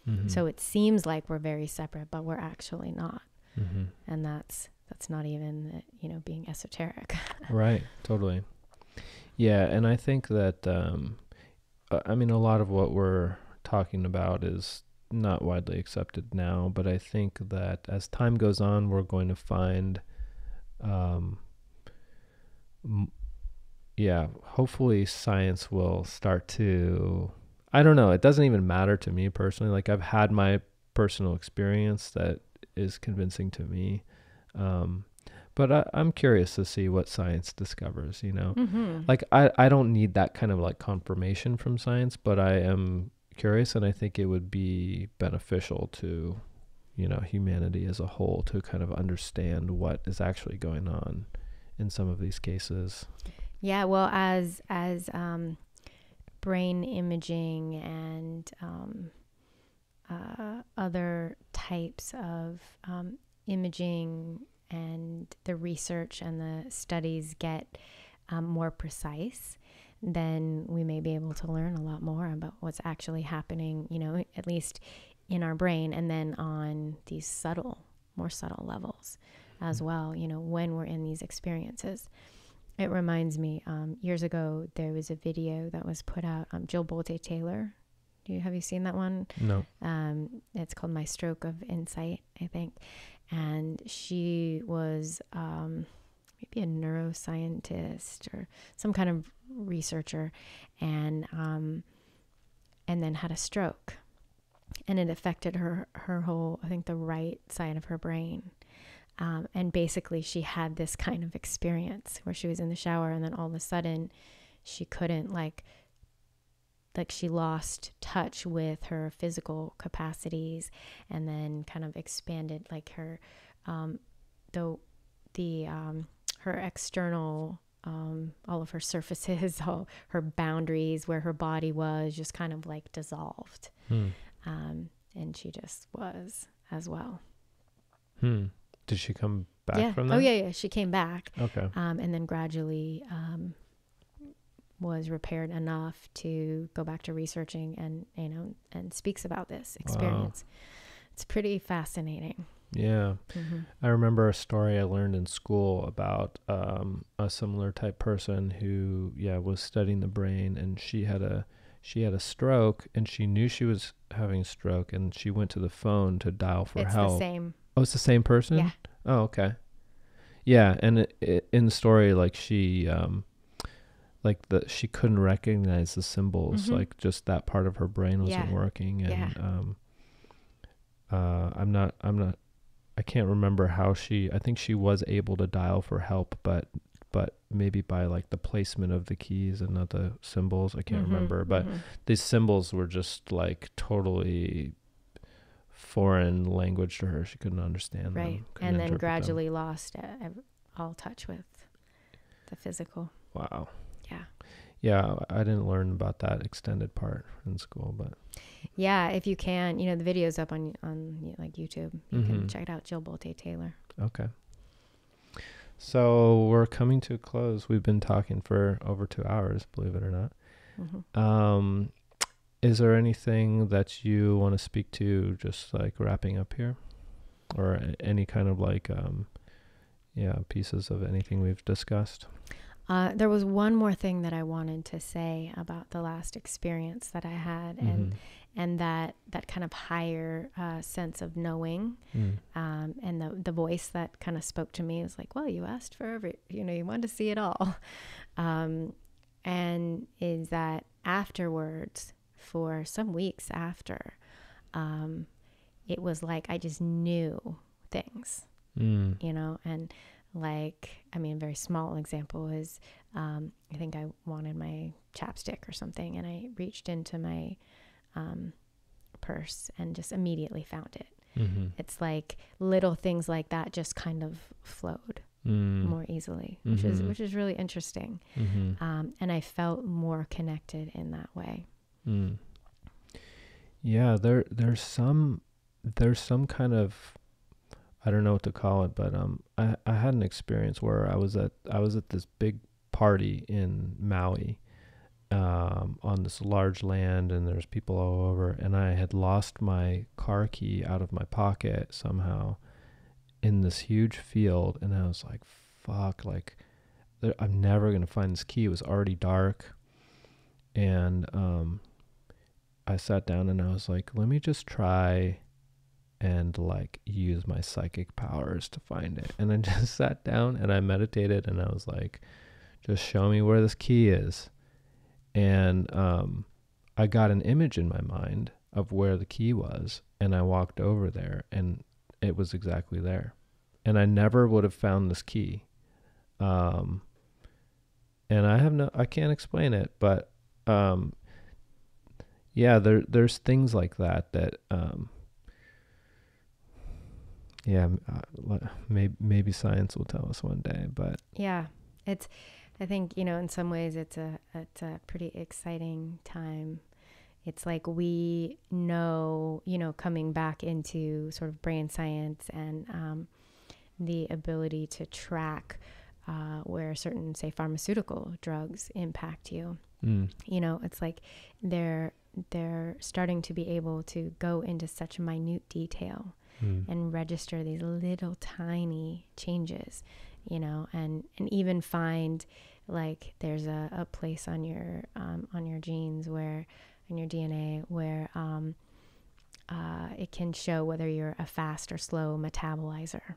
Mhm. So it seems like we're very separate, but we're actually not. Mhm. And that's that's not even uh, you know being esoteric. right, totally. Yeah, and I think that um, I mean a lot of what we're talking about is not widely accepted now, but I think that as time goes on, we're going to find, um, m- yeah, hopefully science will start to. I don't know. It doesn't even matter to me personally. Like I've had my personal experience that is convincing to me. Um, but I, I'm curious to see what science discovers, you know? mm-hmm. Like, I, I don't need that kind of like confirmation from science, but I am curious and I think it would be beneficial to, you know, humanity as a whole to kind of understand what is actually going on in some of these cases. Yeah, well, as as um, brain imaging and um, uh, other types of um, imaging and the research and the studies get um, more precise, then we may be able to learn a lot more about what's actually happening. You know, at least in our brain, and then on these subtle, more subtle levels as well. You know, when we're in these experiences. It reminds me, um, years ago there was a video that was put out. Um, Jill Bolte Taylor, do you have you seen that one? No. Um, it's called My Stroke of Insight, I think, and she was um, maybe a neuroscientist or some kind of researcher, and um, and then had a stroke, and it affected her her whole, I think, the right side of her brain. Um, and basically, she had this kind of experience where she was in the shower, and then all of a sudden, she couldn't like like she lost touch with her physical capacities and then kind of expanded like her um, the the um, her external um, all of her surfaces all her boundaries where her body was just kind of like dissolved Hmm. um, and she just was as well Hmm. Did she come back yeah from that? oh yeah yeah she came back Okay. um, and then gradually um, was repaired enough to go back to researching and you know and speaks about this experience it's pretty fascinating Yeah. hmm I remember a story I learned in school about um, a similar type person who, yeah, was studying the brain, and she had a she had a stroke, and she knew she was having a stroke, and she went to the phone to dial for it's help. It's the same Oh, it's the same person. Yeah. Oh, okay. Yeah, and it, it, in the story, like she, um, like the she couldn't recognize the symbols, Mhm. like just that part of her brain wasn't Yeah. working, and Yeah. um, uh, I'm not, I'm not, I can't remember how she. I think she was able to dial for help, but but maybe by like the placement of the keys and not the symbols. I can't Mhm, remember, but mhm. these symbols were just like totally foreign language to her. She couldn't understand them. right couldn't and then interpret them. gradually lost all touch with the physical Wow. Yeah. Yeah, I didn't learn about that extended part in school, but yeah if you can you know the videos up on on like youtube you can Mhm. check it out jill bolte taylor okay. So we're coming to a close. We've been talking for over two hours, believe it or not. hmm Um, is there anything that you want to speak to, just like wrapping up here, or any kind of like, um, yeah, pieces of anything we've discussed? Uh, there was one more thing that I wanted to say about the last experience that I had, and Mhm. and that that kind of higher uh, sense of knowing, Mm. um, and the the voice that kind of spoke to me was like, well, you asked for every, you know, you wanted to see it all, um, and is that afterwards, for some weeks after, um, it was like I just knew things Mm. you know and like i mean a very small example is um, i think i wanted my chapstick or something and i reached into my um, purse and just immediately found it Mm-hmm. it's like little things like that just kind of flowed Mm. more easily which is Mhm. which is really interesting Mm-hmm. um, and i felt more connected in that way Mm. Yeah, there there's some there's some kind of I don't know what to call it, but um I I had an experience where I was at I was at this big party in Maui um on this large land and there's people all over and I had lost my car key out of my pocket somehow in this huge field and I was like fuck like I'm never going to find this key. It was already dark and um I sat down and I was like, let me just try and like use my psychic powers to find it. And I just sat down and I meditated and I was like, just show me where this key is. And um, I got an image in my mind of where the key was and I walked over there and it was exactly there. And I never would have found this key. Um, and I have no, I can't explain it, but um, yeah there there's things like that that um yeah uh, maybe maybe science will tell us one day but Yeah, it's. I think you know, in some ways, it's a it's a pretty exciting time. It's like we know, you know, coming back into sort of brain science and um, the ability to track uh, where certain, say, pharmaceutical drugs impact you. mm, You know, it's like they're they're starting to be able to go into such minute detail mm, and register these little tiny changes you know and and even find like there's a, a place on your um, on your genes where in your dna where um, uh, it can show whether you're a fast or slow metabolizer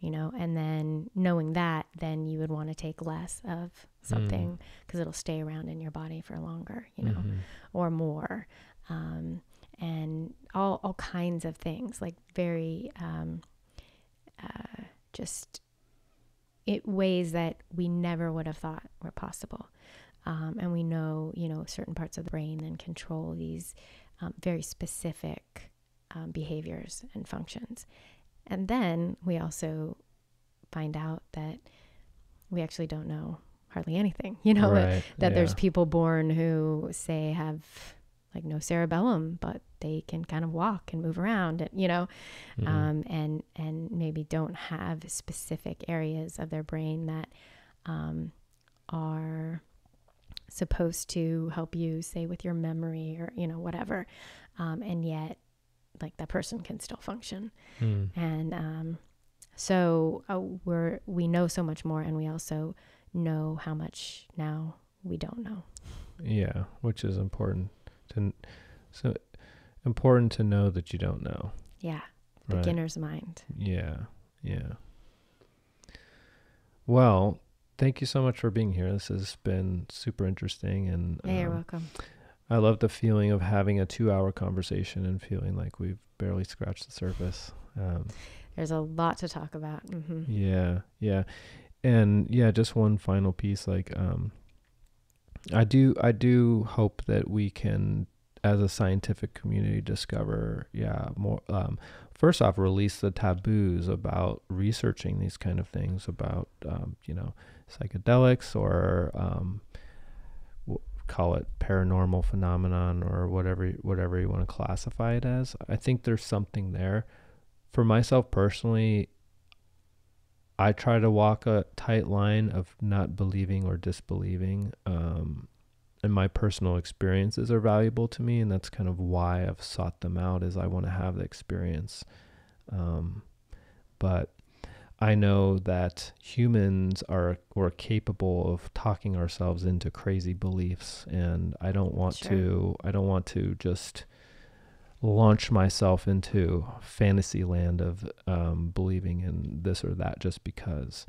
you know and then knowing that then you would want to take less of something because it'll stay around in your body for longer you know mhm, or more, um, and all all kinds of things like very um, uh, just it ways that we never would have thought were possible. Um, and we know, you know, certain parts of the brain then control these um, very specific um, behaviors and functions. And then we also find out that we actually don't know hardly anything, you know, right. that yeah. there's people born who say have like no cerebellum, but they can kind of walk and move around, and you know, Mhm. um, and and maybe don't have specific areas of their brain that um, are supposed to help you, say, with your memory or you know whatever, um, and yet like that person can still function, Mm. and um, so uh, we're we know so much more, and we also know how much now we don't know. Yeah, which is important to so important to know that you don't know. Yeah, Right. beginner's mind. Yeah, yeah. Well, thank you so much for being here. This has been super interesting, and Yeah, you're um, welcome. I love the feeling of having a two-hour conversation and feeling like we've barely scratched the surface. Um, There's a lot to talk about. hmm yeah, yeah, and yeah, just one final piece. Like, um, I do, I do hope that we can, as a scientific community, discover, yeah, more. Um, first off, release the taboos about researching these kind of things about, um, you know, psychedelics or um, call it paranormal phenomenon or whatever, whatever you want to classify it as. I think there's something there. For myself personally, I try to walk a tight line of not believing or disbelieving. Um, and my personal experiences are valuable to me, and that's kind of why I've sought them out. Is I want to have the experience. Um, but I know that humans are we're capable of talking ourselves into crazy beliefs, and I don't want Sure. to. I don't want to just launch myself into fantasy land of um, believing in this or that just because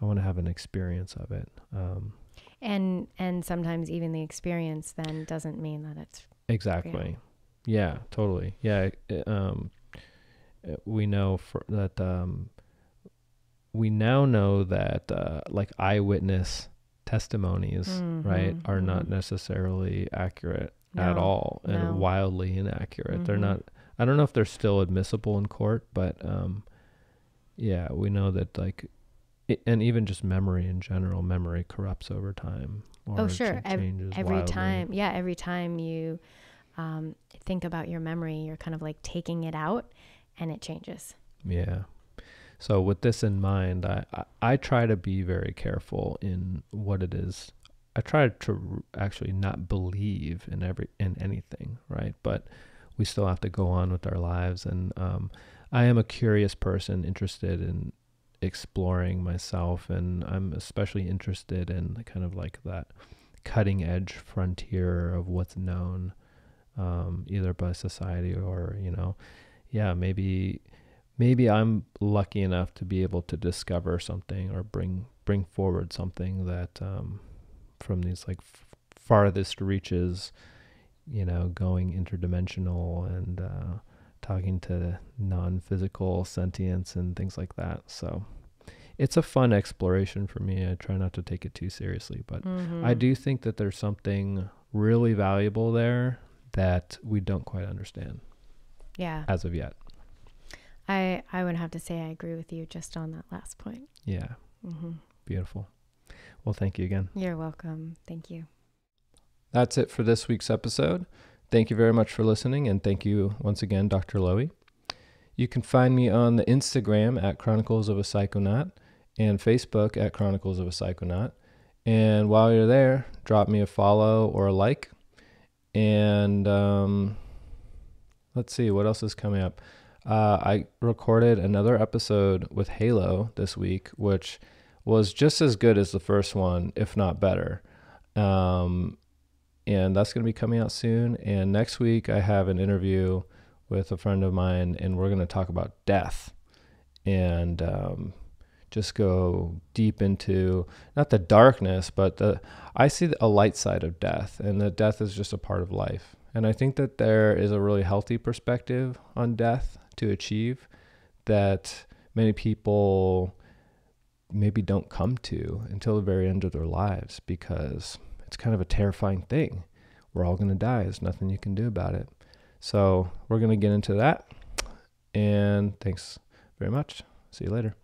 I want to have an experience of it. Um, And and sometimes even the experience then doesn't mean that it's exactly. Yeah, totally. Yeah. it- um, uh, we know for that, um, we now know that, uh, like eyewitness testimonies, right, Mhm, are not mhm. necessarily accurate at No, all and no. wildly inaccurate. They're Mhm. not I don't know if they're still admissible in court, but um yeah, we know that like it, and even just memory in general, memory corrupts over time. Oh, sure. ch- Ev- changes every wildly. time. Yeah, every time you um, think about your memory, you're kind of like taking it out, and it changes. Yeah. So with this in mind, I, I I try to be very careful in what it is. I try to actually not believe in every in anything, right? But we still have to go on with our lives, and um, I am a curious person, interested in exploring myself, and I'm especially interested in kind of like that cutting edge frontier of what's known, um, either by society or you know, yeah, maybe maybe I'm lucky enough to be able to discover something or bring bring forward something that um, from these like f- farthest reaches, you know, going interdimensional and uh, talking to non-physical sentience and things like that. So it's a fun exploration for me. I try not to take it too seriously, but Mhm. I do think that there's something really valuable there that we don't quite understand Yeah, as of yet. I I would have to say I agree with you just on that last point. Yeah, hmm beautiful. Well, thank you again. You're welcome. Thank you. That's it for this week's episode. Thank you very much for listening, and thank you once again, Dr. Loi. You can find me on the Instagram at Chronicles of a Psychonaut and Facebook at Chronicles of a Psychonaut. And while you're there, drop me a follow or a like. And um, let's see, what else is coming up? Uh, I recorded another episode with Halo this week, which was just as good as the first one, if not better. Um, and that's going to be coming out soon. And next week, I have an interview with a friend of mine, and we're going to talk about death and um, just go deep into not the darkness, but the I see a light side of death, and that death is just a part of life. And I think that there is a really healthy perspective on death to achieve that many people maybe don't come to until the very end of their lives because it's kind of a terrifying thing. We're all going to die. There's nothing you can do about it. So we're going to get into that. And thanks very much. See you later.